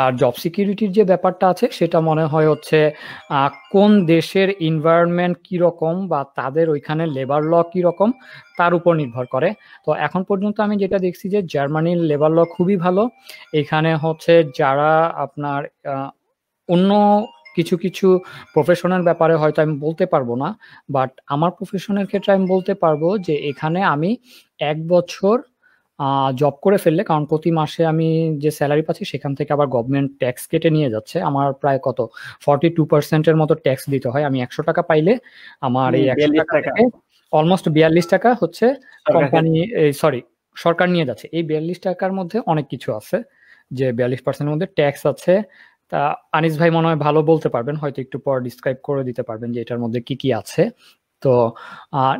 আর জব সিকিউরিটির যে ব্যাপারটা আছে, সেটা মনে হয় হচ্ছে কোন দেশের ইনভায়রনমেন্ট কীরকম বা তাদের ওইখানে লেবার ল কীরকম, তার উপর নির্ভর করে। তো এখন পর্যন্ত আমি যেটা দেখছি যে, জার্মানির লেবার ল খুবই ভালো। এখানে হচ্ছে যারা আপনার অন্য কিছু কিছু প্রফেশনের ব্যাপারে হয়তো আমি বলতে পারব না বাট আমার প্রফেশনের ক্ষেত্রে আমি বলতে পারব যে, এখানে আমি এক বছর জব করে ফেললে কারণ প্রতি মাসে আমি যে স্যালারি পাচ্ছি সেখান থেকে আবার গভর্নমেন্ট ট্যাক্স কেটে নিয়ে যাচ্ছে। আমার প্রায় কত? ফর্টি টু পার্সেন্টের মতো ট্যাক্স দিতে হয়। আমি একশো টাকা পাইলে আমার এই একশো টাকা অলমোস্ট বিয়াল্লিশ টাকা হচ্ছে কোম্পানি সরি সরকার নিয়ে যাচ্ছে। এই বিয়াল্লিশ টাকার মধ্যে অনেক কিছু আছে যে বিয়াল্লিশ পার্সেন্টের মধ্যে ট্যাক্স আছে। তা আনিস ভাই মনে হয় ভালো বলতে পারবেন। হয়তো একটু পর ডিসক্রাইব করে দিতে পারবেন যে এটার মধ্যে কি কি আছে। তো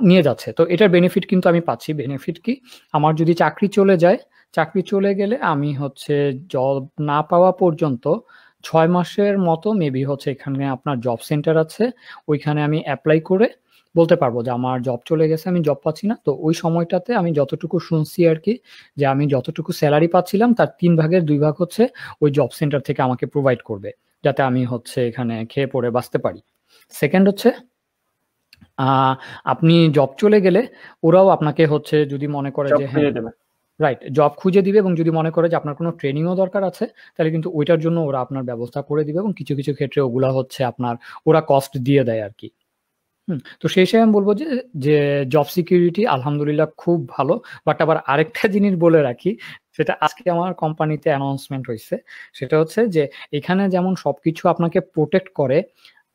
নিয়ে যাচ্ছে। তো এটার বেনিফিট কিন্তু আমি পাচ্ছি। বেনিফিট কি? আমার যদি চাকরি চলে যায়, চাকরি চলে গেলে আমি হচ্ছে জব না পাওয়া পর্যন্ত ছয় মাসের মতো মেবি হচ্ছে এখানে আপনার জব সেন্টার আছে, ওইখানে আমি অ্যাপ্লাই করে বলতে পারব যে আমার জব চলে গেছে, আমি জব পাচ্ছি না। তো ওই সময়টাতে আমি যতটুকু শুনছি আর কি, যে আমি যতটুকু স্যালারি পাচ্ছিলাম, তার তিন ভাগের দুই ভাগ হচ্ছে ওই জব সেন্টার থেকে আমাকে প্রোভাইড করবে, যাতে আমি হচ্ছে এখানে খেয়ে পড়ে বাঁচতে পারি। সেকেন্ড হচ্ছে আপনি জব চলে গেলে ওরাও আপনাকে হচ্ছে যদি মনে করে যে হ্যাঁ রাইট জব খুঁজে দিবে এবং যদি মনে করে যে আপনার কোনো ট্রেনিংও দরকার আছে তাহলে কিন্তু ওইটার জন্য ওরা আপনার ব্যবস্থা করে দিবে এবং কিছু কিছু ক্ষেত্রে ওগুলা হচ্ছে আপনার ওরা কস্ট দিয়ে দেয় আর কি হুম তো সেই হিসেবে আমি বলব যে যে জব সিকিউরিটি আলহামদুলিল্লাহ খুব ভালো বাট আবার আরেকটা *laughs* জিনিস বলে রাখি সেটা আজকে আমার কোম্পানিতে অ্যানাউন্সমেন্ট হয়েছে সেটা হচ্ছে যে এখানে যেমন সবকিছু আপনাকে প্রোটেক্ট করে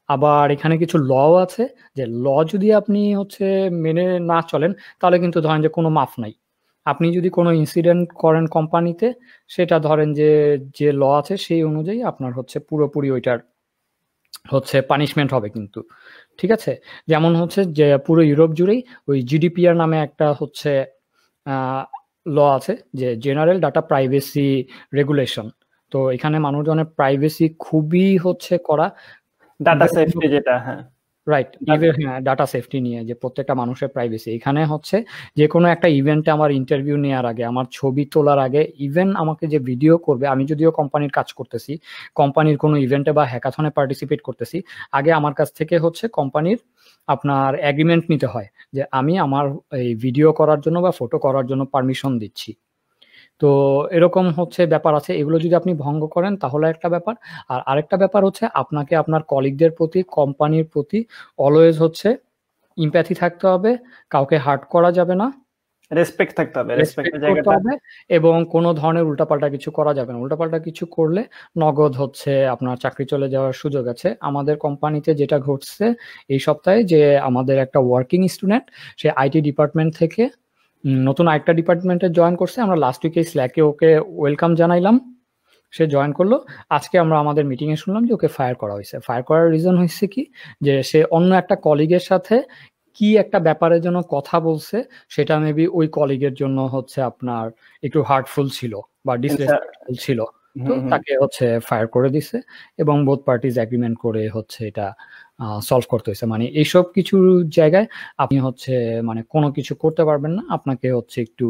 আবার এখানে কিছু লও আছে যে ল যদি আপনি হচ্ছে মেনে না চলেন, তাহলে কিন্তু ধরেন যে কোনো মাফ নাই। আপনি যদি কোনো ইনসিডেন্ট করেন কোম্পানিতে সেটা ধরেন যে যে ল আছে সেই অনুযায়ী আপনার হচ্ছে পুরোপুরি ওইটার হচ্ছে পানিশমেন্ট হবে কিন্তু। ঠিক আছে? যেমন হচ্ছে যে পুরো ইউরোপ জুড়েই ওই জিডিপিআর নামে একটা হচ্ছে ল আছে যে জেনারেল ডাটা প্রাইভেসি রেগুলেশন তো এখানে মানুষজনের প্রাইভেসি খুবই হচ্ছে করা ডাটা সেফটি যেটা হ্যাঁ। রাইট হ্যাঁ ডাটা সেফটি নিয়ে যে প্রত্যেকটা মানুষের প্রাইভেসি এখানে হচ্ছে যে কোনো একটা ইভেন্টে আমার ইন্টারভিউ নেওয়ার আগে আমার ছবি তোলার আগে ইভেন আমাকে যে ভিডিও করবে আমি যদিও কোম্পানির কাজ করতেছি কোম্পানির কোনো ইভেন্টে বা হ্যাকাথনে পার্টিসিপেট করতেছি আগে আমার কাছ থেকে হচ্ছে কোম্পানির আপনার অ্যাগ্রিমেন্ট নিতে হয় যে আমি আমার এই ভিডিও করার জন্য বা ফটো করার জন্য পারমিশন দিচ্ছি। তো এরকম হচ্ছে ব্যাপার আছে। এগুলো যদি আপনি ভঙ্গ করেন তাহলে একটা ব্যাপার। আর আরেকটা ব্যাপার হচ্ছে আপনাকে আপনার কলিগদের প্রতি কোম্পানির প্রতি অলওয়েজ হচ্ছে ইম্প্যাথি থাকতে হবে কাউকে হার্ট করা যাবে না। রেসপেক্ট থাকতে হবে হবে এবং কোনো ধরনের উল্টাপাল্টা কিছু করা যাবে না। উল্টাপাল্টা কিছু করলে নগদ হচ্ছে আপনার চাকরি চলে যাওয়ার সুযোগ আছে। আমাদের কোম্পানিতে যেটা ঘটছে এই সপ্তাহে যে আমাদের একটা ওয়ার্কিং স্টুডেন্ট সে আইটি ডিপার্টমেন্ট থেকে নতুন আরেকটা ডিপার্টমেন্টে জয়েন করছে। আমরা লাস্ট উইকে স্ল্যাকে ওকে ওয়েলকাম জানাইলাম। সে জয়েন করল। আজকে আমরা আমাদের মিটিংয়ে শুনলাম যে ওকে ফায়ার করা হয়েছে। ফায়ার করার রিজন হয়েছে কি? যে সে অন্য একটা কলিগের সাথে কি একটা ব্যাপারের জন্য কথা বলছে সেটা মেবি ওই কলিগের জন্য হচ্ছে আপনার একটু হার্টফুল ছিল বা ডিসরেসপেক্টফুল ছিল। তো তাকে হচ্ছে ফায়ার করে দিছে এবং বোথ পার্টিজ এগ্রিমেন্ট করে হচ্ছে এটা সলভ করতে হয়েছে। মানে এইসব কিছু জায়গায় আপনি হচ্ছে মানে কোনো কিছু করতে পারবেন না। আপনাকে হচ্ছে একটু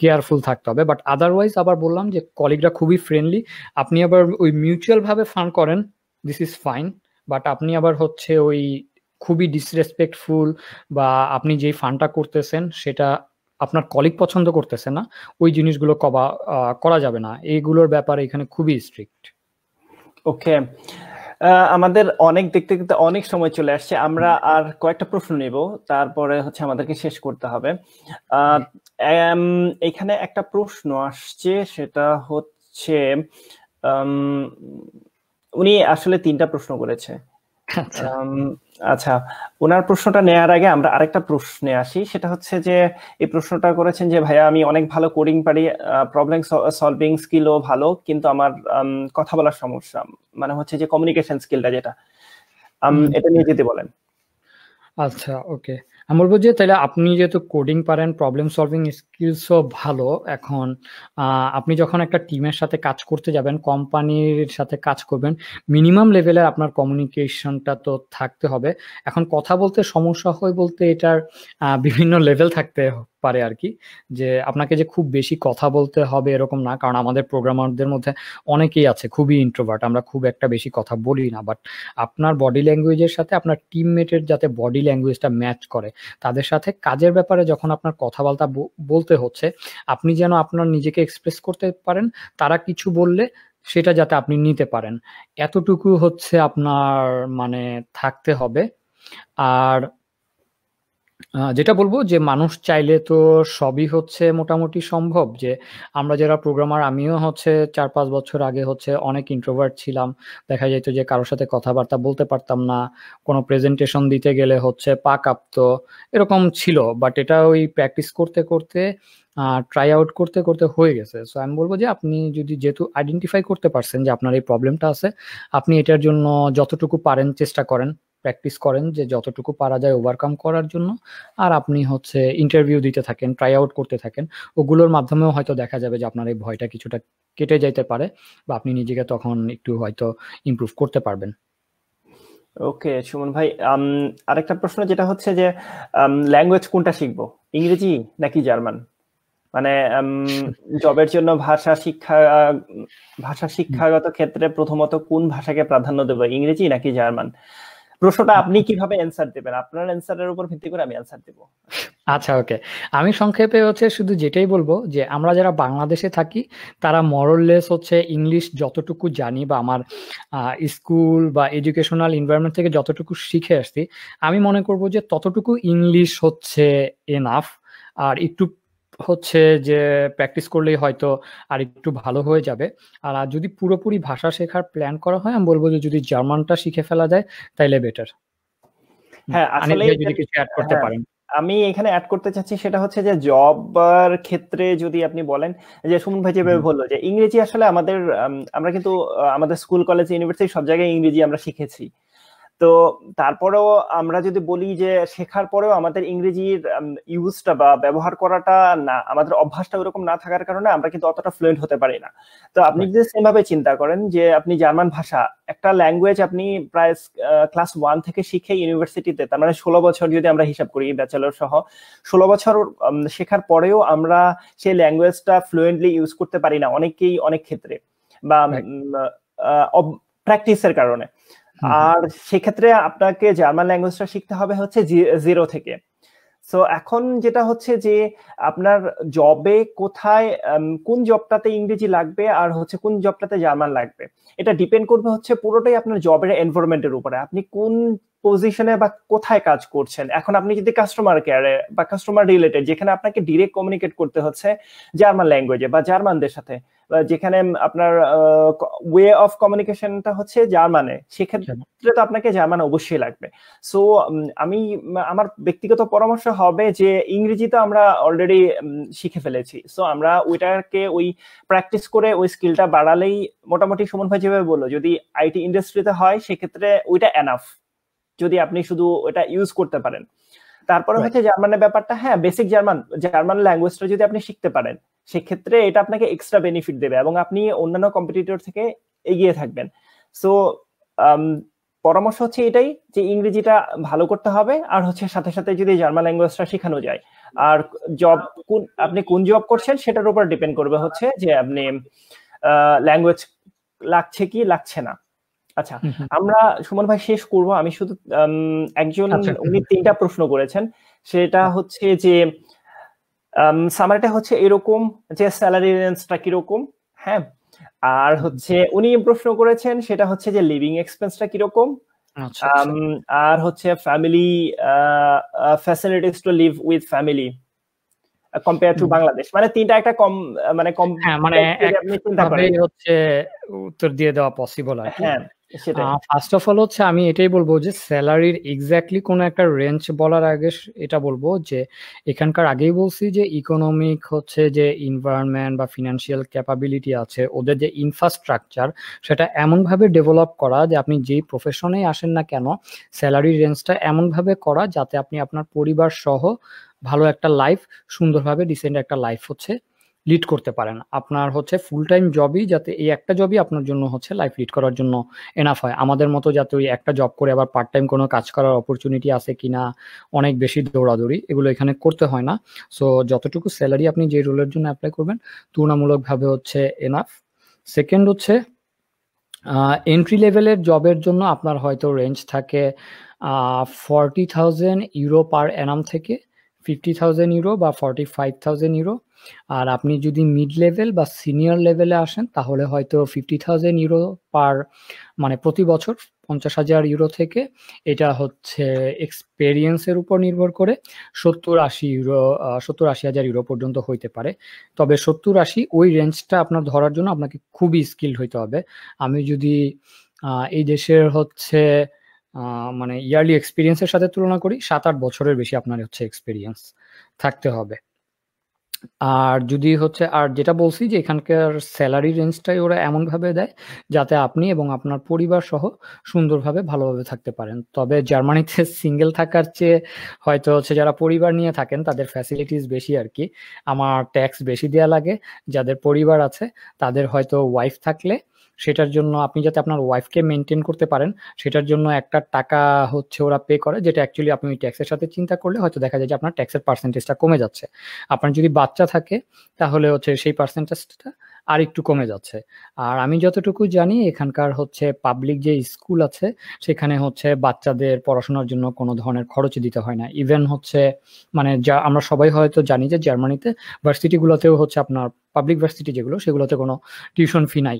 কেয়ারফুল থাকতে হবে। বাট আদারওয়াইজ আবার বললাম যে কলিগরা খুবই ফ্রেন্ডলি আপনি আবার ওই মিউচুয়াল ভাবে ফান করেন দিস ইজ ফাইন বাট আপনি আবার হচ্ছে ওই খুবই ডিসরেসপেক্টফুল বা আপনি যেই ফানটা করতেছেন সেটা আপনার কলিগ পছন্দ করতেছে না ওই জিনিসগুলো কবা করা যাবে না। এইগুলোর ব্যাপারে এখানে খুবই স্ট্রিক্ট ওকে আমাদের অনেক দেখতে দেখতে অনেক সময় চলে আসছে। আমরা আর কয়েকটা প্রশ্ন নেব তারপরে হচ্ছে আমাদেরকে শেষ করতে হবে। এখানে একটা প্রশ্ন আসছে সেটা হচ্ছে উনি আসলে তিনটা প্রশ্ন করেছে। আচ্ছা ওনার প্রশ্নটা নেয়ার আগে আমরা আরেকটা প্রশ্নে আসি। সেটা হচ্ছে যে এই প্রশ্নটা করেছেন যে ভাইয়া আমি অনেক ভালো কোডিং পারি প্রবলেম সলভিং স্কিলও ভালো কিন্তু আমার কথা বলার সমস্যা মানে হচ্ছে যে কমিউনিকেশন স্কিলটা যেটা। এটা নিয়ে যদি বলেন। আচ্ছা ওকে। আমি বলব যে তাহলে আপনি যেহেতু কোডিং পারেন প্রবলেম সলভিং স্কিলসও ভালো, এখন আপনি যখন একটা টিমের সাথে কাজ করতে যাবেন কোম্পানির সাথে কাজ করবেন মিনিমাম লেভেলের আপনার কমিউনিকেশনটা তো থাকতে হবে। এখন কথা বলতে সমস্যা হয় বলতে এটার বিভিন্ন লেভেল থাকতে পারে আর কি। যে আপনাকে যে খুব বেশি কথা বলতে হবে এরকম না, কারণ আমাদের প্রোগ্রামারদের মধ্যে অনেকেই আছে খুবই ইন্ট্রোভার্ট আমরা খুব একটা বেশি কথা বলি না। বাট আপনার বডি ল্যাঙ্গুয়েজের সাথে আপনার টিমমেটের যাতে বডি ল্যাঙ্গুয়েজটা ম্যাচ করে, তাদের সাথে কাজের ব্যাপারে যখন আপনার কথাবার্তা বলতে হচ্ছে, আপনি যেন আপনার নিজেকে এক্সপ্রেস করতে পারেন, তারা কিছু বললে সেটা যাতে আপনি নিতে পারেন। এতটুকু হচ্ছে আপনার মানে থাকতে হবে। আর যেটা বলব যে মানুষ চাইলে তো সবই হচ্ছে মোটামুটি সম্ভব, যে আমরা যারা প্রোগ্রামার আমিও হচ্ছে চার পাঁচ বছর আগে হচ্ছে অনেক ইন্ট্রোভার্ট ছিলাম। দেখা যেত যে কারোর সাথে কথাবার্তা বলতে পারতাম না, কোনো প্রেজেন্টেশন দিতে গেলে হচ্ছে পা কাঁপতো, এরকম ছিল। বাট এটা ওই প্র্যাকটিস করতে করতে ট্রাই আউট করতে করতে হয়ে গেছে। সো আমি বলব যে আপনি যদি যেহেতু আইডেন্টিফাই করতে পারছেন যে আপনার এই প্রবলেমটা আছে, আপনি এটার জন্য যতটুকু পারেন চেষ্টা করেন। প্র্যাকটিস করেন যে যতটুকু পারা যায় ওভারকাম করার জন্য। আর আপনি হচ্ছে ইন্টারভিউ দিতে থাকেন ট্রাই আউট করতে থাকেন। ওগুলোর মাধ্যমেও হয়তো দেখা যাবে যে আপনার এই ভয়টা কিছুটা কেটে যাইতে পারে বা আপনি নিজেকে তখন একটু হয়তো ইমপ্রুভ করতে পারবেন। ওকে সুমন ভাই আরেকটা প্রশ্ন যেটা হচ্ছে যে ল্যাঙ্গুয়েজ কোনটা শিখব? ইংরেজি নাকি জার্মান? মানে জবের *laughs* জন্য ভাষা শিক্ষা ভাষা শিক্ষাগত ক্ষেত্রে প্রথমত কোন ভাষাকে প্রাধান্য দেবো? ইংরেজি নাকি জার্মান? প্রশ্নটা আপনি কীভাবে অ্যান্সার দেবেন? আপনার অ্যান্সারের উপর ভিত্তি করে আমি অ্যান্সার দেব। আচ্ছা ওকে আমি সংক্ষেপে হচ্ছে শুধু যেটাই বলব যে, আমরা যারা বাংলাদেশে থাকি, তারা মরললেস হচ্ছে ইংলিশ যতটুকু জানি বা আমার স্কুল বা এডুকেশনাল এনভায়রনমেন্ট থেকে যতটুকু শিখে আসছি, আমি মনে করব যে ততটুকু ইংলিশ হচ্ছে এনাফ আর একটু হচ্ছে যে প্র্যাকটিস করলেই হয়তো আর একটু ভালো হয়ে যাবে। আর যদি পুরোপুরি ভাষা শেখার প্ল্যান করা হয় আমি বলব যে যদি জার্মানটা শিখে ফেলা যায় তাইলে বেটার হ্যাঁ আসলে যদি কিছু অ্যাড করতে হ্যাঁ, পারেন। আমি এখানে অ্যাড করতে চাচ্ছি সেটা হচ্ছে যে জবার ক্ষেত্রে যদি আপনি বলেন যে সুমন ভাই যেভাবে বলল যে ইংরেজি আসলে আমাদের আমরা কিন্তু আমাদের স্কুল কলেজ ইউনিভার্সিটি সব জায়গায় ইংরেজি আমরা শিখেছি। তো তারপরেও আমরা যদি বলি যে শেখার পরেও আমাদের ইংরেজির ইউজটা বা ব্যবহার করাটা না আমাদের অভ্যাসটা ওরকম না থাকার কারণে আমরা কিন্তু অতটা ফ্লুয়েন্ট হতে পারি না। তো আপনি যদি সেম ভাবে চিন্তা করেন যে আপনি জার্মান ভাষা একটা ল্যাঙ্গুয়েজ আপনি প্রায় ক্লাস ওয়ান থেকে শিখে ইউনিভার্সিটিতে তার মানে ষোলো বছর যদি আমরা হিসাব করি ব্যাচেলর সহ ষোলো বছর শেখার পরেও আমরা সেই ল্যাঙ্গুয়েজটা ফ্লুয়েন্টলি ইউজ করতে পারি না অনেকেই অনেক ক্ষেত্রে বা প্র্যাকটিসের কারণে। আর সেক্ষেত্রে আপনাকে জার্মান ল্যাঙ্গুয়েজটা শিখতে হবে হচ্ছে জিরো থেকে। সো এখন যেটা হচ্ছে যে আপনার জবে কোথায় কোন জবটাতে ইংরেজি লাগবে আর হচ্ছে কোন জবটাতে জার্মান লাগবে। এটা ডিপেন্ড করবে হচ্ছে পুরোটাই আপনার জবের এনভায়রনমেন্টের উপরে। আপনি কোন পজিশনে বা কোথায় কাজ করছেন? এখন আপনি যদি কাস্টমার কেয়ারে বা কাস্টমার রিলেটেড যেখানে আপনাকে ডিরেক্ট কমিউনিকেট করতে হচ্ছে জার্মান ল্যাঙ্গুয়েজে বা জার্মানদের সাথে যেখানে আপনার ওয়ে অফ কমিউনিকেশনটা হচ্ছে জার্মানে সেক্ষেত্রে তো আপনাকে জার্মান অবশ্যই লাগবে। সো আমি আমার ব্যক্তিগত পরামর্শ হবে যে ইংরেজি তো আমরা অলরেডি শিখে ফেলেছি। সো আমরা ওইটাকে ওই প্র্যাকটিস করে ওই স্কিলটা বাড়ালেই মোটামুটি সুমন ভাই যেভাবে বলল যদি আইটি ইন্ডাস্ট্রিতে হয় সেক্ষেত্রে ওইটা এনাফ যদি আপনি শুধু ওটা ইউজ করতে পারেন। তারপরে হচ্ছে জার্মানের ব্যাপারটা হ্যাঁ বেসিক জার্মান জার্মান ল্যাঙ্গুয়েজটা যদি আপনি শিখতে পারেন সেক্ষেত্রে এটা আপনাকে এক্সট্রা বেনিফিট দেবে এবং আপনি অন্যান্য কম্পিটিটর থেকে এগিয়ে থাকবেন। সো পরামর্শ হচ্ছে এটাই যে ইংরেজিটা ভালো করতে হবে আর হচ্ছে সাথে সাথে যদি জার্মান ল্যাঙ্গুয়েজটা শেখানো যায়। আর জব কোন আপনি কোন জব করছেন সেটার উপর ডিপেন্ড করবে হচ্ছে যে আপনি ল্যাঙ্গুয়েজ লাগছে কি লাগছে না। আচ্ছা আমরা সুমন ভাই শেষ করব। আমি শুধু একজন আচ্ছা। উনি তিনটা প্রশ্ন করেছেন। সেটা হচ্ছে যে সামারিটা হচ্ছে এরকম যে স্যালারি রেঞ্জটা কীরকম হ্যাঁ? আর হচ্ছে উনি প্রশ্ন করেছেন সেটা হচ্ছে যে লিভিং এক্সপেন্সটা কীরকম? আচ্ছা, আচ্ছা। আর হচ্ছে family facilities to live with family compare to Bangladesh. মানে তিনটা একটা কম মানে কম হ্যাঁ, মানে চিন্তা করেন। হচ্ছে উত্তর দিয়ে দেওয়া পসিবল আর হ্যাঁ। ফার্স্ট অফ অল হচ্ছে আমি এটাই বলব যে স্যালারির এক্স্যাক্টলি কোনো একটা রেঞ্জ বলার আগে এটা বলব যে এখানকার আগেই বলছি যে ইকোনমিক হচ্ছে যে ইনভায়রনমেন্ট বা ফিনান্সিয়াল ক্যাপাবিলিটি আছে, ওদের যে ইনফ্রাস্ট্রাকচার সেটা এমনভাবে ডেভেলপ করা যে আপনি যেই প্রফেশনেই আসেন না কেন স্যালারি রেঞ্জটা এমনভাবে করা যাতে আপনি আপনার পরিবার সহ ভালো একটা লাইফ সুন্দরভাবে ডিসেন্ট একটা লাইফ হচ্ছে লিড করতে পারেন। আপনার হচ্ছে ফুল টাইম জবই যাতে এই একটা জবই আপনার জন্য হচ্ছে লাইফ লিড করার জন্য এনাফ হয়। আমাদের মতো যাতে ওই একটা জব করে আবার পার্ট টাইম কোনো কাজ করার অপরচুনিটি আছে কিনা, অনেক বেশি দৌড়াদৌড়ি, এগুলো এখানে করতে হয় না। সো যতটুকু স্যালারি আপনি যে রোলের জন্য অ্যাপ্লাই করবেন, তুলনামূলকভাবে হচ্ছে এনাফ সেকেন্ড হচ্ছে এন্ট্রি লেভেলের জবের জন্য আপনার হয়তো রেঞ্জ থাকে forty thousand euro per annum থেকে ফিফটি থাউজেন্ড ইউরো বা ফর্টি ফাইভ থাউজেন্ড ইউরো আর আপনি যদি মিড লেভেল বা সিনিয়র লেভেলে আসেন, তাহলে হয়তো ফিফটি থাউজেন্ড ইউরো পার মানে প্রতি বছর পঞ্চাশ হাজার ইউরো থেকে এটা হচ্ছে এক্সপেরিয়েন্সের উপর নির্ভর করে সত্তর আশি ইউরো সত্তর আশি হাজার ইউরো পর্যন্ত হইতে পারে। তবে সত্তর আশি ওই রেঞ্জটা আপনার ধরার জন্য আপনাকে খুবই স্কিল্ড হইতে হবে। আমি যদি এই দেশের হচ্ছে মানে ইয়ারলি এক্সপিরিয়েন্সের সাথে তুলনা করি, সাত আট বছরের বেশি আপনার হচ্ছে এক্সপিরিয়েন্স থাকতে হবে। আর যদি হচ্ছে, আর যেটা বলছি যে এখানকার স্যালারি রেঞ্জটাই ওরা এমনভাবে দেয় যাতে আপনি এবং আপনার পরিবার সহ সুন্দরভাবে ভালোভাবে থাকতে পারেন। তবে জার্মানিতে *laughs* সিঙ্গেল থাকার চেয়ে হয়তো হচ্ছে যারা পরিবার নিয়ে থাকেন, তাদের ফ্যাসিলিটিস বেশি আর কি। আমার ট্যাক্স বেশি দেওয়া লাগে। যাদের পরিবার আছে, তাদের হয়তো ওয়াইফ থাকলে সেটার জন্য আপনি যাতে আপনার ওয়াইফকে মেনটেন করতে পারেন, সেটার জন্য একটা টাকা হচ্ছে ওরা পে করে, যেটা অ্যাকচুয়ালি আপনি ট্যাক্সের সাথে চিন্তা করলে হয়তো দেখা যায় যে আপনার ট্যাক্সের পার্সেন্টেজটা কমে যাচ্ছে। আপনার যদি বাচ্চা থাকে, তাহলে হচ্ছে সেই পার্সেন্টেজটা আর একটু কমে যাচ্ছে। আর আমি যতটুকু জানি, এখানকার হচ্ছে পাবলিক যে স্কুল আছে, সেখানে হচ্ছে বাচ্চাদের পড়াশোনার জন্য কোনো ধরনের খরচ দিতে হয় না। ইভেন হচ্ছে মানে যা, আমরা সবাই হয়তো জানি যে জার্মানিতে ভার্সিটিগুলোতেও হচ্ছে আপনার পাবলিক ভার্সিটি যেগুলো, সেগুলোতে কোনো টিউশন ফি নাই।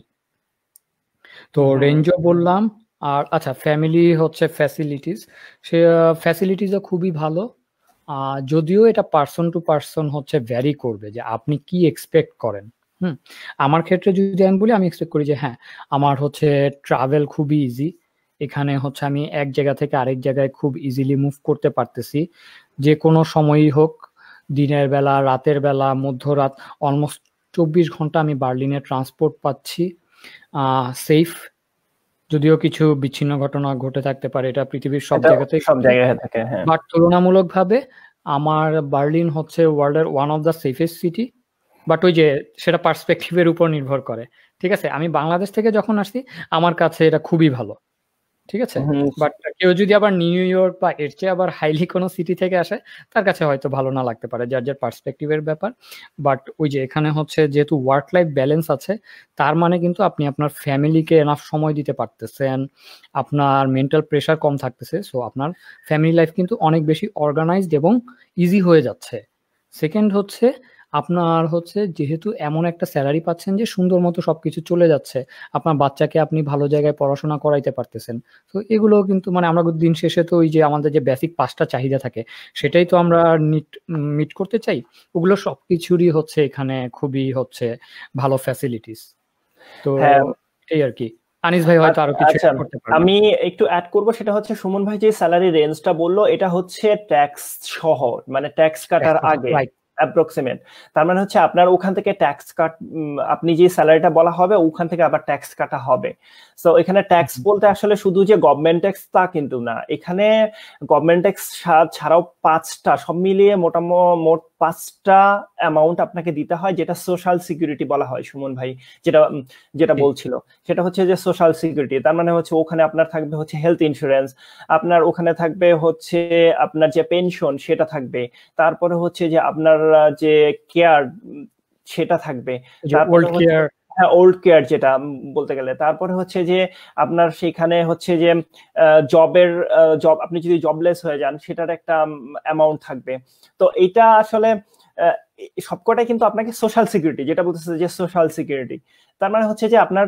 তো রেঞ্জও বললাম আর আচ্ছা ফ্যামিলি হচ্ছে ফ্যাসিলিটিস সে ফ্যাসিলিটিসও খুবই ভালো। আর যদিও এটা পার্সন টু পার্সন হচ্ছে ভ্যারি করবে যে আপনি কি এক্সপেক্ট করেন হুম? আমার ক্ষেত্রে যদি আমি বলি আমি এক্সপেক্ট করি যে হ্যাঁ আমার হচ্ছে ট্রাভেল খুবই ইজি এখানে হচ্ছে আমি এক জায়গা থেকে আরেক জায়গায় খুব ইজিলি মুভ করতে পারতেছি। যে কোনো সময়ই হোক দিনের বেলা রাতের বেলা মধ্যরাত অলমোস্ট চব্বিশ ঘণ্টা আমি বার্লিনে ট্রান্সপোর্ট পাচ্ছি। সেফ যদিও কিছু বিচ্ছিন্ন ঘটনা ঘটে থাকতে পারে এটা পৃথিবীর সব জায়গাতে সব জায়গায় থাকে হ্যাঁ। বাট তুলনামূলকভাবে আমার বার্লিন হচ্ছে ওয়ার্ল্ডের one of the safest city but ওই যে সেটা পার্সপেক্টিভের উপর নির্ভর করে। ঠিক আছে আমি বাংলাদেশ থেকে যখন আসছি আমার কাছে এটা খুবই ভালো। ঠিক আছে? বাট কেউ যদি আবার নিউ ইয়র্ক বা এর চেয়ে আবার হাইলি কোনো সিটি থেকে আসে তার কাছে হয়তো ভালো না লাগতে পারে যার যার পার্সপেক্টিভের ব্যাপার। বাট ওই যে এখানে হচ্ছে যেহেতু ওয়ার্ক লাইফ ব্যালেন্স আছে তার মানে কিন্তু আপনি আপনার ফ্যামিলিকে এনাফ সময় দিতে পারতেছেন আপনার মেন্টাল প্রেশার কম থাকতেছে সো আপনার ফ্যামিলি লাইফ কিন্তু অনেক বেশি অর্গানাইজড এবং ইজি হয়ে যাচ্ছে। সেকেন্ড হচ্ছে আপনার হচ্ছে যেহেতু এমন একটা স্যালারি পাচ্ছেন যে সুন্দর মতো সবকিছু চলে যাচ্ছে আপনার বাচ্চাকে আপনি ভালো জায়গায় পড়াশোনা করাইতে পারতেছেন। তো এগুলো কিন্তু মানে আমরা দিন শেষে তো ওই যে আমাদের যে বেসিক পাঁচটা চাহিদা থাকে সেটাই তো আমরা নিট মিট করতে চাই। ওগুলো সবকিছুরই হচ্ছে এখানে খুবই হচ্ছে ভালো ফ্যাসিলিটিস তো হ্যাঁ। এই আর কি। আনিস ভাই হয়তো আরও কিছু আচ্ছা, আমি একটু অ্যাড করব সেটা হচ্ছে সুমন ভাই যে স্যালারি রেঞ্জটা বলল এটা হচ্ছে ট্যাক্স সহ মানে ট্যাক্স কাটার আগে। অ্যাপ্রক্সিমেট তার মানে হচ্ছে আপনার ওখান থেকে ট্যাক্স কাট আপনি যে স্যালারিটা বলা হবে ওখান থেকে আবার ট্যাক্স কাটা হবে। সো এখানে ট্যাক্স বলতে আসলে শুধু যে গভর্নমেন্ট ট্যাক্স তা কিন্তু না। এখানে গভর্নমেন্ট ট্যাক্স ছাড়াও পাঁচটা সব মিলিয়ে মোটামুটি মোট পাঁচটা অ্যামাউন্ট আপনাকে দিতে হয় যেটা সোশ্যাল সিকিউরিটি বলা হয় সুমন ভাই যেটা যেটা বলছিল। সেটা হচ্ছে যে সোশ্যাল সিকিউরিটি তার মানে হচ্ছে ওখানে আপনার থাকবে হচ্ছে হেলথ ইন্স্যুরেন্স আপনার ওখানে থাকবে হচ্ছে আপনার যে পেনশন সেটা থাকবে তারপরে হচ্ছে যে আপনার যে কেয়ার সেটা থাকবে ওল্ড কেয়ার যেটা বলতে গেলে। তারপরে হচ্ছে যে, আপনার সেখানে হচ্ছে যে জবের জব আপনি যদি জবলেস হয়ে যান, সেটার একটা অ্যামাউন্ট থাকবে। তো এটা আসলে সবকটাই কিন্তু আপনাকে সোশ্যাল সিকিউরিটি যেটা বলতেছে যে সোশ্যাল সিকিউরিটি তার মানে হচ্ছে যে আপনার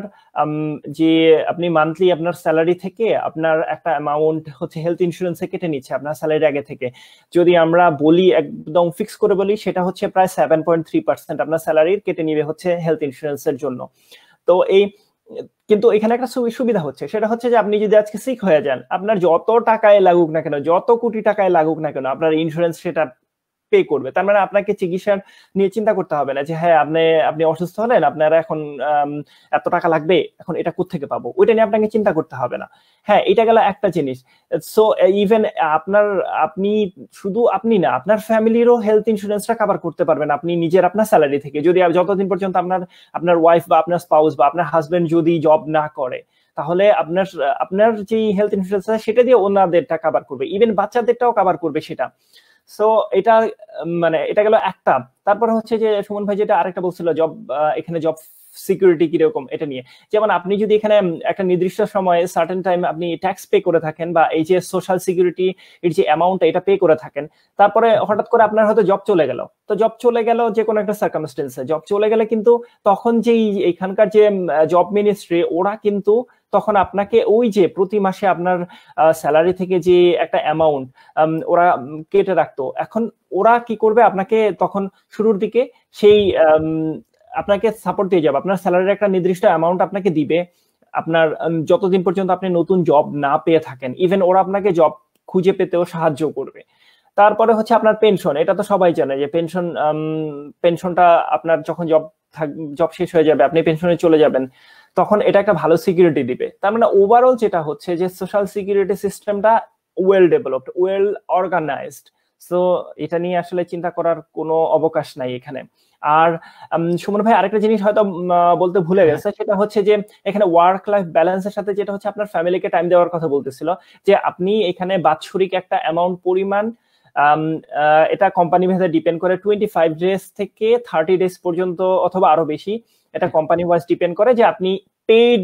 যে আপনি মান্থলি আপনার স্যালারি থেকে আপনার একটা অ্যামাউন্ট হচ্ছে হেলথ ইন্স্যুরেন্সে কেটে নিচ্ছে আপনার স্যালারি আগে থেকে। যদি আমরা বলি একদম ফিক্স করে বলি, সেটা হচ্ছে প্রায় সেভেন পয়েন্ট থ্রি পার্সেন্ট আপনার স্যালারির কেটে নিবে হচ্ছে হেলথ ইন্স্যুরেন্সের জন্য। তো এই, কিন্তু এখানে একটা সুবিধা হচ্ছে, সেটা হচ্ছে যে আপনি যদি আজকে সিক হয়ে যান, আপনার যত টাকায় লাগুক না কেন, যত কোটি টাকায় লাগুক না কেন, আপনার ইন্স্যুরেন্স সেটা পে করবে। তার মানে আপনাকে চিকিৎসার নিয়ে চিন্তা করতে হবে না যে হ্যাঁ আপনি আপনি অসুস্থ হলেন, আপনার এখন এত টাকা লাগবে, এখন এটা থেকে পাবো? ওইটা নিয়ে আপনাকে চিন্তা করতে হবে না। হ্যাঁ এটা গেল একটা জিনিস। সো ইভেন আপনার, আপনি শুধু আপনি না, আপনার ফ্যামিলিরও হেলথ ইন্স্যুরেন্সটা কাভার করতে পারবেন। আপনি নিজের আপনার স্যালারি থেকে। যদি যতদিন পর্যন্ত আপনার আপনার ওয়াইফ বা আপনার স্পাউস বা আপনার হাজবেন্ড যদি জব না করে, তাহলে আপনার আপনার যে হেলথ ইন্স্যুরেন্স আছে, সেটা দিয়ে ওনাদেরটা কাভার করবে। ইভেন বাচ্চাদেরটাও কাভার করবে সেটা। সো এটা মানে এটা গেল একটা। তারপরে হচ্ছে যে, সুমন ভাই যেটা আরেকটা বলছিল জব এখানে জব সিকিউরিটি কীরকম, এটা নিয়ে। যেমন আপনি যদি এখানে একটা নির্দিষ্ট সময়ে সার্টেন টাইম আপনি ট্যাক্স পে করে থাকেন বা এই যে সোশ্যাল সিকিউরিটি এর যে অ্যামাউন্ট এটা পে করে থাকেন। তারপরে হঠাৎ করে আপনার হয়তো জব চলে গেল। তো জব চলে গেল যে কোনো একটা সার্কামস্টেন্সে জব চলে গেলে কিন্তু তখন যেই, এখানকার যে জব মিনিস্ট্রি ওরা কিন্তু তখন আপনাকে ওই যে প্রতি মাসে আপনার স্যালারি থেকে যে একটা অ্যামাউন্ট ওরা কেটে রাখতো। এখন ওরা কি করবে? আপনাকে তখন শুরুর দিকে সেই আপনাকে সাপোর্ট দিয়ে যাবে। আপনার স্যালারির একটা নির্দিষ্ট অ্যামাউন্ট আপনাকে দিবে। আপনার যতদিন পর্যন্ত আপনি নতুন জব না পেয়ে থাকেন ইভেন ওরা আপনাকে জব খুঁজে পেতেও সাহায্য করবে। তারপরে হচ্ছে আপনার পেনশন এটা তো সবাই জানে যে পেনশন পেনশনটা আপনার যখন জব জব শেষ হয়ে যাবে, আপনি পেনশনে চলে যাবেন। তখন এটা একটা ভালো সিকিউরিটি দিবে। তার মানে ওভারঅল যেটা হচ্ছে যে সোশ্যাল সিকিউরিটি সিস্টেমটা well developed well organised so এটা নিয়ে আসলে চিন্তা করার কোনো অবকাশ নাই এখানে। আর সুমন ভাই আরেকটা জিনিস হয়তো বলতে ভুলে গেছে সেটা হচ্ছে যে এখানে ওয়ার্ক লাইফ ব্যালেন্সের সাথে যেটা হচ্ছে আপনার ফ্যামিলিকে টাইম দেওয়ার কথা বলতেছিল যে আপনি এখানে বাৎসরিক একটা অ্যামাউন্ট পরিমাণ এটা কোম্পানি ভেদে ডিপেন্ড করে টোয়েন্টি ফাইভ ডেজ থেকে থার্টি ডেজ পর্যন্ত অথবা আরও বেশি এটা কোম্পানি ওয়াইজ ডিপেন্ড করে যে আপনি পেড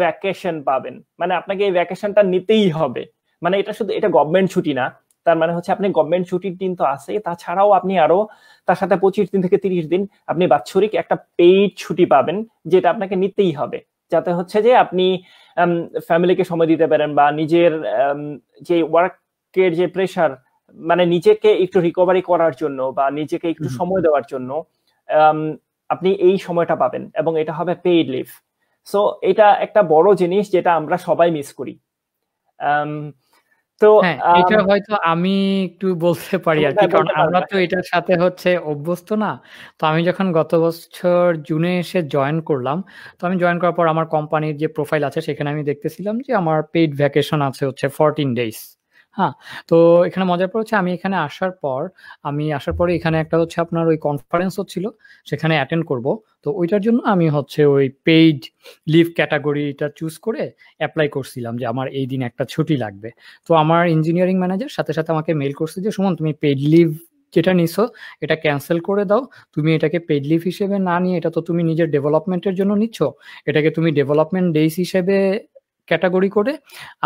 ভ্যাকেশন পাবেন। মানে আপনাকে এই ভ্যাকেশনটা নিতেই হবে। মানে এটা শুধু এটা গভর্নমেন্ট ছুটি না। তার মানে হচ্ছে আপনি গভর্নমেন্ট ছুটির দিন তো আছে তাছাড়াও আপনি আরও তার সাথে পঁচিশ দিন থেকে তিরিশ দিন আপনি বাৎসরিক একটা পেইড ছুটি পাবেন যেটা আপনাকে নিতেই হবে। যাতে হচ্ছে যে আপনি ফ্যামিলিকে সময় দিতে পারেন বা নিজের যে ওয়ার্কের যে প্রেশার মানে নিজেকে একটু রিকভারি করার জন্য বা নিজেকে একটু সময় দেওয়ার জন্য আপনি এই সময়টা পাবেন এবং এটা হবে পেইড লিভ সো এটা একটা বড় জিনিস যেটা আমরা সবাই মিস করি। তো হ্যাঁ, এটা হয়তো আমি একটু বলতে পারি আর কি কারণ আমরা তো এটার সাথে হচ্ছে অভ্যস্ত না। তো আমি যখন গত বছর জুনে এসে জয়েন করলাম তো আমি জয়েন করার পর আমার কোম্পানির যে প্রোফাইল আছে সেখানে আমি দেখতেছিলাম যে আমার পেইড ভ্যাকেশন আছে হচ্ছে ফোরটিন ডেজ হ্যাঁ, তো এখানে মজার পর হচ্ছে আমি এখানে আসার পর আমি আসার পরে এখানে একটা হচ্ছে আপনার ওই কনফারেন্স হচ্ছিল সেখানে অ্যাটেন্ড করব। তো ওইটার জন্য আমি হচ্ছে ওই পেইড লিভ ক্যাটাগরিটা চুজ করে অ্যাপ্লাই করছিলাম যে আমার এই দিন একটা ছুটি লাগবে। তো আমার ইঞ্জিনিয়ারিং ম্যানেজার সাথে সাথে আমাকে মেল করছে যে সুমন তুমি পেইড লিভ যেটা নিছো এটা ক্যান্সেল করে দাও। তুমি এটাকে পেড লিভ হিসেবে না নিয়ে এটা তো তুমি নিজের ডেভেলপমেন্টের জন্য নিচ্ছ। এটাকে তুমি ডেভেলপমেন্ট ডেইস হিসেবে ক্যাটাগরি করে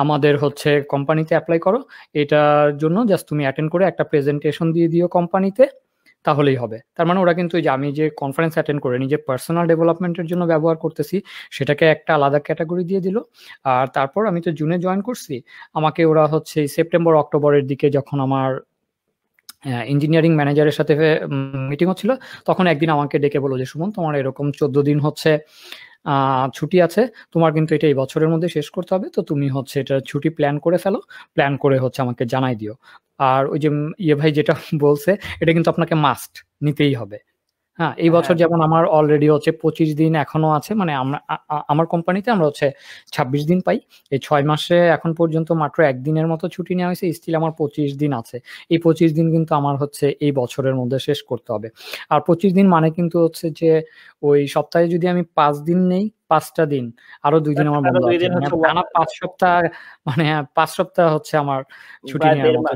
আমাদের হচ্ছে কোম্পানিতে অ্যাপ্লাই করো। এটার জন্য জাস্ট তুমি অ্যাটেন্ড করে একটা প্রেজেন্টেশন দিয়ে দিও কোম্পানিতে তাহলেই হবে। তার মানে ওরা কিন্তু যে আমি যে কনফারেন্স অ্যাটেন্ড করে নিজের পার্সোনাল ডেভেলপমেন্টের জন্য ব্যবহার করতেছি, সেটাকে একটা আলাদা ক্যাটাগরি দিয়ে দিল। আর তারপর আমি তো জুনে জয়েন করছি, আমাকে ওরা হচ্ছে সেপ্টেম্বর অক্টোবরের দিকে যখন আমার ইঞ্জিনিয়ারিং ম্যানেজারের সাথে মিটিং হচ্ছিল, তখন একদিন আমাকে ডেকে বলো যে, সুমন, তোমার এরকম চোদ্দ দিন হচ্ছে ছুটি আছে। তোমার কিন্তু এটা এই বছরের মধ্যে শেষ করতে হবে। তো তুমি হচ্ছে এটা ছুটি প্ল্যান করে ফেলো। প্ল্যান করে হচ্ছে আমাকে জানাই দিও। আর ওই যে ইয়ে ভাই যেটা বলছে, এটা কিন্তু আপনাকে মাস্ট নিতেই হবে। হ্যাঁ এই বছর হ্যাঁ। যেমন আমার অলরেডি হচ্ছে পঁচিশ দিন এখনও আছে মানে আমরা আমার কোম্পানিতে আমরা হচ্ছে ছাব্বিশ দিন পাই। এই ছয় মাসে এখন পর্যন্ত মাত্র একদিনের মতো ছুটি নেওয়া হয়েছে স্টিল আমার পঁচিশ দিন আছে। এই পঁচিশ দিন কিন্তু আমার হচ্ছে এই বছরের মধ্যে শেষ করতে হবে। আর পঁচিশ দিন মানে কিন্তু হচ্ছে যে ওই সপ্তাহে যদি আমি পাঁচ দিন নেই পাঁচটা দিন আরও দুই দিন আমার বন্ধ আছে। মানে টানা পাঁচ সপ্তাহ মানে পাঁচ সপ্তাহ হচ্ছে আমার ছুটি নেওয়ার মতো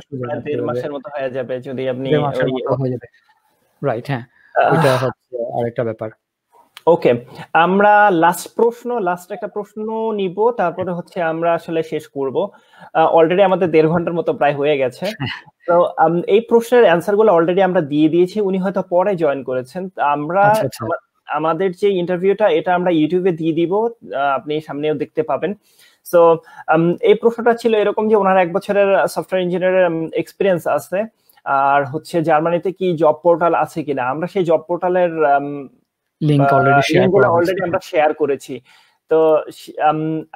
মাসের মতো হয়ে যাবে যদি আপনি হয়ে যাবে। রাইট হ্যাঁ। এটা হচ্ছে আরেকটা ব্যাপার। ওকে আমরা লাস্ট প্রশ্ন লাস্ট একটা প্রশ্ন নিব তারপরে হচ্ছে আমরা আসলে শেষ করব। অলরেডি আমাদের দেড় ঘণ্টার মতো প্রায় হয়ে গেছে। *laughs* তো এই প্রশ্নের অ্যান্সারগুলো অলরেডি আমরা দিয়ে দিয়েছি উনি হয়তো পরে জয়েন করেছেন। আমরা আচ্ছা, আচ্ছা। আমাদের যে ইন্টারভিউটা এটা আমরা ইউটিউবে দিয়ে দিব আপনি সামনেও দেখতে পাবেন। তো এই প্রশ্নটা ছিল এরকম যে ওনার এক বছরের সফটওয়্যার ইঞ্জিনিয়ারের এক্সপিরিয়েন্স আছে। আর হচ্ছে জার্মানিতে কি জব পোর্টাল আছে কিনা? আমরা সেই জব পোর্টালের লিংক অলরেডি আমরা শেয়ার করেছি। তো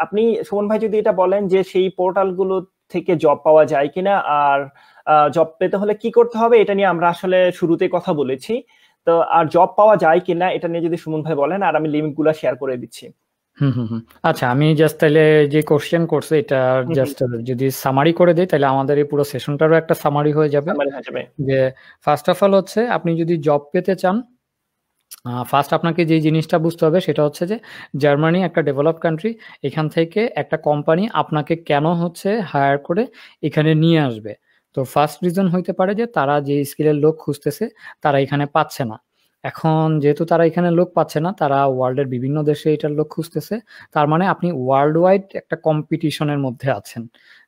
আপনি সুমন ভাই যদি এটা বলেন যে সেই পোর্টালগুলো থেকে জব পাওয়া যায় কিনা আর জব পেতে হলে কি করতে হবে এটা নিয়ে আমরা আসলে শুরুতে কথা বলেছি। তো আর জব পাওয়া যায় কিনা এটা নিয়ে যদি সুমন ভাই বলেন আর আমি লিঙ্কগুলো শেয়ার করে দিচ্ছি। হুম হুম হুম। আচ্ছা আমি জাস্ট তাহলে যে কোশ্চেন করছে এটা জাস্ট যদি সামারি করে দেই তাহলে আমাদের এই পুরো সেশনটারও একটা সামারি হয়ে যাবে। যে ফার্স্ট অফ অল হচ্ছে আপনি যদি জব পেতে চান ফার্স্ট আপনাকে যে জিনিসটা বুঝতে হবে সেটা হচ্ছে যে জার্মানি একটা ডেভেলপ কান্ট্রি এখান থেকে একটা কোম্পানি আপনাকে কেন হচ্ছে হায়ার করে এখানে নিয়ে আসবে? তো ফার্স্ট রিজন হইতে পারে যে তারা যে স্কিলের লোক খুঁজতেছে তারা এখানে পাচ্ছে না। এখন যেহেতু তারা এখানে লোক পাচ্ছে না, তারা ওয়ার্ল্ডের বিভিন্ন দেশে এটার লোক খুঁজতেছে, তার মানে আপনি ওয়ার্ল্ড ওয়াইড একটা কম্পিটিশনের মধ্যে আছেন,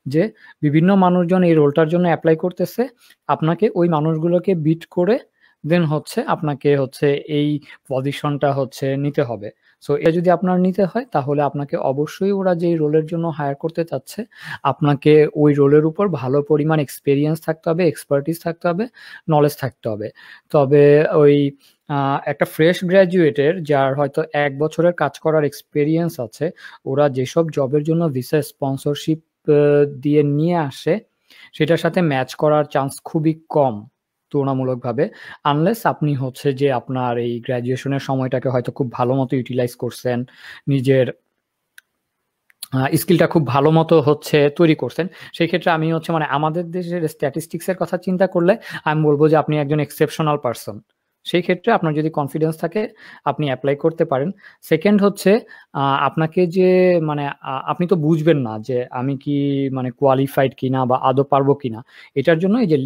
যে বিভিন্ন মানুষজন এই রোলটার জন্য অ্যাপ্লাই করতেছে, আপনাকে ওই মানুষগুলোকে বিট করে দেন হচ্ছে আপনাকে হচ্ছে এই পজিশনটা হচ্ছে নিতে হবে। সো এটা যদি আপনার নিতে হয়, তাহলে আপনাকে অবশ্যই ওরা যেই রোলের জন্য হায়ার করতে চাচ্ছে, আপনাকে ওই রোলের উপর ভালো পরিমাণ এক্সপিরিয়েন্স থাকতে হবে এক্সপার্টিস থাকতে হবে নলেজ থাকতে হবে। তবে ওই একটা ফ্রেশ গ্র্যাজুয়েটের যার হয়তো এক বছরের কাজ করার এক্সপিরিয়েন্স আছে, ওরা যেসব জবের জন্য ভিসা স্পন্সরশিপ দিয়ে নিয়ে আসে, সেটার সাথে ম্যাচ করার চান্স খুবই কম তুলনামূলকভাবে আনলেস আপনি হচ্ছে যে আপনার এই গ্র্যাজুয়েশনের সময়টাকে হয়তো খুব ভালো মতো ইউটিলাইজ করছেন, নিজের স্কিলটা খুব ভালো মতো হচ্ছে তৈরি করছেন সেই ক্ষেত্রে আমি হচ্ছে মানে আমাদের দেশের স্ট্যাটিস্টিক্সের কথা চিন্তা করলে আমি বলব যে আপনি একজন এক্সেপশনাল পারসন সেই ক্ষেত্রে আপনার যদি কনফিডেন্স থাকে, আপনি অ্যাপ্লাই করতে পারেন। সেকেন্ড হচ্ছে আপনাকে যে মানে আপনি তো বুঝবেন না যে, আমি কি মানে কোয়ালিফাইড কিনা বা আদৌ পারব কিনা। এটার জন্য এই যে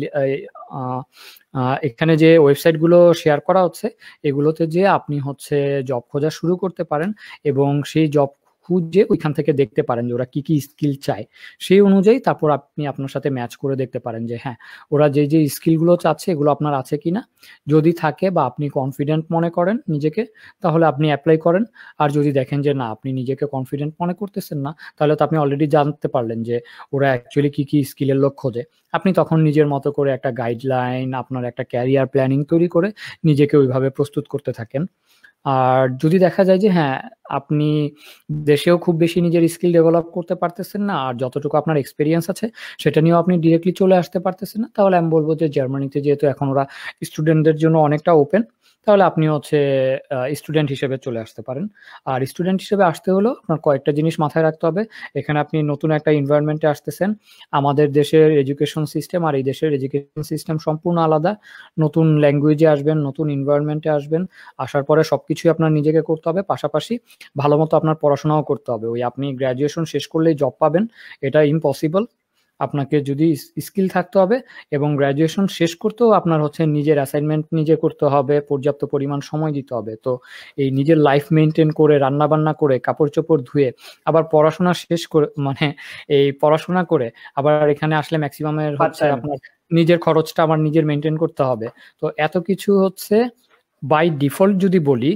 এখানে যে ওয়েবসাইটগুলো শেয়ার করা হচ্ছে, এগুলোতে যে আপনি হচ্ছে জব খোঁজা শুরু করতে পারেন এবং সেই জব খুঁজে ওইখান থেকে দেখতে পারেন যে ওরা কি কি স্কিল চায়। সেই অনুযায়ী তারপর আপনি আপনার সাথে ম্যাচ করে দেখতে পারেন যে হ্যাঁ ওরা যে যে স্কিলগুলো চাচ্ছে এগুলো আপনার আছে কি না যদি থাকে বা আপনি কনফিডেন্ট মনে করেন নিজেকে, তাহলে আপনি অ্যাপ্লাই করেন। আর যদি দেখেন যে না, আপনি নিজেকে কনফিডেন্ট মনে করতেছেন না, তাহলে তো আপনি অলরেডি জানতে পারলেন যে ওরা অ্যাকচুয়ালি কি কি স্কিলের লক্ষ্য খোঁজে। আপনি তখন নিজের মতো করে একটা গাইডলাইন আপনার একটা ক্যারিয়ার প্ল্যানিং তৈরি করে নিজেকে ওইভাবে প্রস্তুত করতে থাকেন। আর যদি দেখা যায় যে হ্যাঁ আপনি দেশেও খুব বেশি নিজের স্কিল ডেভেলপ করতে পারতেছেন না আর যতটুকু আপনার এক্সপিরিয়েন্স আছে, সেটা নিয়েও আপনি ডিরেক্টলি চলে আসতে পারতেছেন না, তাহলে আমি বলব যে জার্মানিতে যেহেতু এখন ওরা স্টুডেন্টদের জন্য অনেকটা ওপেন তাহলে আপনি হচ্ছে স্টুডেন্ট হিসেবে চলে আসতে পারেন। আর স্টুডেন্ট হিসেবে আসতে হলেও আপনার কয়েকটা জিনিস মাথায় রাখতে হবে। এখানে আপনি নতুন একটা এনভায়রনমেন্টে আসতেছেন। আমাদের দেশের এডুকেশন সিস্টেম আর এই দেশের এডুকেশন সিস্টেম সম্পূর্ণ আলাদা। নতুন ল্যাঙ্গুয়েজে আসবেন, নতুন এনভায়রনমেন্টে আসবেন। আসার পরে সবকিছুই আপনার নিজেকে করতে হবে। পাশাপাশি ভালো মতো আপনার পড়াশোনাও করতে হবে। ওই আপনি গ্র্যাজুয়েশন শেষ করলেই জব পাবেন। এটা ইম্পসিবল আপনাকে যদি স্কিল থাকতে হবে এবং গ্র্যাজুয়েশন শেষ করতেও আপনার হচ্ছে নিজের অ্যাসাইনমেন্ট নিজে করতে হবে পর্যাপ্ত পরিমাণ সময় দিতে হবে। তো এই নিজের লাইফ মেনটেন করে রান্না বান্না করে কাপড় চোপড় ধুয়ে আবার পড়াশোনা শেষ করে মানে এই পড়াশোনা করে আবার এখানে আসলে ম্যাক্সিমামের হচ্ছে আপনার নিজের খরচটা আমার নিজের মেনটেন করতে হবে। তো এত কিছু হচ্ছে বাই ডিফল্ট যদি বলি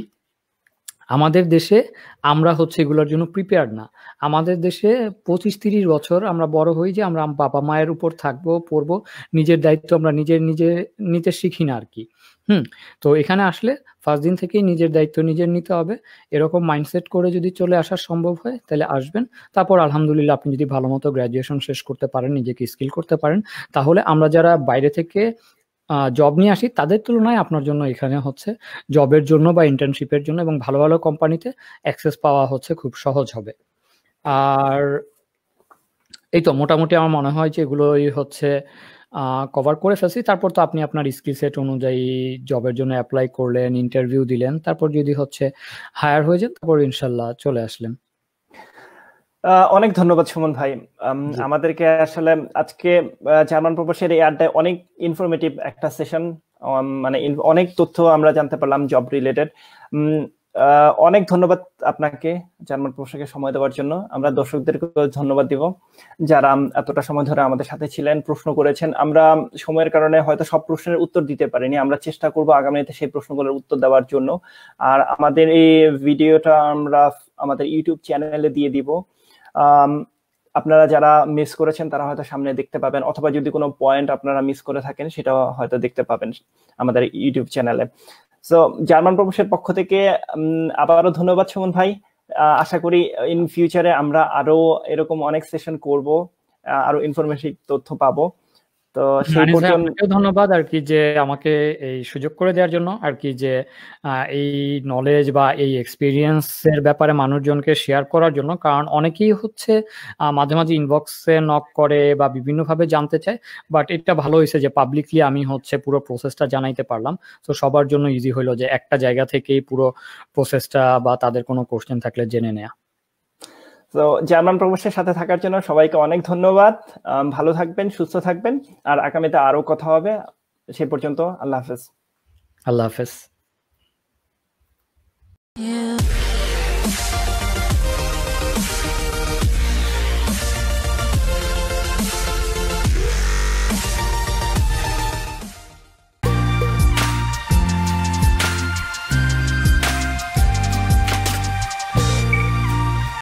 আমাদের দেশে আমরা হচ্ছে এগুলোর জন্য প্রিপেয়ার না। আমাদের দেশে পঁচিশ তিরিশ বছর আমরা বড় হই যে আমরা বাবা মায়ের উপর থাকব, পড়ব, নিজের দায়িত্ব আমরা নিজের নিজে, নিতে শিখি না আর কি হুম, তো এখানে আসলে ফার্স্ট দিন থেকেই নিজের দায়িত্ব নিজের নিতে হবে। এরকম মাইন্ডসেট করে যদি চলে আসা সম্ভব হয়, তাহলে আসবেন। তারপর আলহামদুলিল্লাহ আপনি যদি ভালো মতো গ্র্যাজুয়েশন শেষ করতে পারেন, নিজেকে স্কিল করতে পারেন, তাহলে আমরা যারা বাইরে থেকে জব নিয়ে আসি, তাদের তুলনায় আপনার জন্য এখানে হচ্ছে জবের জন্য বা ইন্টার্নশিপের জন্য এবং ভালো ভালো কোম্পানিতে অ্যাক্সেস পাওয়া হচ্ছে খুব সহজ হবে। আর এই তো মোটামুটি আমার মনে হয় যে এগুলোই হচ্ছে কভার করে ফেলছি। তারপর তো আপনি আপনার স্কিল সেট অনুযায়ী জবের জন্য অ্যাপ্লাই করলেন ইন্টারভিউ দিলেন, তারপর যদি হচ্ছে হায়ার হয়ে যান, তারপর ইনশাল্লাহ চলে আসলেন। অনেক ধন্যবাদ সুমন ভাই। আমাদেরকে আসলে আজকে জার্মান প্রবাসের এই আড্ডায় অনেক ইনফরমেটিভ একটা সেশন মানে অনেক তথ্য আমরা জানতে পারলাম জব রিলেটেড অনেক ধন্যবাদ আপনাকে জার্মান প্রবাসকে সময় দেওয়ার জন্য। আমরা দর্শকদেরকে ধন্যবাদ দিব যারা এতটা সময় ধরে আমাদের সাথে ছিলেন প্রশ্ন করেছেন। আমরা সময়ের কারণে হয়তো সব প্রশ্নের উত্তর দিতে পারিনি। আমরা চেষ্টা করব আগামীতে সেই প্রশ্নগুলোর উত্তর দেওয়ার জন্য। আর আমাদের এই ভিডিওটা আমরা আমাদের ইউটিউব চ্যানেলে দিয়ে দিব। আপনারা যারা মিস করেছেন, তারা হয়তো সামনে দেখতে পাবেন, অথবা যদি কোনো পয়েন্ট আপনারা মিস করে থাকেন, সেটাও হয়তো দেখতে পাবেন আমাদের ইউটিউব চ্যানেলে সো জার্মান প্রবেশের পক্ষ থেকে আবারও ধন্যবাদ সুমন ভাই। আশা করি ইন ফিউচারে আমরা আরও এরকম অনেক সেশন করব আরও ইনফরমেটিভ তথ্য পাবো। তো সেই পর্যন্ত ধন্যবাদ আর কি যে আমাকে এই সুযোগ করে দেওয়ার জন্য আর কি যে এই নলেজ বা এই এক্সপিরিয়েন্সের ব্যাপারে মানুষজনকে শেয়ার করার জন্য। কারণ অনেকেই হচ্ছে মাঝে মাঝে ইনবক্সে নক করে বা বিভিন্নভাবে জানতে চায়। বাট এটা ভালো হয়েছে যে পাবলিকলি আমি হচ্ছে পুরো প্রসেসটা জানাইতে পারলাম। তো সবার জন্য ইজি হইল যে একটা জায়গা থেকেই পুরো প্রসেসটা বা তাদের কোনো কোশ্চেন থাকলে জেনে নেয়া। তো জার্মান প্রবাসের সাথে থাকার জন্য সবাইকে অনেক ধন্যবাদ। ভালো থাকবেন সুস্থ থাকবেন। আর আগামীতে আরও কথা হবে। সে পর্যন্ত আল্লাহ হাফেজ। আল্লাহ হাফেজ।